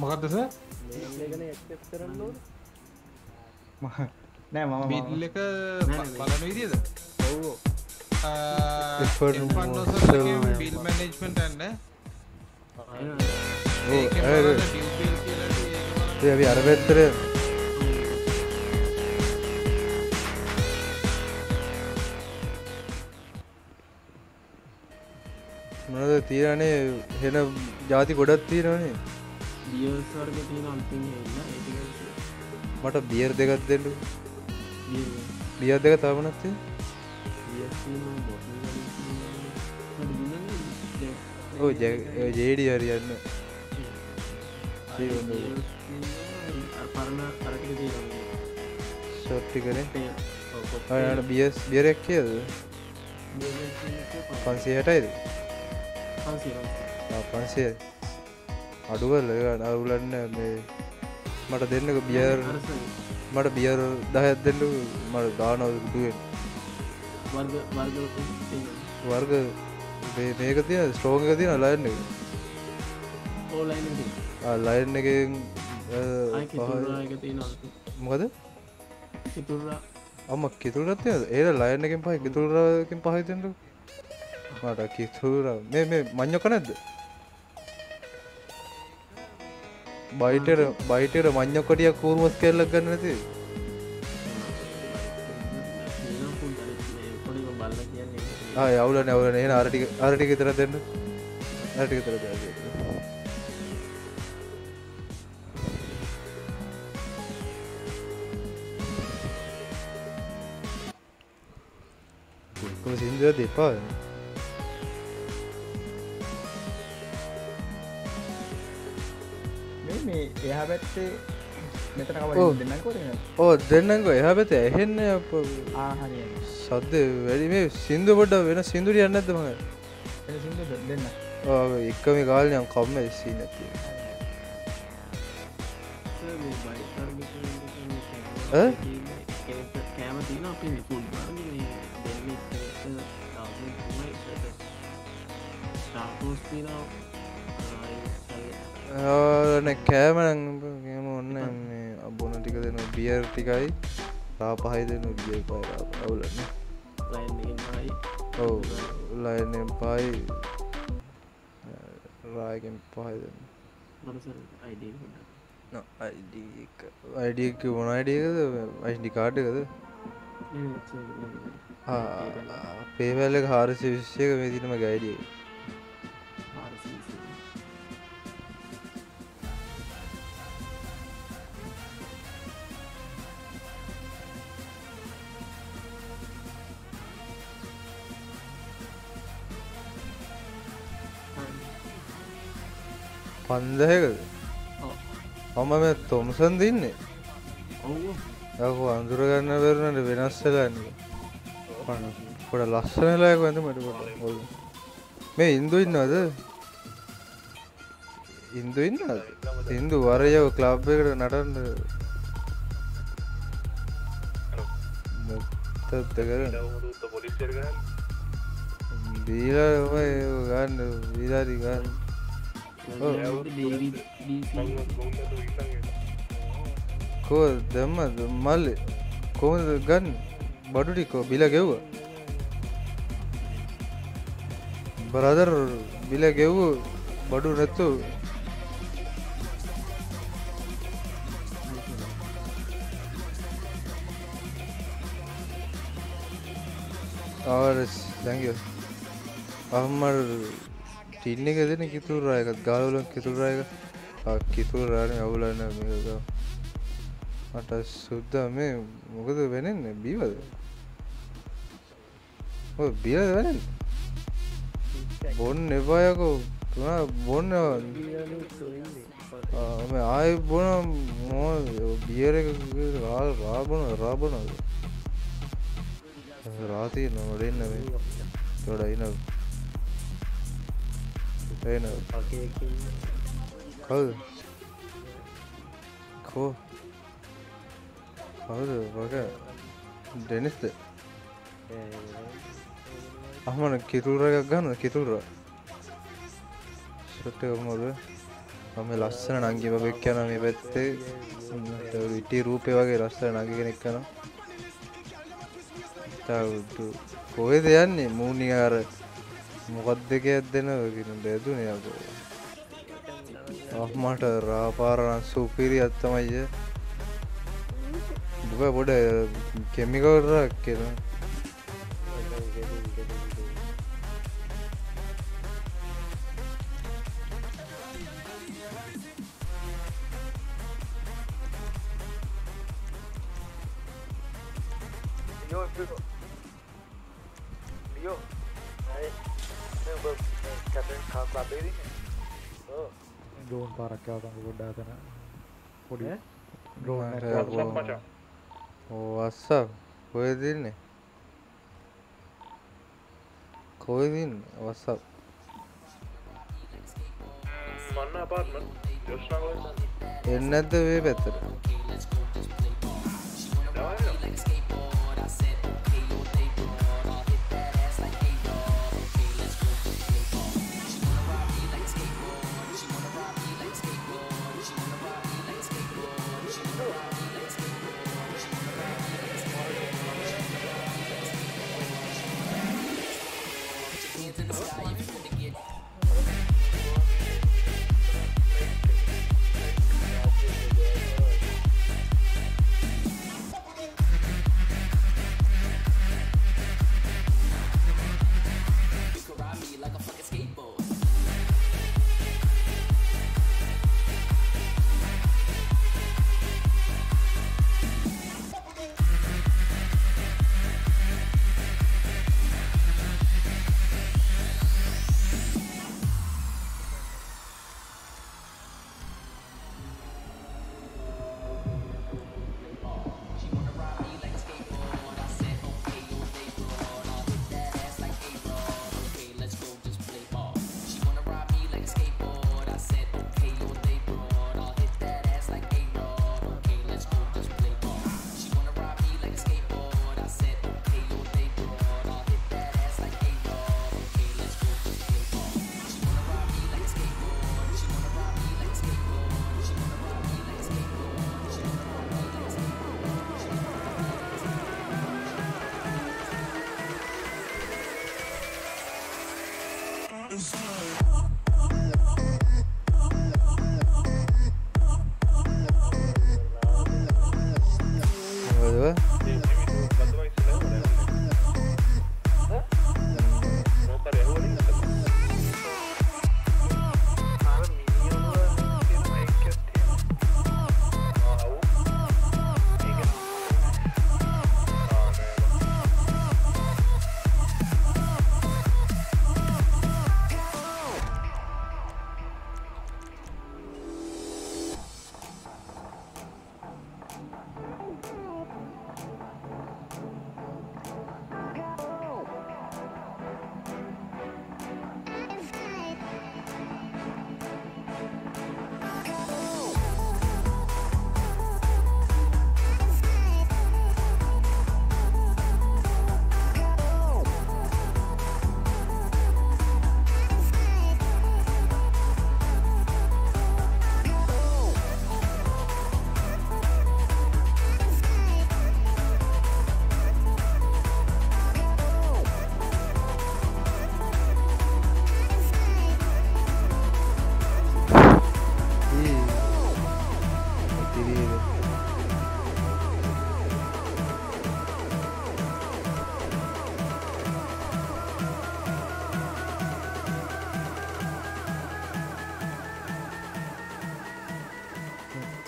මොකක්ද සර් මේල් එකනේ ඇක්සෙප්ට් කරන්න ඕනේ. නෑ මම බිල් එක බලන Effort බිල් මැනේජ්මන්ට් ඇන්න අපි අර පැත්තර මොනද තියනේ හෙන ජාති ගොඩත් තියෙනවනේ බියර්ස් වර්ග තියෙන අන්තිම එන්න මට බියර් දෙකත් දෙන්නු බියර් දෙක තමනත්තේ ඕ ජේඩි අරකට තියෙන ෂොට්ටි කරේ අයට බියස් බියරෙක් කියද පන්සියටයිද පන්සිය අඩුවල් අරුලන්න මේ මට දෙන්නක බියර් මට බියර් දහත් දෙන්නු මට දානව දුවෙන් වර්ග මේක තිය ස්ට්‍රෝග තියන ලයින්න ලයින් එකෙන් මොකද? අම කිතුරත් ඒ ලයින් එකෙන් පහ කිතුරකින් පහිතෙන්ට මට කිතුර මේ මේ මං්ඥක නැද්ද? බයිටර බයිටර මං්ඥකොටිය කූරුමස් කෙල්ලක් ගන්න නැති යවුල නැවල ඒ අරටි අරටික තර දෙන්න. අරටික තර කොම සිින්දුව දෙපා මේ එහා පැත්තේ මෙතන දෙන්න කොර ඕ දෙන්නක එහා පැත ඇහෙන්න සද්ද වැඩි. මේ සිින්දු පොඩ වෙන සිින්දුර යන්න ඇතම දෙන්න. එක්කම කාලයම් කම්ම එස්සී නැති කෑම තින අපි විකුල් නැ කෑමන ගේම ඔන්න මේ අබොන ටික දෙන බියර් ටිකයි රා පහයි දෙන්න ගිය පයි අවුලන්න ඔව්. ලයනෙන් පයි රායකෙන් පහයි දෙන්න අයිඩ මොන අයිඩියකද අයිඩි කාඩ් එකද? පේවැල්ල හාරසි විශ්ෂයක මේ තිනම ගයිඩිය පන්දහකද මම මේ තොම්සන් දින්නේ. යකු අඳුරගන්න බැරුණට වෙනස්සලන්න පොඩ ලස්සනලායක ඇඳ මටකොට ඔොල් මේ ඉන්දු ඉන්නවද? ඉන්දු ඉන්න ඉන්දු වරයව ක්ලබ් එකට නටන්න තත්ත කරන. දීලා ගන්න විලාරි ගන්න කෝ දෙම්ම මල්ල කොහොද ගන්න බඩුටිකෝ බිල ගෙව්ව බරදර් බිල ගෙව්ව බඩු නැත්තු ආරස් දැංග අහම්මර් ටින්න එක දෙන කිතුරායකත් ගාලුලන් කිතුරායක කිතුර රාණ අවුලන්න මේක. මට සුද්ද මේ මොකද වෙනන්න බීවද බියද වෙන බොන්න එපායකෝ තුනා බොන්න ආය බොන මෝ බියර රාබන රාබනද? රාතිය නොඩෙන්න මේ. තොඩ ඉන එන කවුද? කෝ? කවුද වග? ඩෙනිස්ද අහමන කිතුරයක් ගන්න කිතුර සොට්ටකොමද මම ලස්සන නංගි බෙක් යන මේ පැත්තේ. ඉටි රූපය වගේ ලස්සන නගි කෙනෙක් කන කොය දෙයන්නේ මූනි අර මොකත් දෙක ඇත්දෙන බැදුන යක අහමට රාපාරණ සුපිරි අත්තමයිය දුක පොඩ කෙමිකවරක් කෙන Yo, Bruno. Leo. කැපෙන්. ඔව්. ඩෝන් පාරක් යවපන් පොඩ්ඩක් අතන. පොඩි එකක් ඕ- අස්සක් කොහෙද ඉන්නේ? කොහෙද ඉන්නේ? වස්සක් මන්න කොහෙද එන්නේ නැද්ද මේ පැත්තට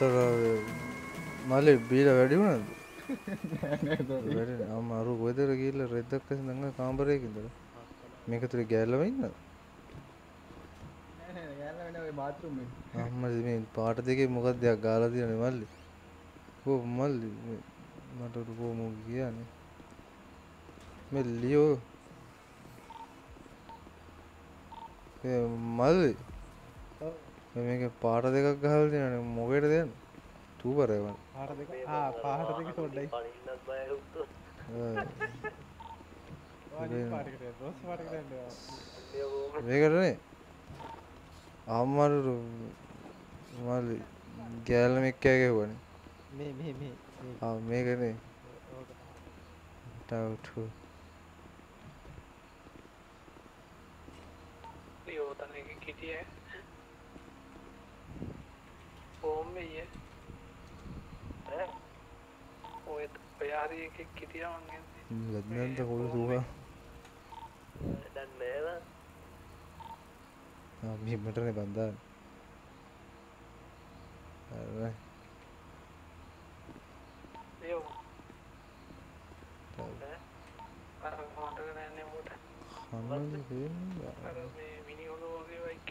තර මල්ලි බීල වැඩි වුණද? අමාරු ගොදර කියල්ල රෙද්දක් දඟ කාම්බරයකින්දර මේක තුර ගෑල්ලම ඉන්න අම්ම මේ පාට දෙකේ මොකක් දෙයක් ගාලා තියන මල්ලි? හෝ මල්ලි. මට කෝම කියන්නේ? මෙ ලියෝ. මල්ලි මේක පාට දෙකක් ගහල් තියන මොකට දෙයන්න තූපරයවන් පාට දෙක? සොඩ්ඩයි මේකටනේ අම්මරු මල්ලි ගෑල්ලම එක්කෑගේ වනේ මේකනේ ටවට් ලියෝ තන එක කිටිය ඕම් වෙය ඔය ඔයාරි එක කිටිය මං ලැබනන්ත කොළු සූහා දන්නේවා මෙමටන බන්ධාන ලියෝ අර මට නන්නේ මට අර මේ මිනි හොලෝ වගේ වයික්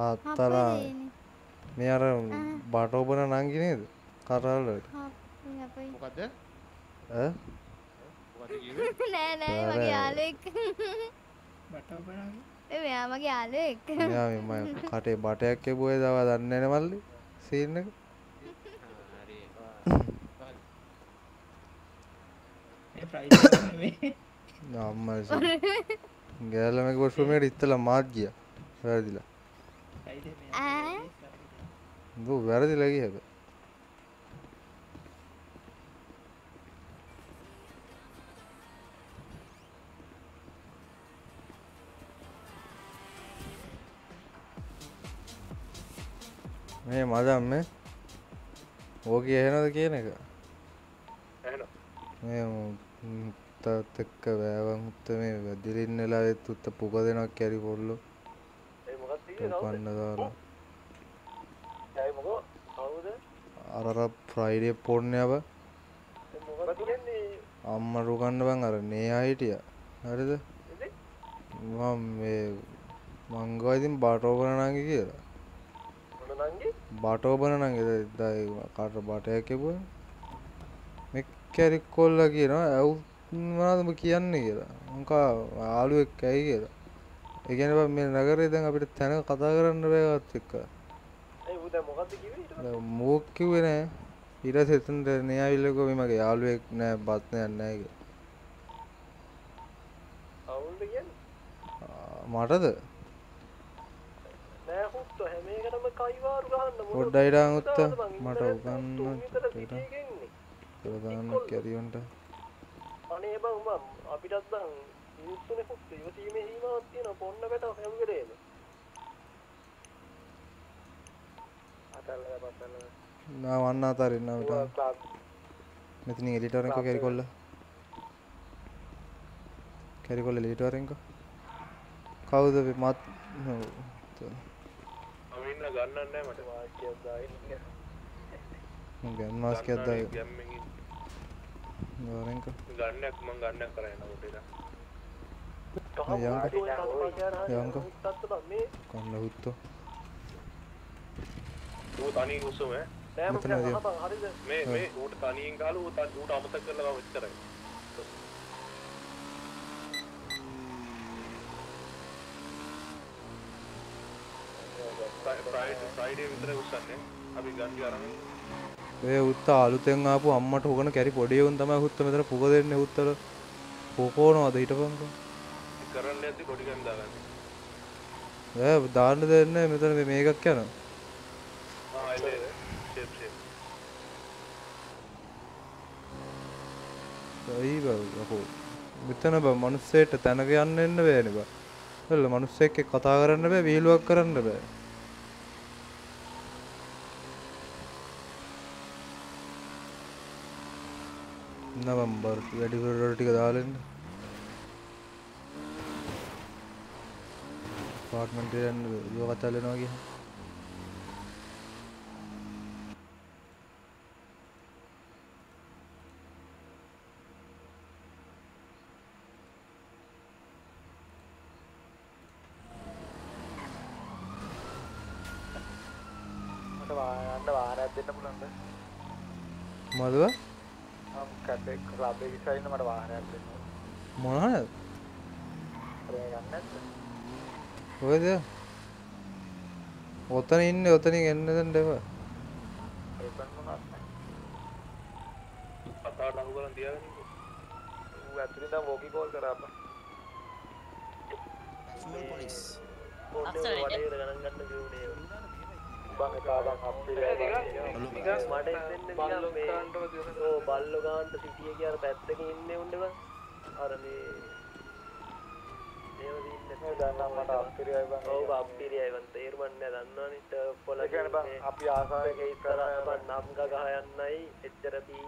ආත්තලා මේ අර බටෝබන නංගි නේද? කරල්ලට මොකද ඈ? නෑ නෑ. මගේ යාලුවෙක් ඒ මෙයා මගේ යාලුවෙක් මෙයා මම කටේ බටයක් එබුවේ දවා දන්නේ නැහැ මල්ලි සීන් එක. ගෑල්ලමක පොස්පමේට ඉත්තලා මාත් ගියා. වැරදිලා ඈ බෝ වැරදිලා ගියා හැබැයි මේ මදම් මේ ඕක එහෙනද කියන එක? මේ උත්තත් එක්ක වෑවන් උත්ත මේ වැදිලින් වෙලාවෙත් උත්ත පුක දෙනක් කැරි පොල්ලො පන්න දාලා. අරර ෆ්‍රයිඩේ මොකද කියන්නේ? අම්ම රුකන්න බං අර නේයා හිටිය හරිද? මම මේ මංගවයිතින් බටෝබන නංගි කියලා. මොන නංගි? බටෝබන නංගෙ. දයි කට බටයක් එබුව මෙ කැරික් කොල්ල කියනවා ඇව් මනාදම කියන්නේ? කියලා. මංකා ආලුවෙක් ඇයි කියලා ඒගැන මේ නගරේ දැන් අපිට තැන කතා කරන්න බෑගත් එක්ක. ඇයි ඌ දැන් මොකද්ද කිව්වේ ඊට මෝක් කිව්වේ නෑ. ඊට පස්සේ එතනට නෑවිල්ලකෝ මේ මගේ යාළුවෙක් නෑ බත් නෑ නෑ කියලා. අවුල්ද කියන්නේ? මටද? නෑ හුත්තු හැම එකටම කයිවාරු ගහන්න මොන පොඩ්ඩයි ඩාන් උත්ත? මට උගන්න ඉන්නේ. කරදාන්න කැරියොන්ට. අනේ බං අපිටත් බං මිනිස්සුනේ හුත්තු ඉවසීමේ සීමාවක් තියෙනවා පොන්න බට හැම වෙලේම අතල්ල පතල්ල නා වන්න අතරින්න මට ක්ලාස් මෙතිනින් එලිටවරෙන්කෝ කැරිකොල්ල කැරිකොල්ල එලිටවරෙන්කෝ කවුද වෙ මත් ඔව්. මම ඉන්න ගන්නන්න නෑ මට වාක්‍යයක් දාන්නේ මං ගැන් මාස්කයක් දායි ගැම්මෙන් ගන්නයක් මං ගන්නයක් කරන්න කොට යංකෝ කන්න හුත්තෝ ඌ තනි උසම ඈ මෙතන දියෝ. මේ මේ ඌට තනියෙන් ගහලා ඌ තන් ඌට අමතක කරලා මම එච්චරයි ෆ්‍රයිඩේ විතර උස්සන්නේ අපි ගන්ඩි අරන් ඒ උත්ත අලුතෙන් ආපු අම්මට හොගන කැරි පොඩි උන් තමයි හුත්ත මෙතන පුක දෙන්නේ හුත්තල පොකෝනවද හිටපන්කෝ කරන්න ඇති කොඩි ගන්න දාගන්න. ඈ දාන්න දෙන්නේ මෙතන මේ මේකක් යනවා. ආ එලේ ෂේප් ෂේප් බව අපෝ මෙතන බ මනුස්සයට තැනක යන්න එන්න බෑනේ බා. එල්ල මනුස්සයෙක් එක්ක කතා කරන්න බෑ වීලුවක් කරන්න බෑ. නවම්බර් වැඩිපුර ටික දාලෙන්න පාර්ට්මන්ට් එකට යන්න දුව කතා වෙනවා කියන්නේ. මොදව මොනහද ඔයද ඔතන ඉන්නේ ඔතනින් එන්න දෙන්න එපා. ඒකන් මොනවත් නැහැ. කතාවට අහු කරන් තියාගෙන ඌ ඇතුලේ ඉඳන් වෝකි කෝල් කරා අප්පා පොඩ්ඩේ වඩේ ගණන් ගන්න කිව්නේ බං මට එතෙන්ද නිකන් මේ. ඕ බල්ලෝ ගාන්ට සිටිය කියන පැත්තක ඉන්නේ උන්ඩව අර මේ ඒව දින්න දන්නා මට අප්පිරියයි බං ඔව් අප්පිරියයි වන් තේරුම්න්නේ දන්නවනේ ට පොළ ඒ කියන්නේ බං අපි ඉස්සරහ බං නම් ගහ යන්නයි. එච්චර පී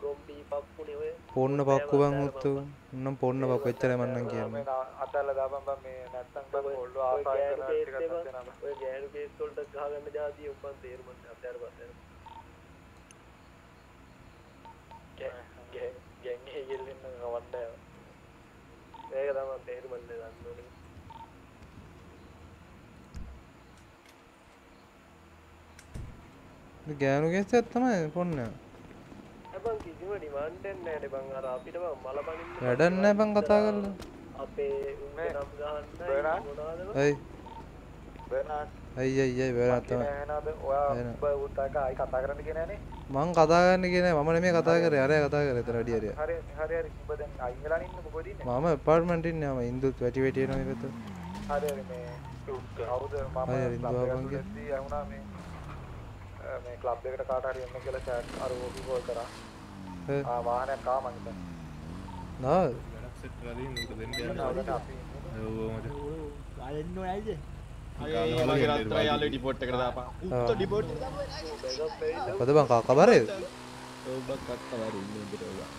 ගොම්බි පප්පුනේ ඔය. පොන්න පක්කු බං උත්තු නම් පොන්න පක්කු එච්චරයි මන්නම් කියන්නේ. අතල්ල දාපන් බං මේ නැත්තම් බං ඔල්ලෝ ඔය ගෑනු කේස් වලට ගහගන්න જાතිය උඹන් තේරුම්න්නේ අතර පස්සේ ගැන්නේ ගෙල්ලෙන්න කවන්න ඒක තමයි තේරුම්න්නේ දන්න ඕනේ ගෑනු ගෙස්සත් තමයි පොන්න. බං කිසිම ඩිමාන්ඩ් එකක් නැහැ නේ බං. කතා කරලා. අපේ උන්ගේ අයි අයි අයි බර්නාඩ් තමයි ඔයා උත් එක ආයි කතා කරන්න කියන්නේ නෑනේ මං කතා කරන්න කියන්නේ මම නෙමෙයි කතා කරේ. අරයා කතා කරේ එතන අඩිය අරියා. හරි හරි හරි. ඔබ දැන් අයින් වෙලා ඉන්නේ මොකද ඉන්නේ? මම ඇපාර්ට්මන්ට් ඉන්නේ. මම ඉන්දුත් වැටි වැටි එනවා ඉවත හරි හරි. මේ කවුද මම හරි, හරි, ක්ලබ් එකට ඉන්දුවා ගිහින් ආවුණා මේ මේ ක්ලබ් එකට කාට හරි එන්න කියලා chat අර වෝකි කෝල් කරා. ආ වාහනයක් ආවා මං හිතන්නේ. නාද සෙට් කරලා දින්න උට දෙන්න අපි ඔව් මට. ආයෙන්න ඇයිද මොකද බං ඔයා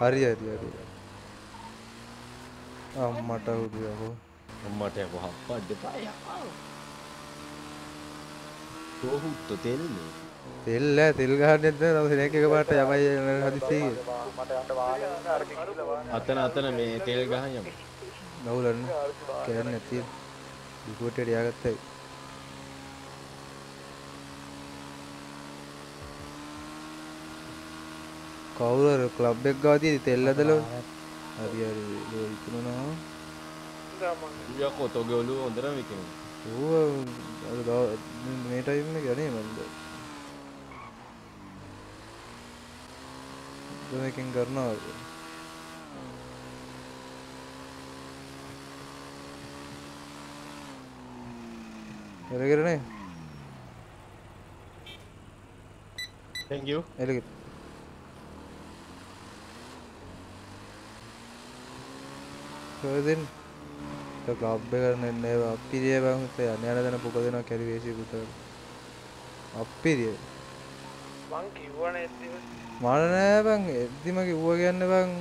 හරි හරි හරි. අම්මට උඩියකෝ අම්මට යකෝ හප්පඩ් එපා කොහොත්ත තෙල්නේ තෙල් නෑ තෙල් ගහන්නෙත් නෑ තව එක පාට යමයි හදිස්සියේ අතන අතන මේ තෙල් ගහන් යමු නවුලන්න කෑන්නේ නැති රිපෝට් එකට යාගත්තයි කවුරු ක්ලබ් එක ගාව තියෙදි තෙල් ඇදලා හරි හරි. ඒක ඉක්මනවා යකෝ තෝගේ ඔළුව හොඳටම විකිනවා ඌ අර දව- මේ ටයිම් එක ගනේ මන්ද? මේකෙන් කරනවා එරගෙරනේ thank you. එලගෙ කොහෙදෙන් ක්ලබ් එක කරන්න එන්න ඒවා අපිරිය බං හිත යන යන දන පුක දෙනවා කැරි වේසි පුතට අපිරිය මං කිව්වනේ එද්දිම මට නෑ බං. එද්දිම කිව්ව කියන්න බං.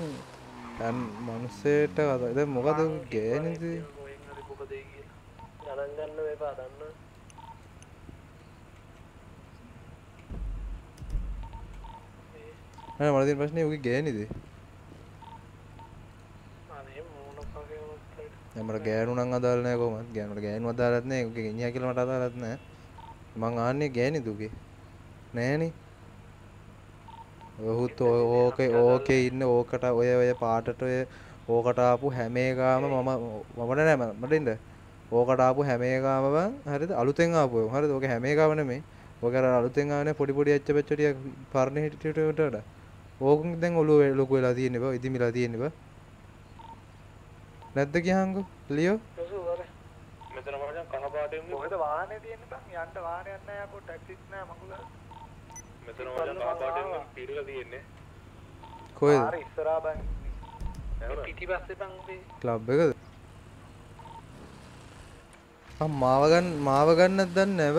දැන් මනුස්සයට කතා දැන් මොකද ගෑනිද ගන්න එපා දන්න. නෑ මට තියෙන ප්‍රශ්නේ උගේ ගෑනිද අනේ මොන කගේ වස්තුවද දැන් මට ගෑනු නම් අදාළ නෑ කොහොමද ගෑනුට ගෑනු අදාළත් නෑ උගේ ගෙනියා කියලා මට අදාළත් නෑ. මං ආන්නේ ගෑනිද උගේ නෑනේ. ඔහුත් ඕකේ ඕකේ ඉන්න ඕකට ඔය ඔය පාටට ඔය ඕකට ආපු හැම එකාම මම මම නෑ මම- මට ඉන්න ඕකට ආපු හැම එකාම බං හරිද? අලුතෙන් ආපු ඒවා. හරිද? ඕක හැම එකාම නෙමෙයි. ඕක අර අලුතෙන් ආවනේ පොඩි පොඩි ඇච්ච පැච්ච ටික පරණ හිටියට වඩා. ඕකෙන් දැන් ඔළුව ලොකු වෙලා තියෙන්නේ බා ඉදිමිලා තියෙන්නේ බා නැද්ද කියහන්කෝ ලියෝ? මෙතන මචං කහ පාටෙන් කොහෙද වාහනේ තියෙන්නේ බං? යන්න වාහනයක් නෑ අපෝ ටැක්සිත් නෑ මගුල මෙතන මචං කහ පාටෙන් පිරලා තියෙන්නේ. කොහෙද? ආර ඉස්සරහා බං. පිටිපස්සේ බං උඹේ ක්ලබ් එකද ආ මාව ගන්න මාව ගන්නත් දන්නේ නැව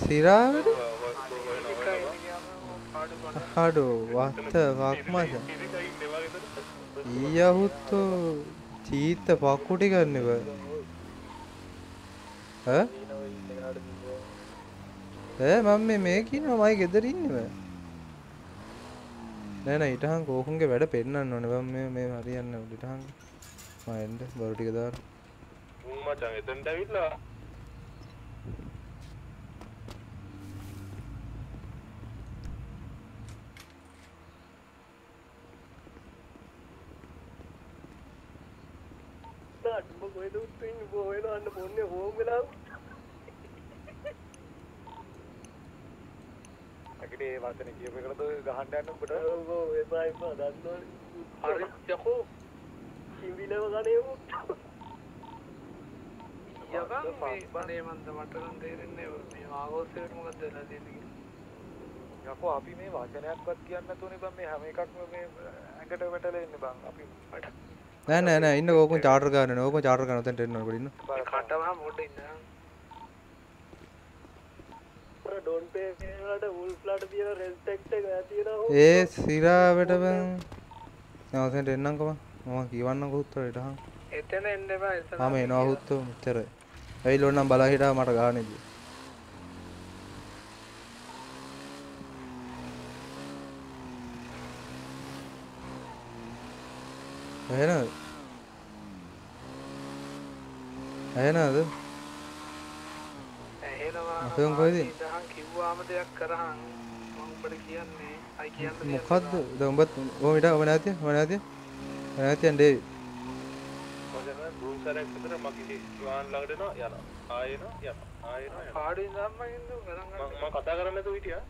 සිරාවට අඩෝ වත්ත වක්මද ඊයහුත්තෝ චීත්ත පක්කුටි ගන්න බ ඈ මම මේ මේ කියනවා මයි ගෙදර ඉන්නේ බෑ නෑ නෑ ඊටහන් කෝකුන්ගේ වැඩ පෙන්නන්න ඕනේ බම් මේ මේ හරියන්නේ නැහැ ඊටහන් මම එන්න බරු ටික දාන්න උන් මචං එතනට ඇවිල්ලා තාට උඹ කොහෙද උත්තු ඉන්නේ උඹ හොයනවා අන්න පොන්නේ හෝම් වෙලා ඇකිට ඒ වචන කියප එකටද ගහන්න යන්න උඹට ඔව් ඔව් එපා එපා දන්නවනේ හරි යකෝ කිඹිලව ගනේමු යකම් මේ බනේ මන්ද මට නම් තේරෙන්නේ මේ ආගෝස්ටේට මොකද වෙලා තියෙන්නේ. යකෝ අපි මේ වචනයක්වත් කියන්න නැතුවනේ බං මේ හැම එකක්ම මේ ඇඟට වැටලා ඉන්නේ බං අපි නෑ නෑ නෑ ඉන්න ඕකම චාටර් ගන්න ඕකම චාටර් ගන්න උතෙන්ට එන්න ඕනේ ඉන්න කටවහ මොඩ ඉන්න. ඩොන් පේ වලට වුල්ෆ්ලාට තියෙන රෙස්පෙක්ට් එක තියෙනවා ඒ සිරාවට බං දැන් උතෙන්ට එන්නම්කම මම කියවන්නම්කෝ උත්තරේට හා එතන එන්න එපා එතන. මම එනවා උත්තර මෙච්චරයි ඇවිල්ලා ඕනම් බලා හිටා මට ගානේදී ඇහෙනවද ඇහෙනවද ඇහෙනවා. උන් කොහෙද? කිව්වාම දෙයක් කරහන් මම උඹට කියන්නේ. අයි කියන්න මොකද්ද දැන් උඹත් ඕම ඉඩ ඔබ නැතිය ඔබ නැතිය නැතිය ඩේ මොකද බ්‍රූම් සරක් විතර මගේ ගාන ළඟට එනවා යනවා. ආයෙ එනවා යනවා. ආයෙ එනවා යනවා. පාඩු ඉඳන්ම ඉන්න ගණන් මම මම කතා කරන්නේ නැතුව හිටියා.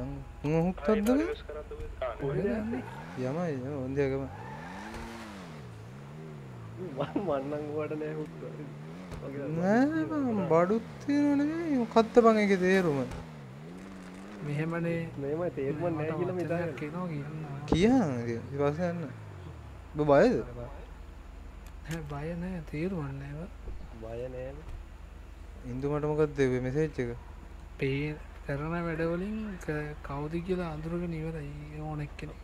යම් උන් හුක්තද්ද මේ රිවර්ස් කරන් දුවේ ගාන කොහෙද යන්නේ? යමයි යම ඔන්දියගම මන්නම් වට නෑ හුත්තු නෑ බං බඩුත් තියෙනව නෙමෙයි. මොකද්ද බං ඒකේ තේරුම. මෙහෙමනේ. මේම තේරුම නෑ කියලා මෙතන කියනවා කියන්න. කියන්න ඊට පස්සේ යන්න බයද නෑ බය නෑ තේරුම් නෑ බය නෑ ඉන්දු මට මොකක්ද මෙසේජ් එක? පේ කරන වැඩවලින් කවුද කියලා අඳුරගෙන ඉවරයි ඕන එක්කෙනෙක්.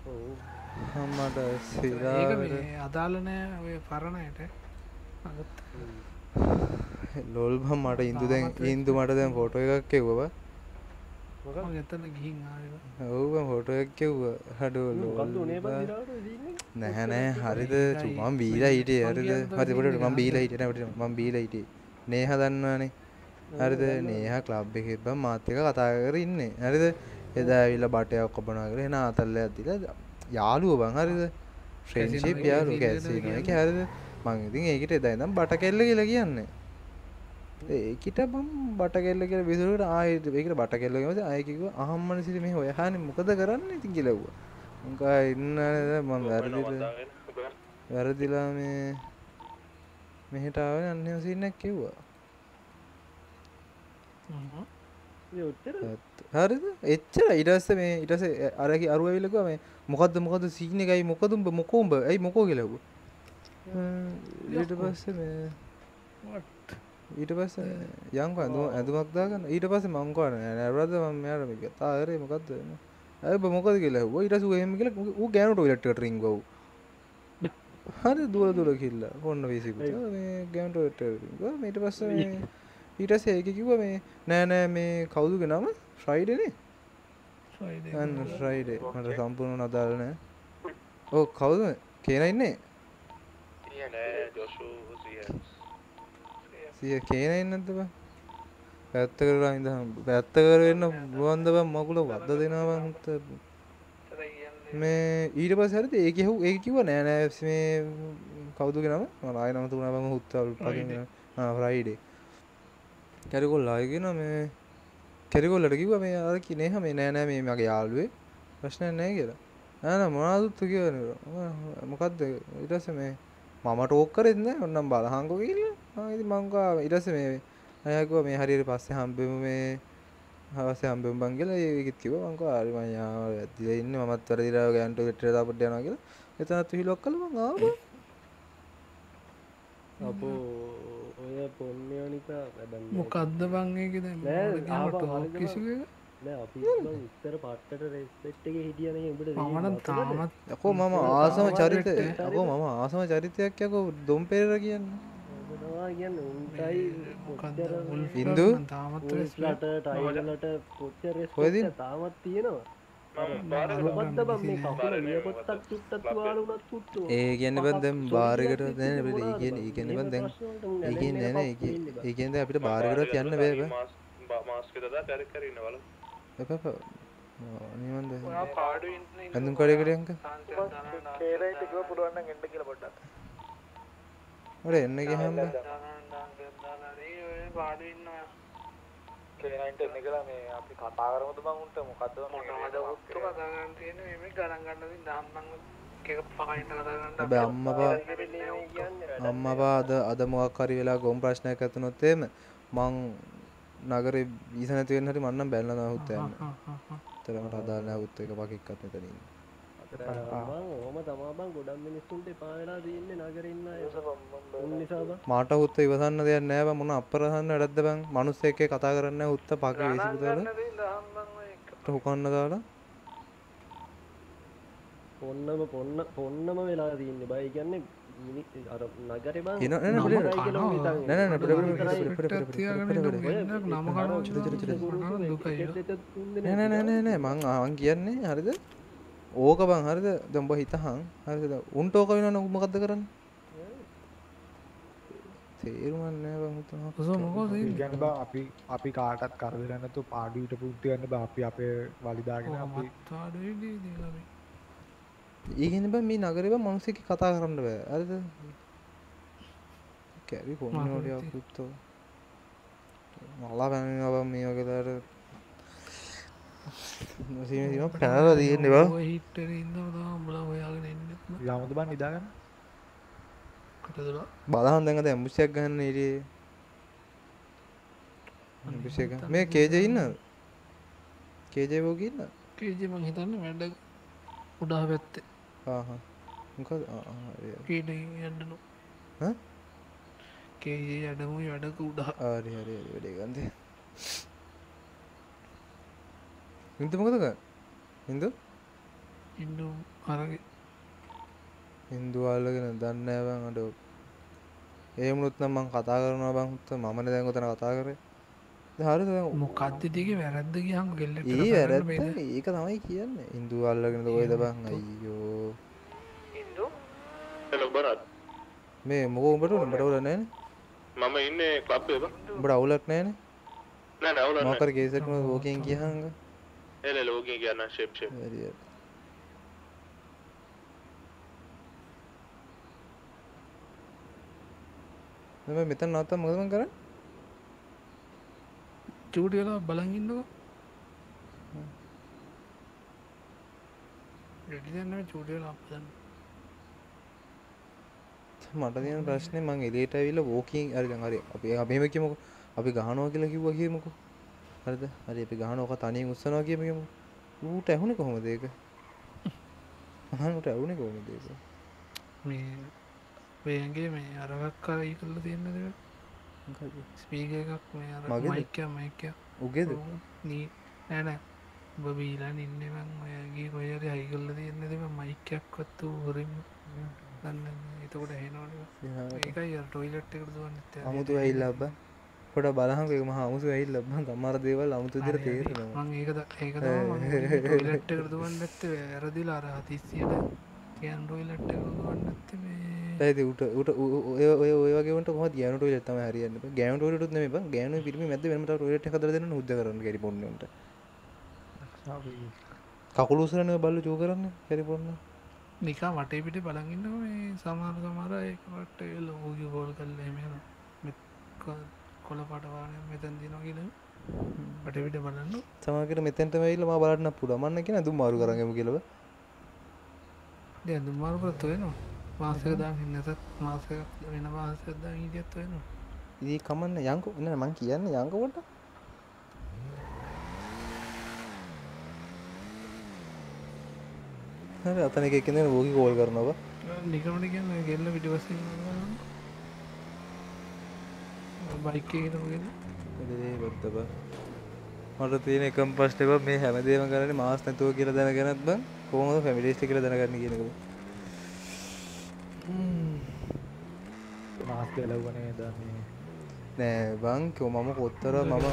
අම්මට ඒක සිරාවට මේ අදාළ නෑ ඔය පරණයට. අගත් ලොල් බං මට ඉන්දු දැන් ඉන්දු මට දැන් ෆොටෝ එකක් කෙව්වා එතන ගිහින් ආවේ. ඔව් එකක් කෙව්වා. හඩෝ මොකද්ද උනේ බං ලොල් දිනාවට ඉන්නේ නැහැ නෑ හරිද? මම බීලා හිටියේ. හරිද? හරි පොඩට මම බීලා පොඩට මම බීලා හිටියේ. නේහ දන්නවනේ හරිද? නේහ ක්ලබ් එකේ බං මාත් එක්ක කතා කර ඉන්නේ. හරිද? එදා ඇවිල්ලා බටයක් කපනවා කියලා එන ආතල්ලයක් දීලා යාළුවෝ බං. හරිද? ෆ්‍රෙන්ඩ්ෂිප් එකේ යාළුවෝ සීනියර්ද කැසිනෝ එකේ. හරිද? මං ඉතින් ඒකට එදා ඉඳන් බට කෙල්ල කියලා කියන්නේ ඒකිට බම් බට කෙල්ල කියලා විසුරුවට ආයෙත් ඒකට බට කෙල්ල කියනවා ආයෙ කිව්වා අහම්මන සිට මේ හොයහානේ මොකද කරන්නේ? ඉතින් කියලා ඇහුවා. මං කා ඉන්න මම වැරදිලා වැරදිලා මේ මෙහෙට ආවනේ අන්න එහෙම සීන් එකක් කිව්වා. හරිද? එච්චර. ඊට පස්සේ මේ ඊට පස්සේ අරකි අරුව ඇවිල්ලා කිව්වා මේ මොකද්ද මොකද්ද සීන් එකයි? මොකද උඹ මොකෝ උඹ ඇයි මොකෝ? කියලා ඇහුවා. ඊට පස්සේ මේ ඊට පස්සේ යංකෝ ඇඳුම ඇඳුමක් දාගන්න. ඊට පස්සේ මං කව නෑ. නෑ බ්‍රදර් මම මෙයාට මේ කතා කරේ මොකද්ද ඇයි බ මොකද කියලා ඇහුවා. ඊට පස්සේ ඌ එහෙම කියලා ඌ ගෑනු ටොයිලට් එකට රින් ගව් හරි දුර දුර කිල්ලා ඔන්න වීසිකුත්. මේ ගෑනු ටොයිලට් එකට රින් ගව් ඊට පස්සේ මේ ඊට පස්සේ ඒක කිව්වා මේ නෑ නෑ මේ කවුදුගේ නම. අන්න ෆ්‍රයිඩේ මට සම්පූර්ණ අදාළ නෑ. ඔව් කවුද? කේනා ඉන්නේ නෑ ජොෂු සියස් සිය කේනා ඉන්නේ නැද්ද බං. පැත්ත කරලා ඉඳන් පැත්ත කරගෙන බුවන්ද බං මකුල වද්ද දෙනවා බං උත්ත මේ ඊට පස්සේ හරිද? ඒක කිව්ව ඒක කිව්වා නෑ නෑ මේ කවුදුගේ නම? මම ආයෙ නම තුනා බං උත්තල් පකින් ආ ෆ්‍රයිඩේ කැරිගොල්ල ආයෙ කියනවා මේ කැරිගොල්ලට කිව්වා මේ අර කිනේ මේ නෑ නෑ මේ මගේ යාළුවේ ප්‍රශ්නයක් නෑ කියලා. නෑ නෑ මොනවද කියන්නේ මොකද්ද? ඊට පස්සේ මේ මම ටෝක් කරෙත් නෑ. ඔන්නම් බලහංකෝ කියලා ආ ඉතින් මං කා ඊට පස්සේ මේ අයියා කිව්වා මේ හරියට පස්සේ හම්බෙමු මේ හවසේ හම්බෙමු බං කියලා. ඒකෙත් කිව්වා. මං කා හරි මං යාව ඇද්දිලා ඉන්නේ. මමත් වැරදිලා ගෑන්ට ගෙට්ටේ දාපොඩ්ඩ යනවා කියලා. එතනත් කළා මං ආවා අපෝ ඔය පොන්නයනිකා වැඩන්න මොකද්ද බං ඒකේ දැන්? නෑ මොකද කියනවා ආවා ටෝක් හරිද කිසු පට්ටට රෙස්පෙක්ට් එකේ හිටියනේ උඹට මම නම් තාමත් යකෝ මම ආසම චරිත යකෝ මම ආසම චරිතයක් යකෝ දොම් පෙරේර කියන්නේ උන්ටයි කොච්චර ඉන්දු තාමත් තියෙනවා පුට්ටෝ ඒ කියන්නේ බං දැන් බාර් එකට දැන් අපිට ඒ කියන්නේ ඒ කියන්නේ බං දැන් ඒ කියන්නේ නෑ නෑ ඒ කිය- ඒ කියන්නේ දැන් අපිට බාර් එකට යන්න බෑ බං මාස්ක දදා කැරක් කරන්න වල එපා එපා නිවන් දැන් ඔයා පාඩු ඉන්න ඉන්න ඇඳුම් කිව්ව පුළුවන් එන්න කියලා පොඩ්ඩක්. ඔර එන්න ගියාම පාඩු ඉන්න කේරයින්ට එන්න කියලා මේ අපි කතා කරමුද බං උන්ට? මොකද්ද මොනවද උත්තු කතා කරන්න තියෙන්නේ? මේ ගණන් ගන්න දින් දහම්මන් එක පහින්ට කතා කරන්න හැබැයි අම්මපා අම්මපා අද අද මොකක් හරි වෙලා ගොම් ප්‍රශ්නයක් ඇතුනොත් එහෙම මං නගරේ වීස නැති වෙන්න හරි මං නම් බැලලා හුත් යන්නේ. තරමට අදාළ නැහැ හුත් එක ඉන්නේ. බං ඕම තමා බං ගොඩක් මිනිස්සුන්ට එපා වෙලා තියෙන්නේ නගර ඉන්න අය. උන් නිසා බං. මාට හුත් ඉවසන්න දෙයක් බං. මොන අපරසන්න වැඩක්ද බං? මිනිස්සු එක්ක කතා කරන්නේ හුත් පක හුකන්න දාලා. පොන්නම පොන්න පොන්නම වෙලා තියන්නේ බයි කියන්නේ මිනි අර නගරේ බං එන නෑ මං මං කියන්නේ හරිද? ඕක බං හරිද? දැන් උඹ හිතහන්. හරිද? උන්ට ඕක වෙනවනම් උඹ මොකද්ද කරන්නේ? තේරුම් නෑ බං හිතනවා කොසෝ මොකද ඒ කියන්නේ බං අපි අපි කාටත් කරදර නැතුව පාඩු ඊට පුරුදු වෙන්න බං. අපි අපේ වලිදාගෙන අපි පාඩු ඉන්නේ ඉතින් අපි ඒගෙන බ මේ නගරේ බං මිනිස්සෙක් එක්ක කතා කරන්න බෑ. හරිද කැරි කොන්නෝඩියක් පුත්තෝ. මලා පැනනවා බං මේ වගේ දාට. නොසීම සීම පැනලා තියෙන්නේ බං. ඔය හිට්ටේ ඉඳලා තමයි උඹලා හොයාගෙන ඉන්නේ ලාමුද බං නිදාගන්න කටදලා බලහන් දැන් අද ඇම්බුසියක් ගන්න ගන්න මේ කේජේ ඉන්නද කේජේ වෝගේ ඉන්නද කේජේ මං හිතන්නේ වැඩ උඩා පැත්තේ යන්නනු. ඈ? කේජේ යඩමු වැඩක උඩා හරි හරි හරි. වැඩේ ගන්ද ඉන්ද මොකද ගන්න ඉන්දු ඉන්නු අරගේ හින්දු අල්ලගෙන දන්නේ බං අඩෝ වුණොත් නම් මං කතා කරනවා බං. උත්ත මමනේ දැන් උතන කතා කරේ දැන් හරිද දැන් මොකද්ද දිගේ වැරද්ද ගියහම ගෙල්ලට ඒ වැරද්ද ඒක තමයි කියන්නේ. හින්දු අල්ලගෙනද ඔයද බං අයියෝ. ඉන්දු හෙලෝ බරත් මේ මොකෝ උඹට උනේ? උඹට අවුලක් නැහැනේ. මම ඉන්නේ ක්ලබ් එක. බං උඹට අවුලක් නැහැනේ. නෑ නෑ අවුලක් මොකක් හරි කේස් එකක් වුණොත් වෝකින් ගියහංග එල ලෝකේ කියන්න හරි හරි මම මෙතන නවත්තම මොකද මං කරන්නේ චූටි වෙලා බලන් ඉන්නකෝ. රෙඩි දැන් නෙමෙයි චූටි වෙලා අපදන්න. මට තියෙන ප්‍රශ්නේ මං එළියට ඇවිල්ලා වෝකින් හරි දැන් හරි අපි අපි එහෙම කියමුකෝ. අපි ගහනවා කියලා කිව්වා කියමුකෝ. හරිද? හරි අපි ගහනවා ඔක තනියෙන් උස්සනවා කියමු කියමු ඌට ඇහුනේ කොහොමද ඒක? අහන්නට ඇහුනේ කොහොමද ඒක? මේ වේගේ මේ අරවක් කරයි කරලා තියෙන දේ මොකද ස්පීකර් එකක් මේ අර මගේද? මයික් එක මයික් එක. උගේද? නී නෑ නෑ. ඔබ බීලා ඉන්නේ මං ඔයගේ කොයි හරි හයි කරලා තියෙන දේ මම මයික් එකක්වත් උරින් දන්නේ. එතකොට ඇහෙනවනේ එහාට. ඒකයි අර ටොයිලට් එකට දුවන්නේ අමුතු ඇහිල්ල අබ්බා. පොඩ බලහංකෝ ඒක මහා අමුතු ඇහිල්ල අබ්බා. සමහර දේවල් අමුතු විදිහට තේරෙනවා. මං ඒක ද- ඒක තමයි මම ටොයිලට් එකට දුවන්නේ නැත්තේ වැරදිලා අර හදිස්සියට කියන් ටොයිලට් මේ. ඇයිද උට උට ඔය ඔය ඔය වගේ වන්ට කොහොමද ගෑනු ටොයිලට් තමයි හරියන්නේ බං. ගෑනු ටොයිලට් උත් නෙමෙයි බං. ගෑනු පිරිමි මැද්ද වෙනම තව ටොයිලට් එකක් හදලා දෙන්න උද්ද කරන්න කැරි පොන්නේ උන්ට. කකුල උසරන්නේ බල්ලු චෝ කරන්නේ කැරි පොන්න නිකා වටේ පිටේ බලන් ඉන්නවා මේ සමහර සමහර ඒකට ලෝගි ගෝල් කරලා එහෙම යනවා. මෙත් ක- කොළ පාට වාහනයක් මෙතන දිනවා කියලා. වටේ පිටේ බලන්න. සමහරකට මෙතෙන්ටම ඇවිල්ලා මම බලන්න පුළුවන්. මන්න කියන දුම් මාරු කරන් එමු කරත් වෙනවා මාසයක දාගෙන නැතත් මාසයක් වෙන දාගෙන හිටියත් වෙනවා ඉතින් කමන්න යන්කෝ නෑ මං කියන්නේ පොඩ්ඩක් හරි අතන එක එක්කෙනෙක් වෝගි කෝල් කරනවා නිකමට කියන්නේ ගෙල්ල පිටිපස්සේ බයික් එකේ ඉනගෙන ඒ බද්ද බං. මට තියෙන එකම ප්‍රශ්නේ බං මේ හැමදේම කරන්නේ මාස් නැතුව කියලා දැනගෙනත් බං කොහොමද ෆැමිලිස්ට් කියලා දැනගන්නේ කියන එක? බං මාස් ගැලවුවනේ දන්නේ නෑ බං කෝ මම කොත්තර මම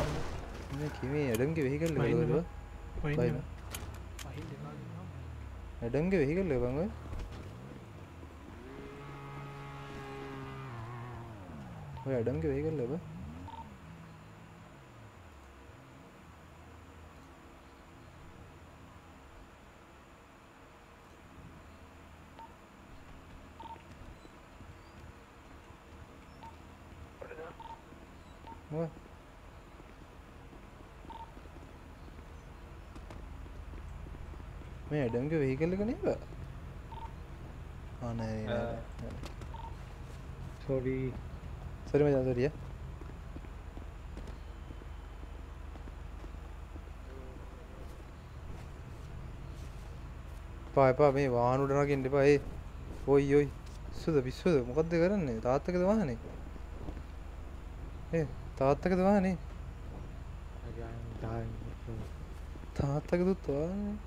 කිමේ ඇඩම්ගේ වෙහිකල් ඇඩම්ගේ වෙහිකල් බං ඔය? ඔය ඇඩම්ගේ වෙහිකල් ලැබ මොකක්? මේ ඇඩම්ගේ වෙහිකල් එක නේද ආ නෑ නෑ සොරි සරි මචං සොරි ඈ එපා එපා මේ වාහන උඩ නගින්න එපා ඒ. ඔයි ඔයි. පිස්සුද පිස්සුද මොකද්ද කරන්නේ? තාත්තකද වාහනේ. ඒ තාත්තකද වාහනේ තාත්තකදුත් වාහනේ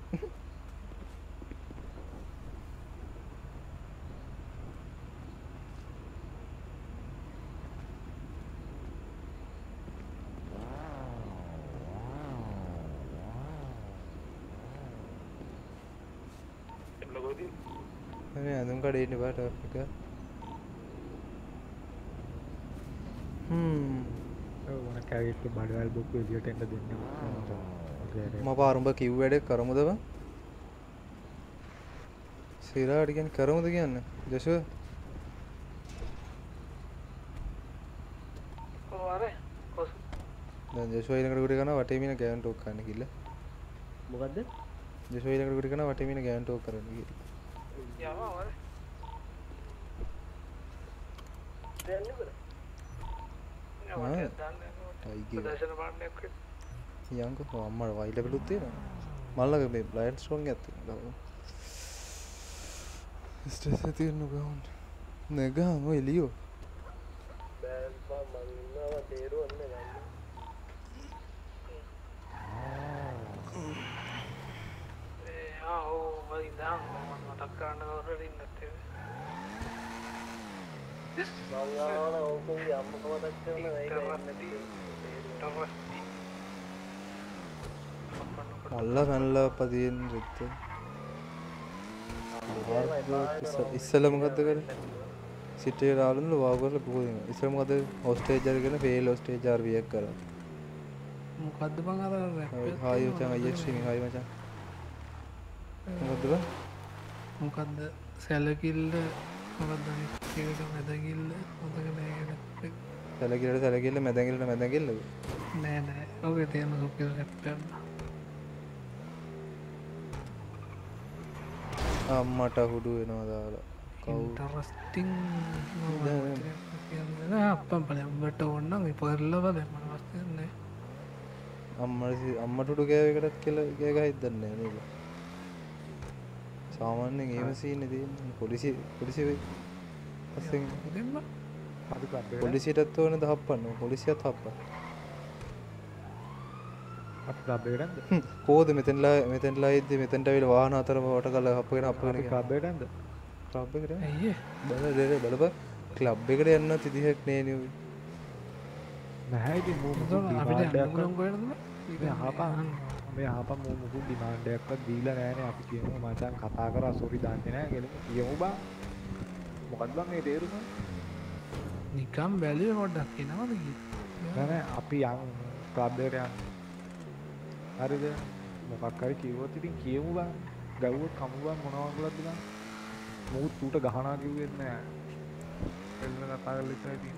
මේ ඇඳුම් කඩේ ඉන්න බා ටොප් එක හ්ම් ඕන කැවිට බඩවල් බොක්ක එලියට එන්න දෙන්න. මම පාරුඹ කිව් වැඩ කරමුද බං? සිරාට කියන්නේ කරමුද කියන්න? ජෂුව ඔව් අර කොස්. දැන් ජෂුව ඊළඟට ගුටි කරනවා වටේ මින ගෑන් ටෝක් කරන්න කිල්ල මොකද්ද? ජෂුව ඊළඟට ගුටි කරනවා වටේ මින යංක අම්මට වයිලබලුත් තියෙනවා මල්ලක මේ බ්ලයින්ඩ් ස්ට්‍රෝන් එකක් තියෙනවා ස්ට්‍රෙස් එක තියෙන ගවුන් නෙගහම එලියෝ මතක් කරන්න කවුරුහරි ඉන්නත් ඒක මං ආවන ඕකගේ අම්මක මතක් කරන ඒක මල්ල පැනලා පතියෙන් රිත්ත ඉස්සල මොකක්ද කර? සිටේ රාලුල වාගල පුද ඉස්සර මොකද හොස්ටේජර්ගෙන ෆේල් ෝස්ටේ ජර්වියක් කර. මොකද්ද බං අර හායි මචං අයියේ ස්ට්‍රීමින් හායි මචං. මොකද්ද බං? මොකද්ද? සැලකිල්ල මොකද්ද? අනිත් එක මැදකිල්ල මතක නෑ සැලකිල්ලට සැලකිල්ල මැදකිල්ලට මැදකිල්ලද නෑ ඔගේ තියෙන සුපිල් රැප්පන්න අම්මට හුඩු වෙනවා දාලා. කවු ඉන්ටරස්ටිං අපම් පල උඹට ඔන්නම් පරලව දෙමන වස්තන්නේ අම්මට අම්මටුඩු කෑවකටත් කියල ගේක හිදන්න නීල සාමාන්‍යෙන් ඒම සීන දී පොලිසි පොලිසි පස්සෙන් පොලිසිටත් ඕන දහපන්න පොලිසියත් හප්ප කෝද මෙතැන්ලා මෙතැන්ලා ඉද මෙතැන්ට විල වාහන අතරම වට කල අපගෙන ලබ් එකට බල බලප කලබ් එකට යන්න තිදිහෙක් නේනව නැහැති අපිට හපා මේ ආප මුමුකු ඩිමාන්ඩයක්වත් දීලා නෑන අපි කියමු මචන් කතා කර සොරි දන්න නෑ ගෙල කියමු බා. මොකත් බං මේ තේරුම නිකම් බැලිය මොඩ්ඩක් එනවද නැන අපි යන් ප්‍රබ්දයට යන්න. හරිද? මොකක්කරි කිව්වොත් ඉතින් කියමු බං. ගැව්වොත් කමුබන් මොනවගලත් බං. මුත් ඌට ගහනා කිව්වෙත් නෑ.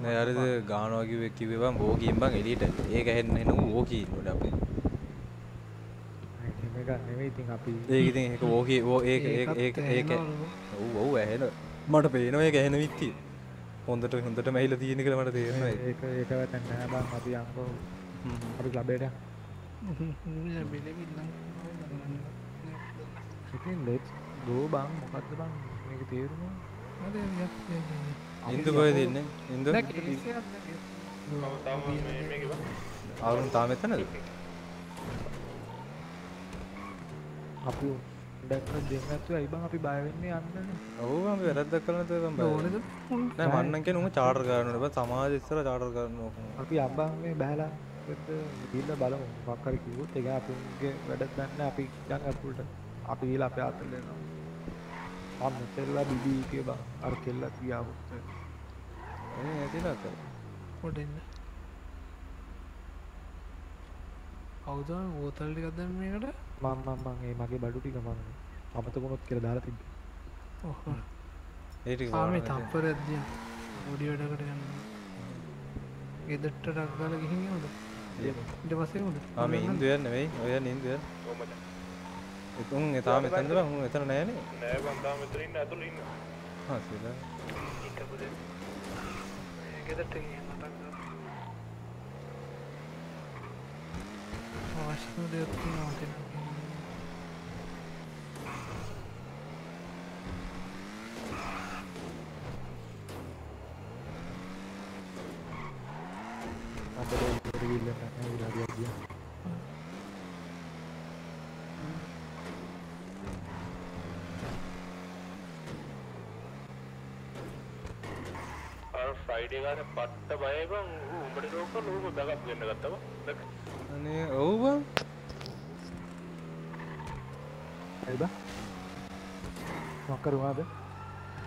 නෑ අරද ගානවාකිව කිවවා බෝකීම් බං එලිට ඒක හෙන්න එන ඕකී නොට අපේ. ඉතින් අපි ඒක ඉතින් ඒක ඕකී ඕ ඒක ඒක ඒක ඒක ඔව් ඔව් ඇහෙන. මට පේනවා ඒක ඇහෙන විත්තිය හොඳට හොඳට මැහිලා තියෙන කියලා මට තේරෙනවා ඒක. ඒක නැහැ බං අපි යන්කෝ අපි ලබේට ලෙට්ස් ගෝ බං. මොකද්ද බං? මේක තේරුණා. ඉන්දු කොහෙද ඉන්නේ? ඉන්දු ආරුන් තාම එතනද? අපි දැක්ක දෙන්නත්තු ඇයිබං අපි බයවෙන්නේ යන්නන ඔහු අපි වැරද්දක් කරන තම ඕනද නෑ මන්නන් කියන උම චාටර් කරන්න බෑ සමාජ ඉස්සර චාටර් කරන්න අපි අම්බන් මේ බැලලා දීල්ල බලමු මොකක් හරි කිව්වොත් ඒක අපුන්ගේ වැඩක් දන්න අපි යන් අපුල්ට අපි ඊලා අපේ ආතල් දෙනවා අන්න කෙල්ලා බිබී කියලා අර කෙල්ලා කියාවුත් ඒ ඇතිලා කර පොඩ එන්න කවුද බෝතල් ටිකක් දැම්ම මේකට මම මම මම ඒ මගේ බඩු ටික මම අමතකුණොත් කියලා දාලා තිබ්බේ. ඔහ්. ඒ ටික ආමේ දිය පොඩි වැඩකට යන්න. ගෙදරට ටක් ගාලා ගිහින් යමුද ඊට පස්සේ යමුද ආ මේ ඉන්දු යන්නේ වෙයි. ඔය යන්නේ ඉන්දු යන්නේ. ඔව් මචං උන් ඒ තාම එතනද බං උන් එතන නෑනේ. නෑ බං තාම මෙතන ඉන්න ඇතුළේ ඉන්න. හා සිලා හිටපුද ගෙදරට ගිහින් මතක් කරලා අවශ්‍ය දෙයක් තියෙනවා මට අපිට ඉතර ගිල්ල නැහැ විලාදියක් ගියා අර ෆ්‍රයිඩේ ගාන පට්ට බය බං ඌ උඹට ඩෝක් කරලා ඌම බෑග් ගෙන්න ගත්තා බං දැක්ක අනේ ඔව් බං. ඇයි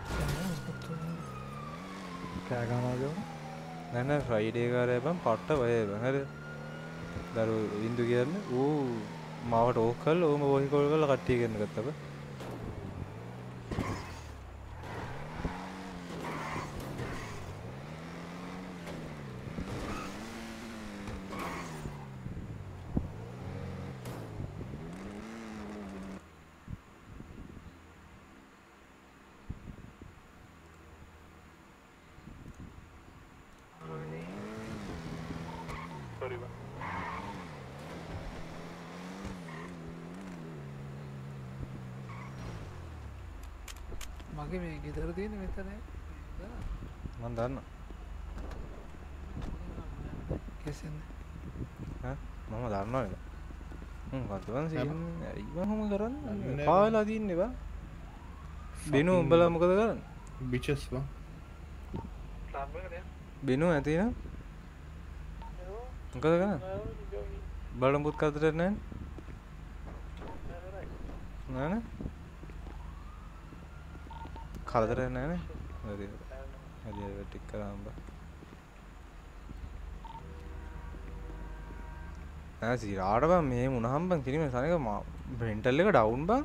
බා මොකක් කරුවාද කෑ ගහනවාද නෑ නෑ ෆ්‍රයිඩේ කාරය බං පට්ට බය බං හරි දරු ඉන්දු කියන්නේ. ඌ මාවට ඕක කරලා ඌම වොහි කෝල් කරලා කට්ටිය මගේ මේ ගෙදර තියෙන මෙතන. මන් දන්න කෙසෙන්ද මම දන්නවා නේද හ්ම් වර්තමාන සීන් ඇයි බං හොම කරන්නේ. නෑ පාවලා තින්නේ බං. බිනු උඹලා මොකද කරන්නේ? බිචස් බං. බිනු ඇති නම් මොකද කරන්නේ? බලමුත් කතරට නෑ නෑනේ කරදර නෑනේ හරි. හරි ටික කරාම නෑ සිරාට බං. මේ මුණහම් බං කිරිම සනක බ්‍රෙන්ටල් එක ඩවුන් බං.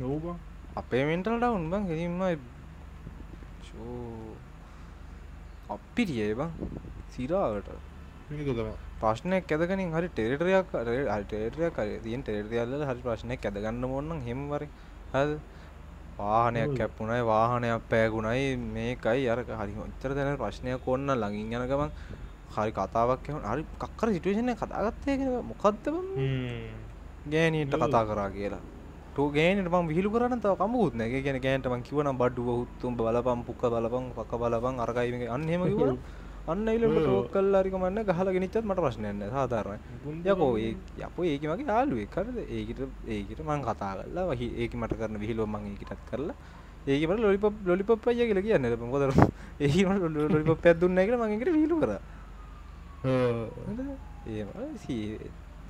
නෝ බං. අපේ මෙන්ටල් ඩවුන් බං කිරීම චෝ අපිරියේ බං. සිරාවට. ප්‍රශ්නයක් ඇදගනින්. හරි ටෙරිටරයක් හරි ටෙරිටරයක් හරි. තියෙන ටෙරිටරියල්ල හරි ප්‍රශ්නයක් ඇදගන්න ඕන නම් හෙම වරි හරි වාහනයක් කැප්පුණයි වාහනයක් පෑගුණයි. මේකයි අර හරි ඔච්චර දැන ප්‍රශ්නයක් ඕන්න ළඟින් යන ගමන් හරි කතාවක් ඇහුණ. හරි කක්කර සිටුවේෂන් එක කතාගත්තේ කියලා. මොකද්ද බං? ගෑනියට කතා කරා කියලා. ගෑනිට මම විහිළු කරන්න තව කමුකුත් නැහැ. ඒ කියන්නේ ගෑනට මම කිව්වනම් බඩුව උතුම් බලපන් පුක්ක බලපන් අරකයි මේක. අන්න එහෙම කිව්වනම් අන්න මට ටෝක් කළා හරි කමන්නේ ගහලා ගෙනිච්චත් මට ප්‍රශ්නයක් නැහැ සාධාරණයි. යකෝ ඒ යකෝ ඒකේ මගේ යාළුවෙක් හරිද? ඒකිට ඒකිට මම කතා කළා. වහි ඒක මට කරන විහිළුව මම ඒකිටත් කරලා ඒකේ මට ලොලිපොප් අයියා කියලා කියන්නේ. මොකද ඒකේ මට ලොලිපොප් එකක් දුන්නේ නැහැ කියලා මම ඒකට විහිළු කරා. එහෙම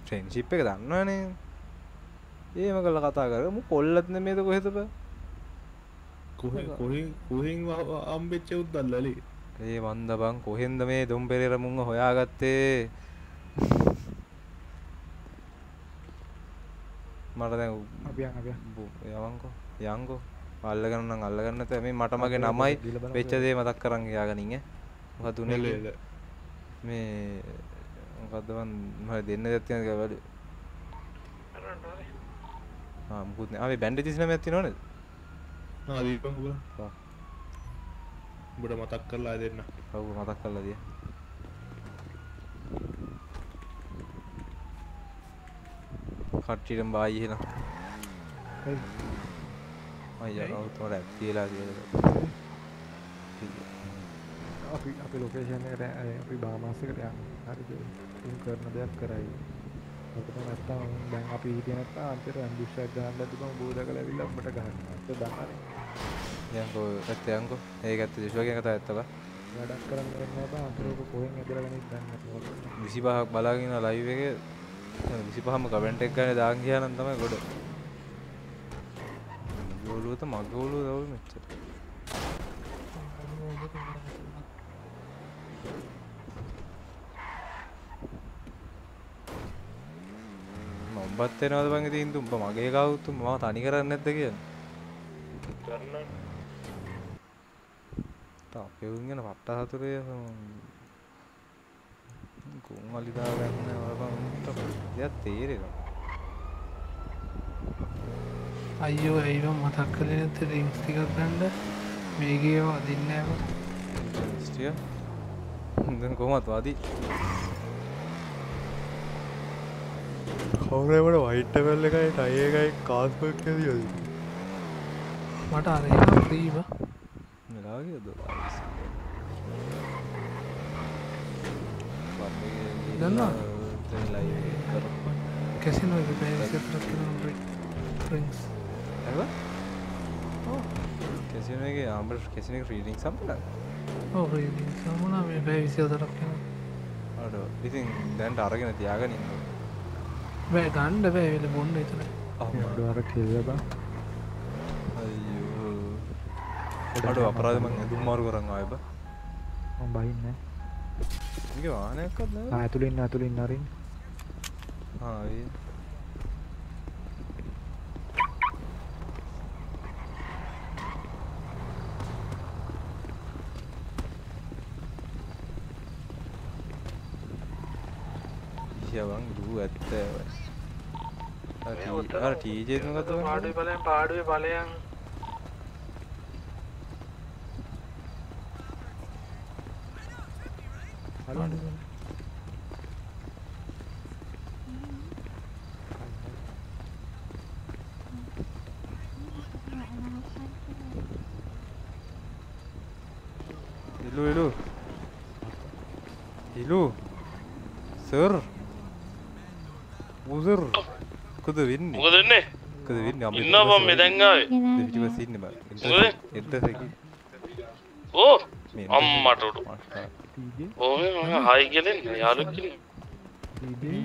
ෆ්‍රෙන්ඩ්ෂිප් එක දන්නවනේ. එහෙම කරලා කතා කරා. මු කොල්ලත් නෙමෙයිද කොහෙද බෑ. කොහෙන් කොහෙන් අම්බෙච්ච උද්දල්ලලි ඒ මන්ද බං කොහෙන්ද මේ දොම් පෙරේර මුංග හොයාගත්තේ? මට දැන් අපි යන් අපි යන්. යවන්කෝ. යන්කෝ. අල්ලගන්න නම් අල්ලගන්න නැත මේ මට මගේ නමයි වෙච්ච දේ මතක් කරන් යාගනින් ඈ මොකද උනේ. මේ මොකද්ද මන් මම දෙන්න දෙයක් තියෙනද වැඩ? ආ මුකුත් නෑ. ආ මේ බැන්ඩේජස් නමක් තියෙනව නේද? ආ දීපන් ආ උඹට මතක් කරලා දෙන්න. ඔව් මතක් කරලා දිය කට්ටියටම බායි එහෙනම්. අයියා තෝර ඇප් තියලා කියලා. අපි අපි ලොකේෂන් එකට අපි බාමාසකට යන්න. හරිද උන් කරන දෙයක් කරයි. මොකද නැත්තම් දැන් අපි හිටියේ නැත්තම් අන්තිමට ඇම්බුෂ්යක් ගහන්න තිබුණා බෝදකල ඇවිල්ලා උඹට ගහනවා. ඒක දන්නනේ යන්කෝ ඇත්ත යන්කෝ ඒක ඇත්ත ජොෂුවගෙන් කතා ඇත්තක වැඩක් කරන්න වෙන්නේ නැහැ අන්තිමට කොහෙන් ඇදලා ගනිත් දන්නේ නැහැ 25ක් බලාගෙන ලයිව් එකේ. 25ම කමෙන්ට් එක ගන්න දාන් ගියා නම් තමයි ගොඩ. මගේ ඔලුවත මගේ ඔලුව දවල් මෙච්චර. මොබත් එනවද බං ඉතින්? උඹ මගේ කවුත් මම තනි කරන්නේ නැද්ද කියලා කරන්න අපේ උන් ගැන පට්ට හතුරේ කුන් අලි දාගන්න වලපන් දෙයක් තේරෙනවා. අයියෝ ඇයිව මතක් කළේ නැත රිංස් ටිකක් ගන්න? මේගේ වදින්න ඇව ස්ටිය දැන් කොහොමත් වාදී කවුරේමට වයිට් වෙල් එකයි ටයි එකයි කාස්පර්ක් කියද මට අරයා ප්‍රීව මෙලාගේද දන්නවා? ලයි කැසිනෝ එක පැවිසිතරක් රිංස් ඇව කෙසිනගේ ආම්බට කෙසින රීඩිං සම්පල ඕ සමුණා මේ පැ විසිතරක් අඩ ඉතින් දැන්ට අරගෙන තියාගෙන ඉන්න බෑ ගණ්ඩ බෑවෙල බොන්න එතන අර කෙල්ල බා අඩ අපරාධම ඇදුම් මාරු කරන්න අයබ බයින්න ගේ වානයක්ත් ඇතුලින් අරින් ආයි යවන් දූ ඇත්ත. අර ටීජේතුම ගත පාඩුවේ බලයන් බලයන් ඉලු ඉලු ඉලු සර්. උසර් කොද වෙන්නේ? මොකද වෙන්නේ? කොද වෙන්නේ? අම්මේ ඉන්නවා මම දැන් ආවේ. පිටිපස්සේ ඉන්නේ බා? එද්දසකි ඕ! අම්මට උඩු ඕ මම හායි කියලා ඉන්න යාළුවෙක් ඉන්නේ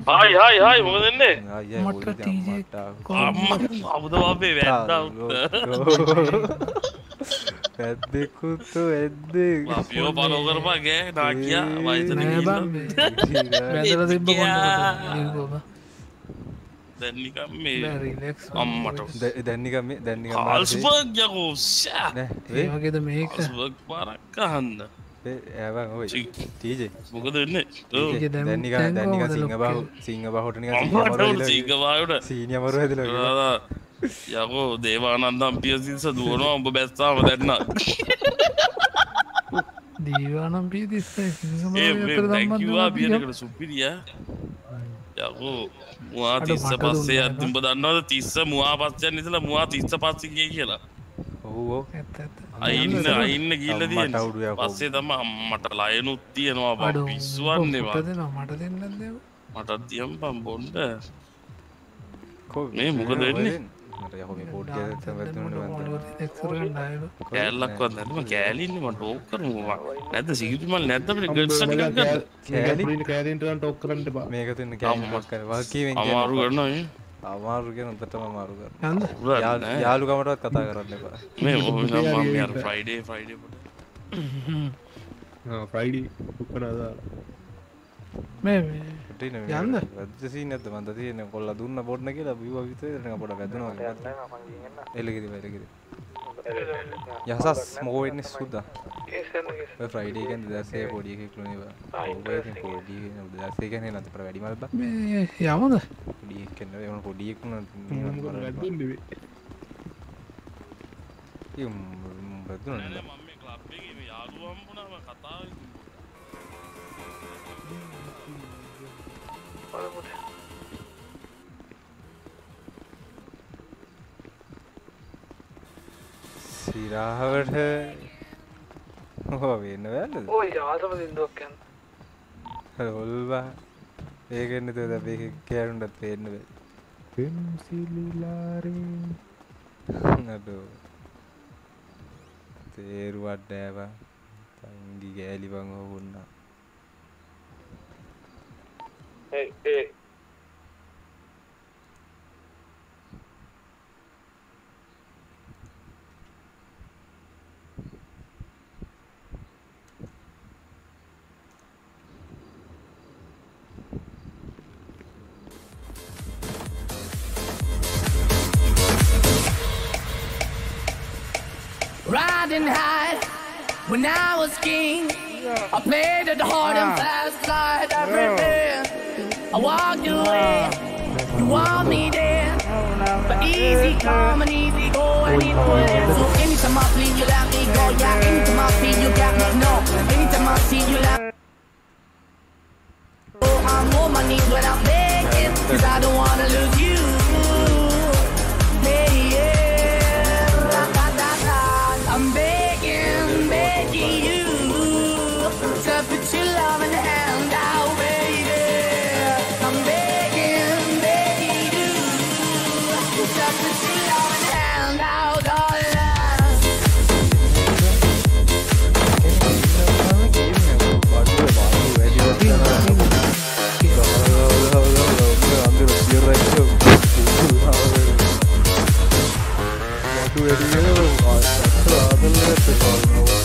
හායි හායි හායි මොකද වෙන්නේ මට ටීජේ අම්මා අමුද බබේ වැද්දා වැද්දෙකුත් වැද්දේ අපිෝ පලෝ කරපා ගෑ නාකියා වයිතන වැදල තිබ්බ කොන්න දැන්නිකම් මේ අම්මට දැන්නිකම දැන්නික කාල්ස්බර්ග් යකෝ ෂා ඒවගේද මේක පාරක් අහන්න මොකද වෙන්නේ දැන්නික සිංහ බහු සිංහ බහුටනික සිංහවායට සීනියමරු ඇදල යකෝ දේවානන්දම් පියසිස දුවනවා උඹ බැස්තාම දැන්න දීවානම් පිය තිස්ස දැකිවා පියනකට සුපිරිය යකෝ මවා තිස්ස පස්සේ අතිඹ දන්නවද තිස්ස මවා පස්සයන් නිසල මවා තිස්ස පස්සිගේ කියලා ඔහෝ අයින්න අයින්න ගිල්ල තිය පස්සේ තම අම්මට ලයනුත් තියෙනවා බ. පිස්වන්නේවා මට දෙන්න මටත් තියම් පම් බොන්්ඩ මේ මොකද වෙන්නේ? කෑල්ලක්වත් නැතම කෑලින්න මට ඕක් කරනවා නැද සිගිතුමල් නැත්තමට ගඩ්ස කෑදට ටොක් කරට මේක තින්න කෑමක් කරවාකිවෙන් අමාරු කරනවා අමාරු කර උරන්න නෑ. යාළුකමටත් කතා කරන්න එපා. මේ ෆ්‍රයිඩේ ෆ්‍රයිඩේ ෆ්‍රයිඩි උපනදා මේ යන්න. වැදසී නැත මන්ද තියෙන කොල්ල දුන්න බොඩ්න කියලා බිව විතරන පොඩ වැදනවා එලකිරි වැලකිරි යසස් මොකවෙන්න සුද්ද? ෆ්‍රයිඩේකන් දසේ පොඩියෙක්ලුණවා පොඩි දසේ ගැන නත පර වැඩිමල්බ යමද ඩියක්න්න එම පොඩියෙක්ුණ බැදුන සිරාවට හෝ වෙන්න වැන්න ඕයි ආසම සිින්දුවක් යන්න ඔල්වා. ඒකන්න ත අපේ කෑරුන්ටත් පේන්න පෙම්සිලිලාරේ අඩෝ තේරුවත් ඩෑවා තංගි ගෑලිපං හොවුන්නා. ඒ ධර්ම I didn't hide when I was king. Yeah. I played it hard yeah. and ah. fast like everything. Yeah. I walked away. You want me there? But easy come and easy go, I need whatever. So anytime I flee, you let me go. Yeah, anytime I feel, you got me. No, anytime I see, you let me go. I'm on my knees when I'm begging, cause I don't wanna lose you. the on the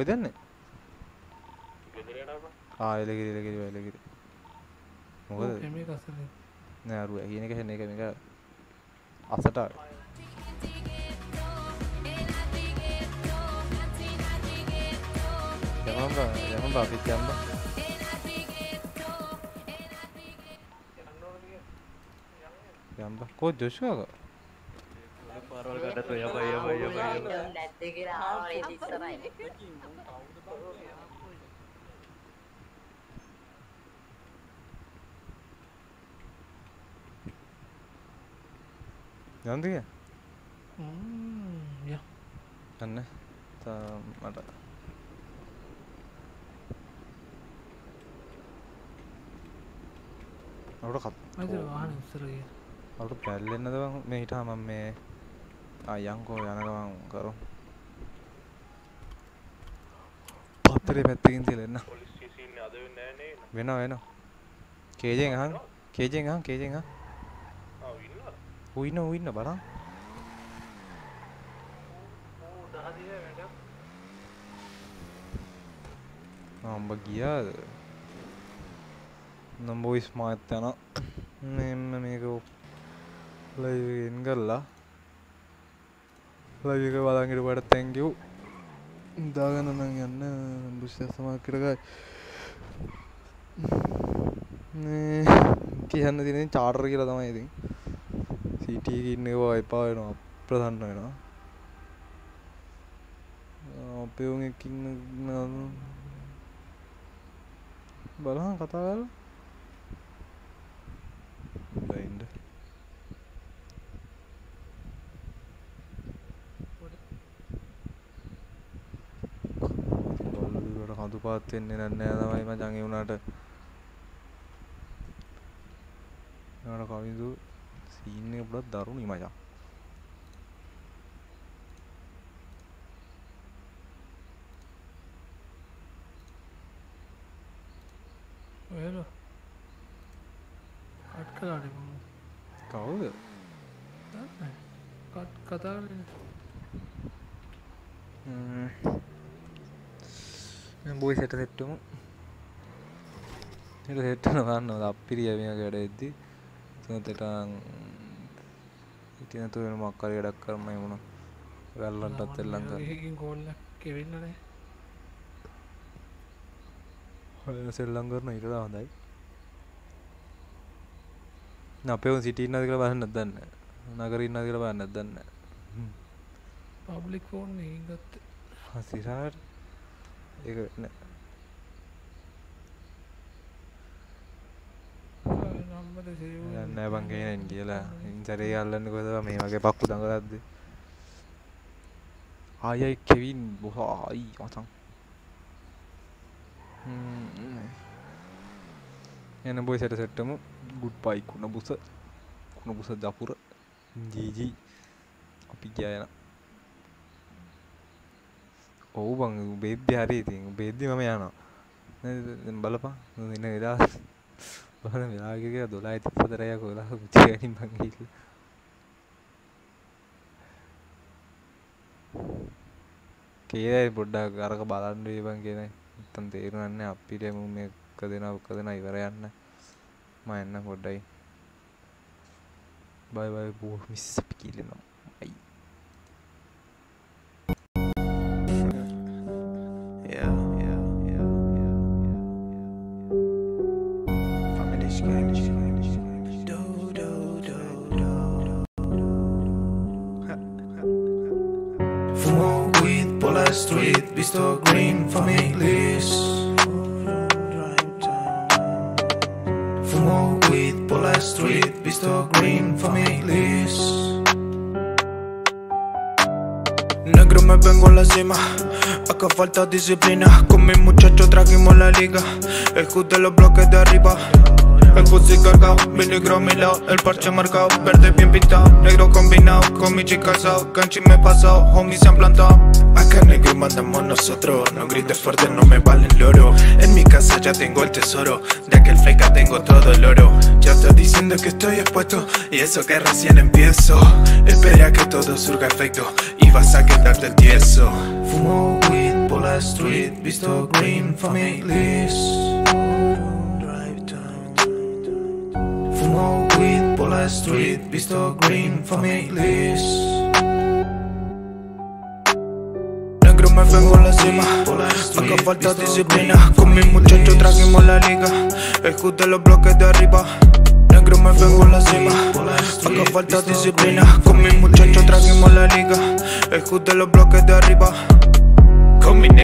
ආ කොයිද යන්නේ ආ එලගිරි එලගිරි එලගිරි මොකද? මේ කසලේ නෑ අරුව. කියන එක හෙන්න එක මේක අසට ආවේ. යමම් බා යමම් බා අපිත් යම්බා යම්බා කෝ ජොෂුවා පාරවල් ගඩට යබයි යබයි යබයි නැද්ද කියලා ආවා ඉස්සරහින්. යන්ද යන්න. මට. අපට කත් අද වාහන ඉස්සර ගියා. අපට පැල්ලෙන්නද බං මේ හිටා මම මේ අයංකෝ යන ගමන් කරු පත්තරේ පැත්තකින් තියලා එන්න පොලිස් ස්ටේෂන් අද වෙන්නේ නැහැ නේ වෙනවා වෙනවා. කේජෙන් අහන් කේජෙන් අහන් කේජෙන් ඉන්නවා ඌ ඉන්න ඌ ඉන්න බලන්න උඹ ගියාද? නම් බොයිස් මාත් යන. මෙන්න මේක ලයිව් එකෙන් කරලා. ලයිව් එක බලන් හිටපුවට thank you. දාගන්න නම් යන්න බුස්ස සමාකරගයි මේ කියන්න තියෙන චාර්ටර් කියලා තමයි ඉතින්. සිටි එකේ ඉන්න ඒවා එපා වෙනවා අප්‍රසන්න වෙනවා. අපේ උන් එක්ක ඉන්න බලහන් කතා කරලා. බයින්ද බල්ලුවට කඳු පාත් වෙන්නේ නැහැ තමයි මචං ඒ උනාට ඒකට කවිදු සීන් එක පුරා දරුණුයි මචං ඔයලා කට් කලානේ මම කවුද? දන්නේ කට් කතා කරන්නේ බොයි සෙට සෙට්ටමු එට සෙට්ටන ගන්න අපිරිය මේක වැඩ එද්දි තුනතටන් ඉතින තුවෙන මක්කර වැඩක් කරම වුණ වැල්ලන්ටත් එල්ලං ඒකින් කෝල්ල කෙවෙන්නනේ සෙල්ලං කරන ඉට හොඳයි. අපේ සිටින්න කියලා බහන්න දන්න නගර ඉන්න කියලා බන්න දන්න පබ්ලික් ෆෝන් ගත්ත. සිරාට ඒක නෑ යන්න බං කියනෙන් කියලා. ඉන්සරේ අල්ලන්න කොදව මේ වගේ පක්කු දඟලද්ද. ආයයි කෙවින් බොහා අයි මතන් එන බොයි සැට සෙට්ටම ගුඩ් පයි කුණ බුස. කුණ බුස දපුර ජීජී අපි ගියයන ඔවු බං බේද්‍ය හරි. ඉතින් බේද්දි මම යනවා. බලපා ඉන්න වෙදස් බල වෙලාගක දොලා ඇති පතරය කොලා පුචගනින් බංගිල් කේදයි පොඩ්ඩක් අරක බලන්ඩ බං කියන තන් තේරුවන්න අපිට මු මේක දෙන උක්ක දෙන ඉවර යන්න. ම එන්න පොඩ්ඩයි. බයි බයි පූ මිස් අපි Con mis muchachos trajimos la liga. El de los bloques de arriba. El fusil cargado, mi negro a mi lado El parche marcado, verde bien pintado Negro combinado, con mi chica calzado Canchi me he pasado, homies se han plantado. Acá negro mandamos nosotros No grites fuerte, no me valen loro En mi casa ya tengo el tesoro De aquel fleca tengo todo el oro. Ya estoy diciendo que estoy expuesto Y eso que recién empiezo. Espera que todo surga efecto Y vas a quedarte tieso. Fumo weed la street Visto green families Fumo weed por la street Visto green families Negro me vengo a la cima. Acá falta disciplina. Con mis muchachos trajimos la liga. Escute los bloques de arriba. Negro me vengo a la cima. Acá falta disciplina. Con mis muchachos trajimos la liga. Escute los bloques de arriba. Con mi